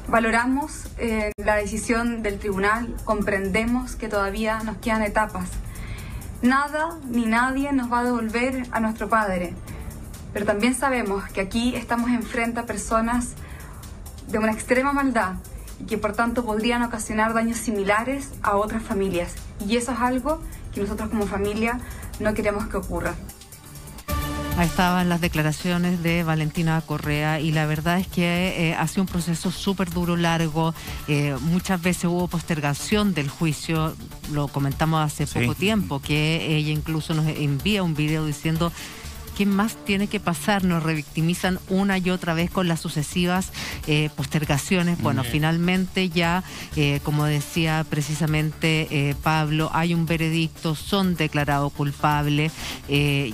Speaker 23: Valoramos eh, la decisión del tribunal, comprendemos que todavía nos quedan etapas. Nada ni nadie nos va a devolver a nuestro padre, pero también sabemos que aquí estamos enfrente a personas de una extrema maldad y que por tanto podrían ocasionar daños similares a otras familias. Y eso es algo que nosotros como familia no queremos que ocurra.
Speaker 2: Ahí estaban las declaraciones de Valentina Correa y la verdad es que eh, ha sido un proceso súper duro, largo. eh, muchas veces hubo postergación del juicio, lo comentamos hace
Speaker 22: Sí.
Speaker 2: poco tiempo, que ella incluso nos envía un video diciendo ¿Qué más tiene que pasar? Nos revictimizan una y otra vez con las sucesivas eh, postergaciones. Bueno,
Speaker 22: Mm.
Speaker 2: finalmente ya, eh, como decía precisamente eh, Pablo, hay un veredicto, son declarados culpables.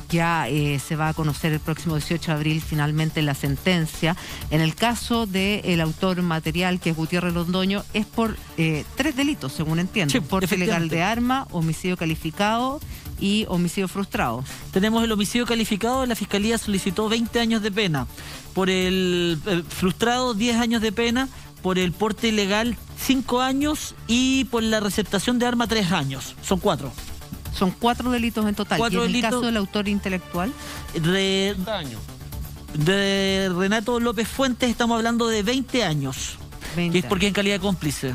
Speaker 2: ya se va a conocer el próximo 18 de abril finalmente la sentencia. En el caso del autor material, que es Gutiérrez Londoño, es por eh, tres delitos, según entiendo.
Speaker 3: Sí,
Speaker 2: Porte ilegal de arma, homicidio calificado y homicidio frustrado.
Speaker 3: Tenemos el homicidio calificado, la Fiscalía solicitó 20 años de pena. Por el, eh, frustrado, 10 años de pena. Por el porte ilegal, 5 años. Y por la receptación de arma, 3 años. Son 4.
Speaker 2: Son cuatro delitos en total.
Speaker 3: Cuatro
Speaker 2: y en el
Speaker 3: delitos.
Speaker 2: caso del autor intelectual,
Speaker 3: De, de Renato López Fuentes estamos hablando de 20 años.
Speaker 2: 20
Speaker 3: que es porque en calidad de cómplice.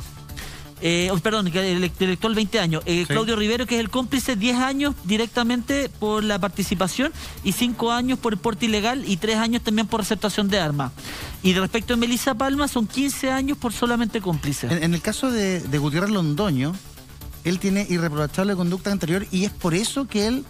Speaker 3: Eh, oh, perdón, que el intelectual 20 años. Eh,
Speaker 22: Sí.
Speaker 3: Claudio Rivero, que es el cómplice, 10 años directamente por la participación y 5 años por el porte ilegal y 3 años también por receptación de armas. Y respecto a Melissa Palma, son 15 años por solamente cómplice.
Speaker 1: En, en el caso de, de Gutiérrez Londoño, él tiene irreprochable conducta anterior y es por eso que él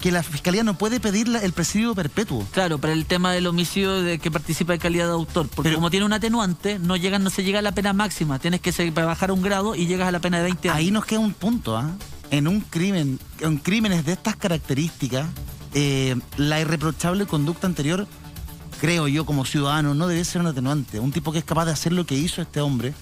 Speaker 1: que la fiscalía no puede pedir la- el presidio perpetuo.
Speaker 3: Claro, para el tema del homicidio de que participa en calidad de autor, porque como tiene un atenuante, no llega, no se llega a la pena máxima, tienes que bajar un grado y llegas a la pena de 20 años.
Speaker 1: Ahí nos queda un punto, ¿ah? En un crimen, en crímenes de estas características, eh, la irreprochable conducta anterior, creo yo como ciudadano, no debe ser un atenuante. Un tipo que es capaz de hacer lo que hizo este hombre.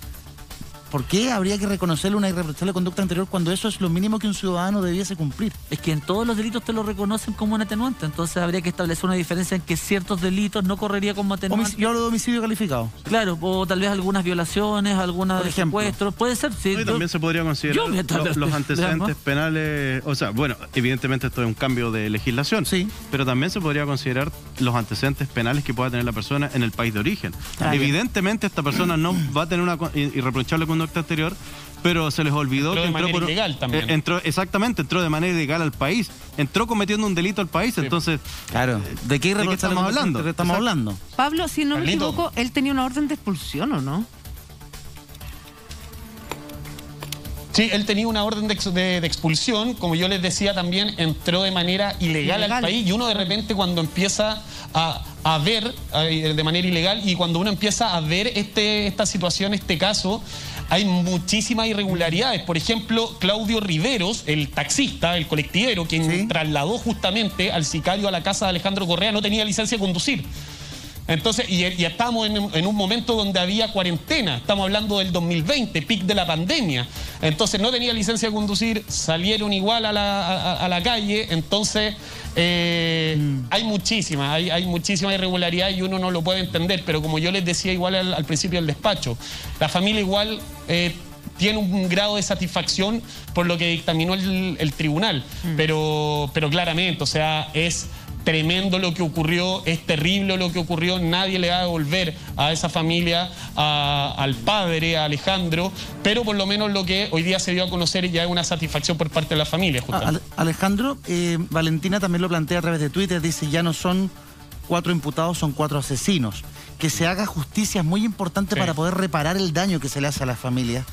Speaker 1: ¿Por qué habría que reconocerle una irreprochable conducta anterior cuando eso es lo mínimo que un ciudadano debiese cumplir?
Speaker 3: Es que en todos los delitos te lo reconocen como un atenuante, entonces habría que establecer una diferencia en que ciertos delitos no correría como atenuante.
Speaker 1: Yo hablo de homicidio calificado.
Speaker 3: Claro, o tal vez algunas violaciones, algunas
Speaker 1: Por ejemplo.
Speaker 3: secuestros, puede ser. Sí,
Speaker 13: No, y
Speaker 3: yo-
Speaker 13: también se podría considerar los
Speaker 3: te-
Speaker 13: antecedentes penales, o sea, bueno, evidentemente esto es un cambio de legislación,
Speaker 1: sí.
Speaker 13: pero también se podría considerar los antecedentes penales que pueda tener la persona en el país de origen.
Speaker 3: Ah, bien.
Speaker 13: evidentemente esta persona no va a tener una irreprochable conducta conducta anterior, pero se les olvidó
Speaker 12: Entró
Speaker 13: que
Speaker 12: de manera
Speaker 13: por-
Speaker 12: ilegal también.
Speaker 13: eh, entró, exactamente, entró de manera ilegal al país. Entró cometiendo un delito al país, entonces.
Speaker 1: Claro. ¿De qué
Speaker 13: ¿De qué estamos hablando?
Speaker 1: estamos
Speaker 13: Exacto.
Speaker 1: hablando?
Speaker 2: Pablo, si no me
Speaker 12: Carlito.
Speaker 2: equivoco, él tenía una orden de expulsión, ¿o no?
Speaker 12: Sí, él tenía una orden de, ex- de- de expulsión, como yo les decía también, entró de manera ilegal,
Speaker 2: Ilegal.
Speaker 12: al país y uno de repente cuando empieza a, a ver eh, de manera ilegal y cuando uno empieza a ver este, esta situación, este caso, hay muchísimas irregularidades. Por ejemplo, Claudio Riveros, el taxista, el colectivero, quien trasladó justamente al sicario a la casa de Alejandro Correa, no tenía licencia de conducir. Entonces, y, y estamos en, en un momento donde había cuarentena, estamos hablando del 2020, pic de la pandemia. Entonces no tenía licencia de conducir, salieron igual a la, a- a la calle, entonces eh, hay muchísimas, hay, hay muchísima irregularidad y uno no lo puede entender, pero como yo les decía igual al, al principio del despacho, la familia igual... eh, tiene un grado de satisfacción por lo que dictaminó el, el tribunal, pero, pero claramente, o sea, es tremendo lo que ocurrió, es terrible lo que ocurrió, nadie le va a devolver a esa familia, a- al padre, a Alejandro, pero por lo menos lo que hoy día se dio a conocer ya es una satisfacción por parte de la familia. Justamente.
Speaker 1: Ale- Alejandro, eh, Valentina también lo plantea a través de Twitter, dice, ya no son cuatro imputados, son cuatro asesinos. Que se haga justicia es muy importante
Speaker 12: Sí.
Speaker 1: para poder reparar el daño que se le hace a las familias.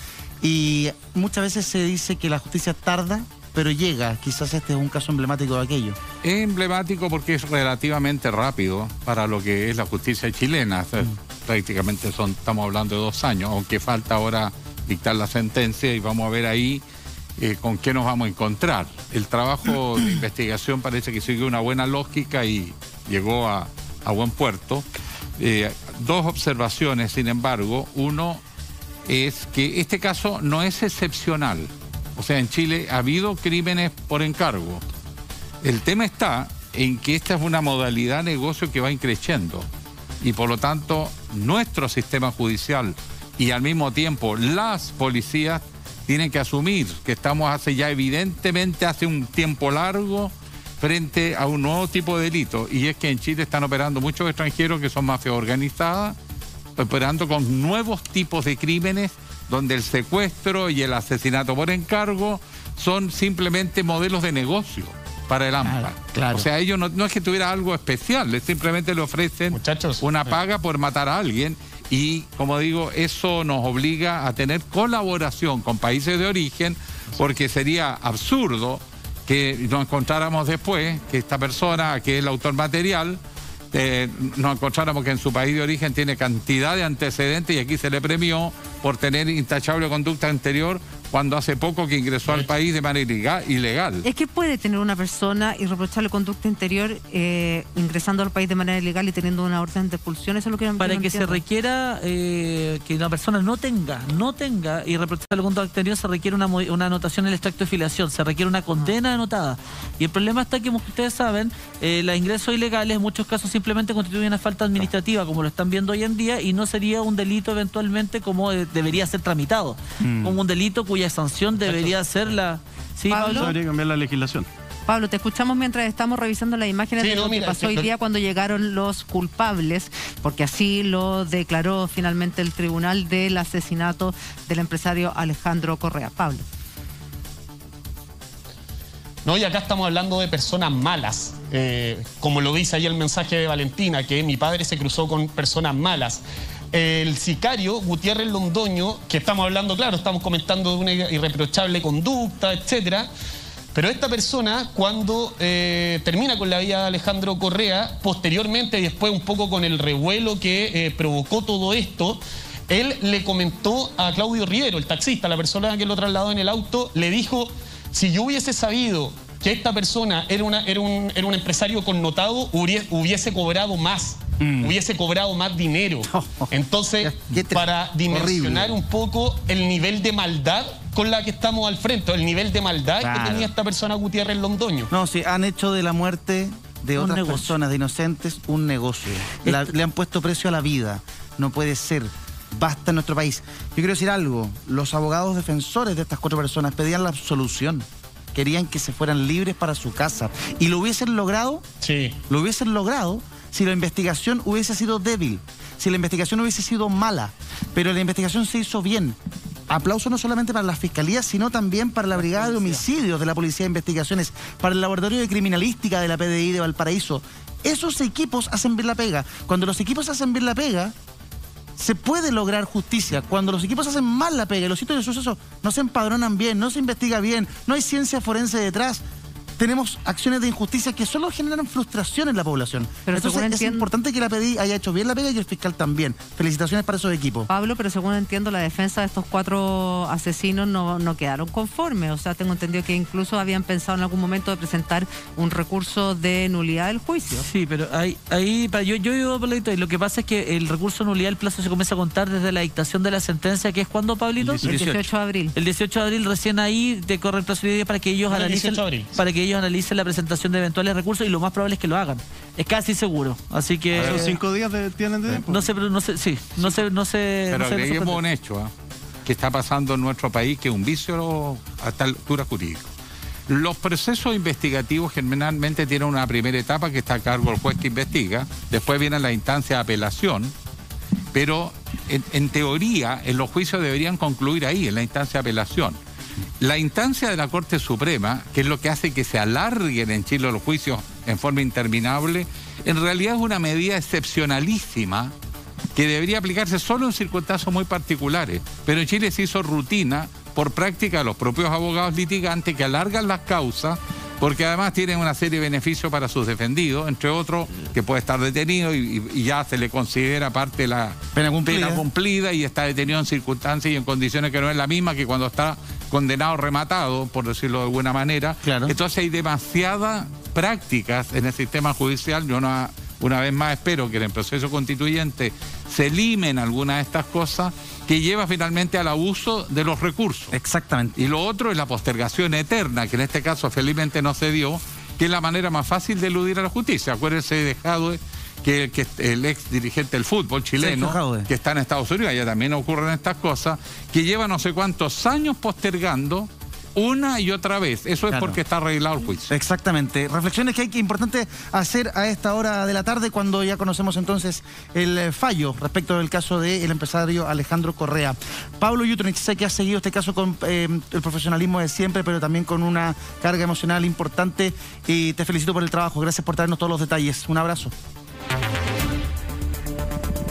Speaker 1: Y muchas veces se dice que la justicia tarda, pero llega. Quizás este es un caso emblemático de aquello.
Speaker 4: Es emblemático porque es relativamente rápido para lo que es la justicia chilena. O sea, Prácticamente son, estamos hablando de dos años, aunque falta ahora dictar la sentencia y vamos a ver ahí eh, con qué nos vamos a encontrar. El trabajo *clears throat* de investigación parece que sigue una buena lógica y llegó a, a buen puerto. Eh, dos observaciones, sin embargo. Uno es que este caso no es excepcional. O sea, en Chile ha habido crímenes por encargo. El tema está en que esta es una modalidad de negocio que va increciendo y por lo tanto nuestro sistema judicial y al mismo tiempo las policías tienen que asumir que estamos hace ya evidentemente hace un tiempo largo frente a un nuevo tipo de delito y es que en Chile están operando muchos extranjeros que son mafias organizadas operando con nuevos tipos de crímenes donde el secuestro y el asesinato por encargo son simplemente modelos de negocio para el AMPA.
Speaker 1: claro.
Speaker 4: O sea, ellos no, no es que tuviera algo especial, les simplemente le ofrecen una paga por matar a alguien y, como digo, eso nos obliga a tener colaboración con países de origen porque sería absurdo que nos encontráramos después que esta persona, que es el autor material, eh, nos encontráramos que en su país de origen tiene cantidad de antecedentes y aquí se le premió por tener intachable conducta anterior cuando hace poco que ingresó al país de manera ilega- ilegal.
Speaker 2: Es que puede tener una persona irreprochable conducta interior eh, ingresando al país de manera ilegal y teniendo una orden de expulsión. Eso es lo que
Speaker 3: Para
Speaker 2: no
Speaker 3: que se requiera eh, que una persona no tenga, no tenga irreprochable conducta anterior, se requiere una, una anotación en el extracto de filiación, se requiere una condena anotada. Y el problema está que, como ustedes saben, eh, los ingresos ilegales en muchos casos simplemente constituyen una falta administrativa, como lo están viendo hoy en día, y no sería un delito eventualmente como eh, debería ser tramitado,
Speaker 13: Mm.
Speaker 3: como un delito cuya sanción debería ser la... ¿Sí,
Speaker 2: Pablo?
Speaker 13: Que cambiar la legislación.
Speaker 2: Pablo, te escuchamos mientras estamos revisando las imágenes
Speaker 13: Sí,
Speaker 2: de
Speaker 13: no,
Speaker 2: lo que pasó hoy día cuando llegaron los culpables, porque así lo declaró finalmente el tribunal del asesinato del empresario Alejandro Correa. Pablo.
Speaker 12: No, y acá estamos hablando de personas malas. Eh, como lo dice ahí el mensaje de Valentina, que mi padre se cruzó con personas malas. El sicario Gutiérrez Londoño, que estamos hablando, claro, estamos comentando de una irreprochable conducta, etcétera. Pero esta persona, cuando eh, termina con la vida de Alejandro Correa, posteriormente después un poco con el revuelo que eh, provocó todo esto, él le comentó a Claudio Rivero, el taxista, la persona que lo trasladó en el auto, le dijo, si yo hubiese sabido que esta persona era, una, era, un, era un empresario connotado, hubiese, hubiese cobrado más, hubiese cobrado más dinero. *laughs* Entonces, para dimensionar un poco el nivel de maldad con la que estamos al frente, el nivel de maldad
Speaker 1: Claro.
Speaker 12: que tenía esta persona Gutiérrez Londoño.
Speaker 1: No, sí, han hecho de la muerte de
Speaker 12: Un
Speaker 1: otras
Speaker 12: negocio.
Speaker 1: personas, de inocentes, un negocio. La- le han puesto precio a la vida. No puede ser. Basta en nuestro país. Yo quiero decir algo. Los abogados defensores de estas cuatro personas pedían la absolución. Querían que se fueran libres para su casa. Y lo hubiesen logrado.
Speaker 12: Sí.
Speaker 1: Lo hubiesen logrado si la investigación hubiese sido débil. Si la investigación hubiese sido mala. Pero la investigación se hizo bien. aplauso no solamente para la Fiscalía, sino también para la Brigada de Homicidios de la Policía de Investigaciones, para el Laboratorio de Criminalística de la PDI de Valparaíso. Esos equipos hacen bien la pega. Cuando los equipos hacen bien la pega, se puede lograr justicia. Cuando los equipos hacen mal la pega y los sitios de suceso no se empadronan bien, no se investiga bien, no hay ciencia forense detrás, tenemos acciones de injusticia que solo generan frustración en la población.
Speaker 2: Pero
Speaker 1: Entonces
Speaker 2: según
Speaker 1: es
Speaker 2: entiendo-
Speaker 1: importante que la PDI haya hecho bien la pega y el fiscal también. Felicitaciones para esos equipos.
Speaker 2: Pablo, pero según entiendo, la defensa de estos cuatro asesinos no, no quedaron conformes. O sea, tengo entendido que incluso habían pensado en algún momento de presentar un recurso de nulidad del juicio.
Speaker 3: Sí, pero ahí, ahí yo, yo digo, lo que pasa es que el recurso de nulidad del plazo se comienza a contar desde la dictación de la sentencia, que es cuando, Pablito?
Speaker 2: El 18 de abril.
Speaker 3: El 18 de abril recién ahí te corre el plazo de día para que ellos
Speaker 12: el
Speaker 3: analicen
Speaker 12: 18 de abril.
Speaker 3: para que ellos analicen la presentación de eventuales recursos y lo más probable es que lo hagan. Es casi seguro. Así que
Speaker 13: cinco días de, tienen de tiempo.
Speaker 3: no sé, pero no sé, sí, no sé, no sé.
Speaker 4: Pero
Speaker 3: no sé
Speaker 4: agreguemos un hecho que está pasando en nuestro país, que es un vicio a tal altura jurídica. Los procesos investigativos generalmente tienen una primera etapa que está a cargo del juez que investiga, después viene la instancia de apelación, pero en, en teoría en los juicios deberían concluir ahí, en la instancia de apelación. La instancia de la Corte Suprema, que es lo que hace que se alarguen en Chile los juicios en forma interminable, en realidad es una medida excepcionalísima que debería aplicarse solo en circunstancias muy particulares. Pero en Chile se hizo rutina por práctica de los propios abogados litigantes que alargan las causas porque además tienen una serie de beneficios para sus defendidos, entre otros que puede estar detenido y, ya se le considera parte de la
Speaker 1: Pena cumplida.
Speaker 4: cumplida y está detenido en circunstancias y en condiciones que no es la misma que cuando está condenado rematado, por decirlo de alguna manera. Entonces hay demasiadas prácticas en el sistema judicial. Yo una, una vez más espero que en el proceso constituyente se limen algunas de estas cosas que lleva finalmente al abuso de los recursos.
Speaker 1: Exactamente.
Speaker 4: Y lo otro es la postergación eterna, que en este caso felizmente no se dio, que es la manera más fácil de eludir a la justicia. Acuérdense de Jadwe, que, que el ex dirigente del fútbol chileno,
Speaker 1: Jadwe.
Speaker 4: que está en Estados Unidos, allá también ocurren estas cosas, que lleva no sé cuántos años postergando una y otra vez. Eso es porque está arreglado el juicio.
Speaker 1: Exactamente. Reflexiones que hay que importante hacer a esta hora de la tarde cuando ya conocemos entonces el eh, fallo respecto del caso del empresario Alejandro Correa. Pablo Yutonich, sé que has seguido este caso con eh, el profesionalismo de siempre, pero también con una carga emocional importante y te felicito por el trabajo. Gracias por traernos todos los detalles. Un abrazo.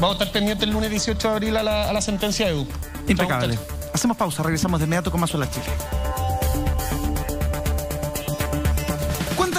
Speaker 12: Vamos a estar pendientes el lunes 18 de abril a la, a la sentencia de Edu.
Speaker 1: Impecable. Hacemos pausa, regresamos de inmediato con más Hola Chile.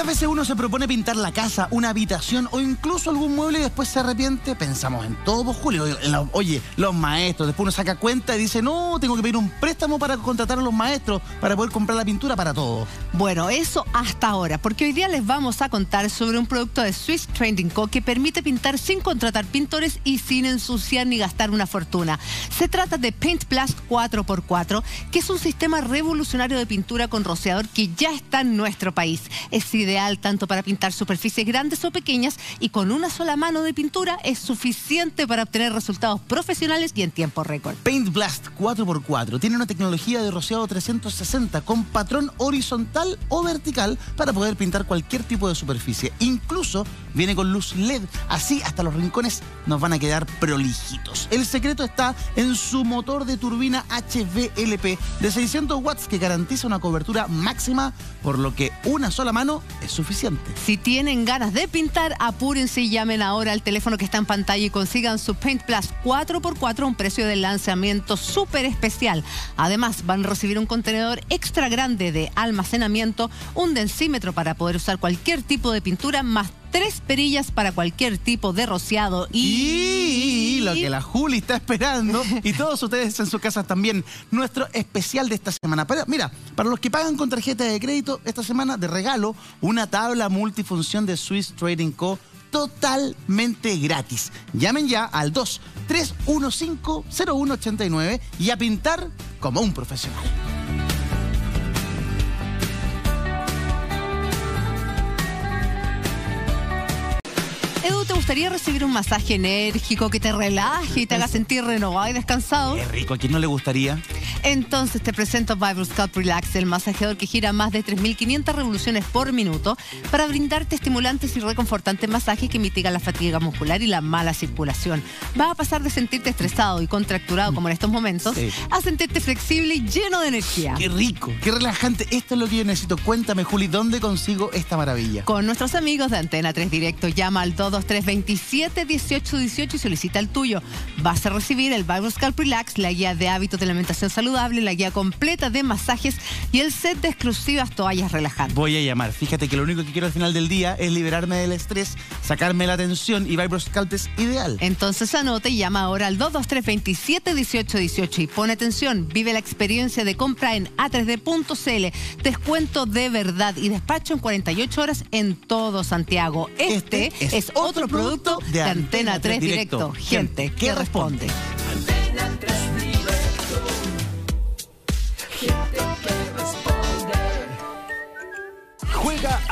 Speaker 1: ¿Cuántas veces uno se propone pintar la casa, una habitación o incluso algún mueble y después se arrepiente? Pensamos en todo, Julio. Oye, los maestros, después uno saca cuenta y dice, no, tengo que pedir un préstamo para contratar a los maestros para poder comprar la pintura para todo.
Speaker 2: Bueno, eso hasta ahora, porque hoy día les vamos a contar sobre un producto de Swiss Trending Co. que permite pintar sin contratar pintores y sin ensuciar ni gastar una fortuna. Se trata de Paint Blast 4x4, que es un sistema revolucionario de pintura con rociador que ya está en nuestro país. Es ideal tanto para pintar superficies grandes o pequeñas y con una sola mano de pintura es suficiente para obtener resultados profesionales y en tiempo récord.
Speaker 1: Paint Blast 4x4 tiene una tecnología de rociado 360 con patrón horizontal o vertical para poder pintar cualquier tipo de superficie. Incluso viene con luz LED, así hasta los rincones nos van a quedar prolijitos. El secreto está en su motor de turbina HVLP de 600 watts que garantiza una cobertura máxima, por lo que una sola mano suficiente.
Speaker 2: Si tienen ganas de pintar, apúrense y llamen ahora al teléfono que está en pantalla y consigan su Paint Plus 4x4 a un precio de lanzamiento súper especial. Además, van a recibir un contenedor extra grande de almacenamiento, un densímetro para poder usar cualquier tipo de pintura, más tres perillas para cualquier tipo de rociado y...
Speaker 1: Y lo que la Juli está esperando, y todos ustedes en sus casas también, nuestro especial de esta semana. Mira, para los que pagan con tarjeta de crédito, esta semana de regalo, una tabla multifunción de Swiss Trading Co. totalmente gratis. Llamen ya al 2 315 0189 y a pintar como un profesional.
Speaker 2: Edu, ¿te gustaría recibir un masaje enérgico que te relaje y te haga sentir renovado y descansado?
Speaker 1: Qué rico, ¿a quién no le gustaría?
Speaker 2: Entonces te presento Vibro Scalp Relax, el masajeador que gira más de 3.500 revoluciones por minuto para brindarte estimulantes y reconfortantes masajes que mitigan la fatiga muscular y la mala circulación. Vas a pasar de sentirte estresado y contracturado como en estos momentos
Speaker 1: Sí.
Speaker 2: a sentirte flexible y lleno de energía.
Speaker 1: Qué rico, qué relajante. Esto es lo que yo necesito. Cuéntame, Juli, ¿dónde consigo esta maravilla?
Speaker 2: Con nuestros amigos de Antena 3 Directo, llama al 223-27-1818 y solicita el tuyo. Vas a recibir el Vibro Scalp Relax, la guía de hábitos de alimentación saludable, la guía completa de masajes y el set de exclusivas toallas relajantes.
Speaker 1: Voy a llamar. Fíjate que lo único que quiero al final del día es liberarme del estrés, sacarme la tensión y Vibro Scalp es ideal.
Speaker 2: Entonces anota y llama ahora al 223-27-1818 y pone atención, vive la experiencia de compra en a3d.cl. Descuento de verdad y despacho en 48 horas en todo Santiago. Este, es, otro producto de Antena 3 Directo. Gente que responde.
Speaker 17: Antena 3 directo. Gente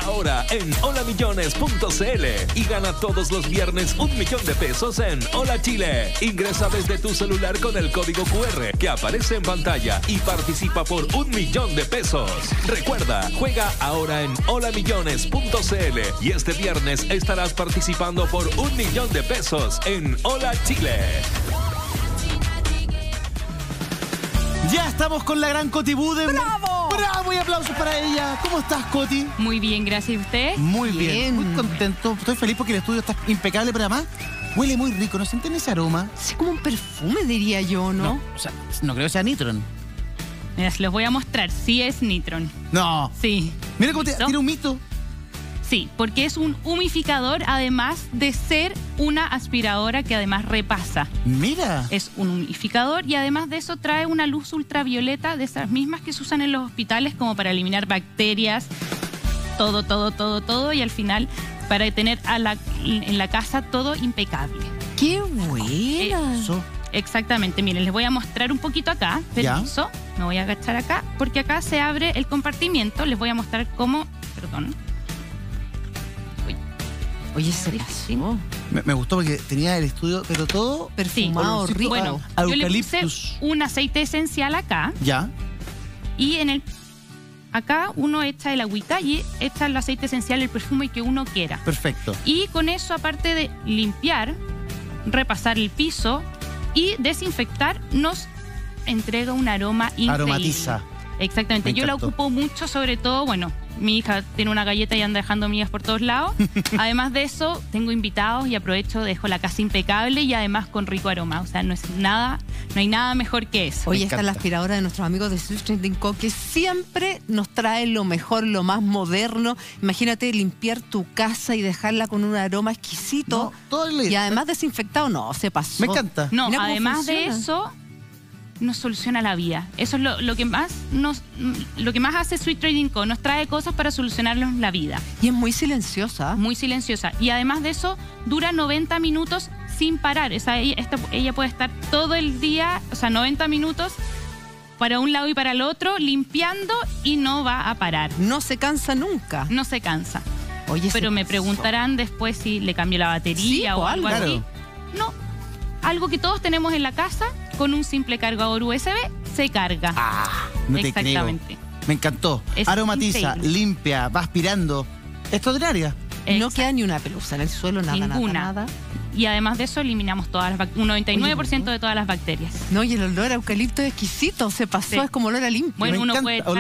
Speaker 11: ahora en holamillones.cl y gana todos los viernes un millón de pesos en Hola Chile. Ingresa desde tu celular con el código QR que aparece en pantalla y participa por un millón de pesos. Recuerda, juega ahora en holamillones.cl y este viernes estarás participando por un millón de pesos en Hola Chile.
Speaker 1: Ya estamos con la gran Coti Buden. ¡Bravo! ¡Bravo! Y aplausos para ella. ¿Cómo estás, Coti?
Speaker 22: Muy bien, gracias. ¿Y usted?
Speaker 1: Muy bien. Muy contento. Estoy feliz porque el estudio está impecable, pero además huele muy rico. ¿No sienten ese aroma?
Speaker 2: Sí, como un perfume, diría yo, ¿no?
Speaker 1: o sea, no creo que sea Nitron.
Speaker 22: Mira, se los voy a mostrar. Sí es Nitron.
Speaker 1: No.
Speaker 22: Sí.
Speaker 1: Mira cómo te,
Speaker 22: ¿Listo?
Speaker 1: tiene un mito.
Speaker 22: Sí, porque es un humificador además de ser una aspiradora que además repasa.
Speaker 1: Mira.
Speaker 22: Es un humificador y además de eso trae una luz ultravioleta de esas mismas que se usan en los hospitales como para eliminar bacterias, todo, todo, todo, todo y al final para tener a la, en la casa todo impecable.
Speaker 2: ¡Qué buena!
Speaker 22: Exactamente, miren, les voy a mostrar un poquito acá,
Speaker 2: Ya.
Speaker 22: permiso, me voy a agachar acá, porque acá se abre el compartimiento, les voy a mostrar cómo, perdón,
Speaker 2: Oye, se pasó.
Speaker 1: Me, me gustó porque tenía el estudio, pero todo
Speaker 2: Perfumado, rico.
Speaker 22: Bueno, yo le puse
Speaker 1: Eucaliptus.
Speaker 22: un aceite esencial acá
Speaker 1: Ya.
Speaker 22: y en el acá uno echa el agüita y echa el aceite esencial, el perfume que uno quiera.
Speaker 1: Perfecto.
Speaker 22: Y con eso, aparte de limpiar, repasar el piso y desinfectar, nos entrega un aroma increíble.
Speaker 1: Aromatiza.
Speaker 22: Exactamente.
Speaker 1: Me
Speaker 22: Yo la ocupo mucho, sobre todo, bueno, mi hija tiene una galleta y anda dejando mías por todos lados. *laughs* además de eso, tengo invitados y aprovecho, dejo la casa impecable y además con rico aroma. O sea, no es nada, no hay nada mejor que eso.
Speaker 2: Oye, está la aspiradora de nuestros amigos de Swiss Trending Co. que siempre nos trae lo mejor, lo más moderno. Imagínate limpiar tu casa y dejarla con un aroma exquisito. y además desinfectado, no, se pasó.
Speaker 22: No,
Speaker 2: Mira cómo
Speaker 22: además de eso, nos soluciona la vida. Eso es lo, lo que más nos, lo que más hace Sweet Trading Co. Nos trae cosas para solucionarnos la vida.
Speaker 2: Y es muy silenciosa.
Speaker 22: Muy silenciosa. Y además de eso, dura 90 minutos sin parar. O sea, ella, esta- ella puede estar todo el día, o sea, 90 minutos para un lado y para el otro, limpiando y no va a parar.
Speaker 2: No se cansa nunca.
Speaker 22: No se cansa.
Speaker 2: Oye,
Speaker 22: Pero me preguntarán después si le cambio la batería
Speaker 2: Sí,
Speaker 22: o algo
Speaker 2: algo.
Speaker 22: así. No. Algo que todos tenemos en la casa, con un simple cargador USB, se carga.
Speaker 1: Ah, No te creo.
Speaker 22: Exactamente.
Speaker 1: Me encantó.
Speaker 22: Es
Speaker 1: Aromatiza,
Speaker 22: increíble.
Speaker 1: limpia, va aspirando. Extraordinaria.
Speaker 2: No queda ni una pelusa en el suelo, nada, nada,
Speaker 22: Ninguna.
Speaker 2: nada.
Speaker 22: Y además de eso eliminamos todas las un 99% de todas las bacterias.
Speaker 2: No, y el olor a eucalipto es exquisito, se pasó,
Speaker 22: Sí.
Speaker 2: es como olor a limpio.
Speaker 22: Bueno, uno puede echar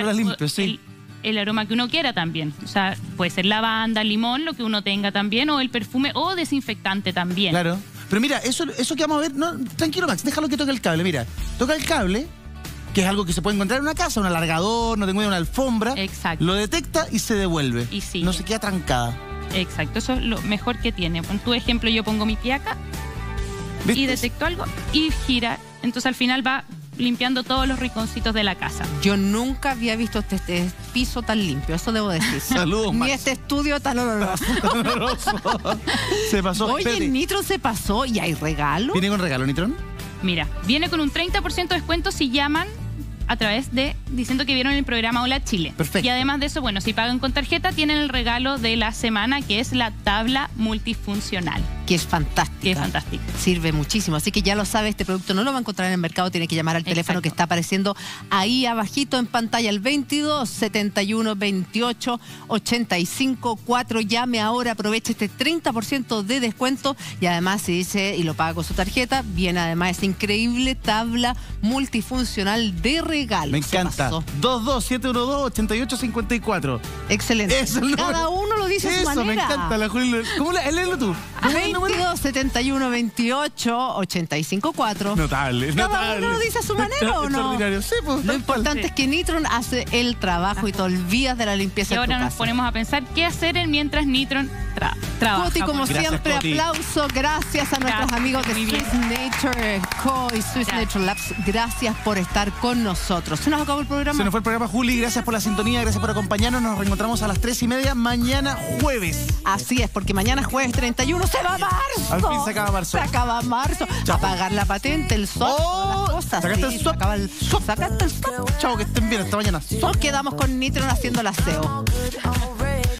Speaker 22: el, el aroma que uno quiera también. O sea, puede ser lavanda, limón, lo que uno tenga también, o el perfume, o desinfectante también.
Speaker 1: Claro. Pero mira, eso, eso que vamos a ver, no, tranquilo Max, déjalo que toque el cable. Mira, toca el cable, que es algo que se puede encontrar en una casa, un alargador, no tengo idea, una alfombra.
Speaker 22: Exacto.
Speaker 1: Lo detecta y se devuelve.
Speaker 22: Y sigue.
Speaker 1: No se queda trancada.
Speaker 22: Exacto, eso es lo mejor que tiene. En tu ejemplo, yo pongo mi pie acá y detecto algo y gira. Entonces al final va limpiando todos los rinconcitos de la casa.
Speaker 2: Yo nunca había visto este, este piso tan limpio, eso debo decir. *laughs*
Speaker 1: Saludos,
Speaker 2: Ni este estudio tan *laughs* oloroso.
Speaker 1: Se pasó.
Speaker 2: Oye,
Speaker 1: Espérate.
Speaker 2: Nitro se pasó y hay regalo.
Speaker 1: ¿Viene con regalo, Nitron?
Speaker 22: Mira, viene con un 30% de descuento si llaman a través de diciendo que vieron el programa Hola Chile.
Speaker 1: Perfecto.
Speaker 22: Y además de eso, bueno, si pagan con tarjeta, tienen el regalo de la semana que es la tabla multifuncional.
Speaker 2: Que es fantástica.
Speaker 22: Que es fantástica.
Speaker 2: Sirve muchísimo. Así que ya lo sabe, este producto no lo va a encontrar en el mercado, tiene que llamar al teléfono que está apareciendo ahí abajito en pantalla, el 22 71 28 85 4. Llame ahora, aproveche este 30% de descuento y además si dice y lo paga con su tarjeta, viene además esta increíble tabla multifuncional de regalo.
Speaker 1: Me encanta. 22712-8854.
Speaker 2: Excelente. Cada uno lo dice a su
Speaker 1: Eso, me
Speaker 2: manera.
Speaker 1: encanta. La Juli. ¿Cómo la, léelo tú? ¿Cómo es el número?
Speaker 2: 22 71 28 85 4.
Speaker 1: Notable,
Speaker 2: Cada
Speaker 1: notable.
Speaker 2: uno lo dice a su manera o no.
Speaker 1: Extraordinario. Sí, pues.
Speaker 2: Lo importante es que Nitron hace el trabajo y te olvidas de la limpieza
Speaker 22: Y
Speaker 2: de tu
Speaker 22: ahora nos
Speaker 2: casa.
Speaker 22: ponemos a pensar qué hacer en mientras Nitron tra- trabaja.
Speaker 2: Coti, como
Speaker 22: Porque-
Speaker 2: siempre, aplauso. Gracias a nuestros
Speaker 22: Gracias,
Speaker 2: amigos de. Swiss Nature Co. y Swiss Nature Labs. Gracias por estar con nosotros. Se nos acabó el programa.
Speaker 1: Se nos fue el programa, Juli. Gracias por la sintonía, gracias por acompañarnos. Nos reencontramos a las 3 y media mañana jueves.
Speaker 2: Así es, porque mañana es jueves 31 se va marzo.
Speaker 1: Al fin se acaba marzo.
Speaker 2: Se acaba marzo. A pagar la patente, el sol, todas las cosas.
Speaker 1: sacaste
Speaker 2: sí,
Speaker 1: el swap.
Speaker 2: acaba el Sacaste el swap.
Speaker 1: Chao, que estén bien. Hasta mañana.
Speaker 2: Nos quedamos con Nitron haciendo el aseo.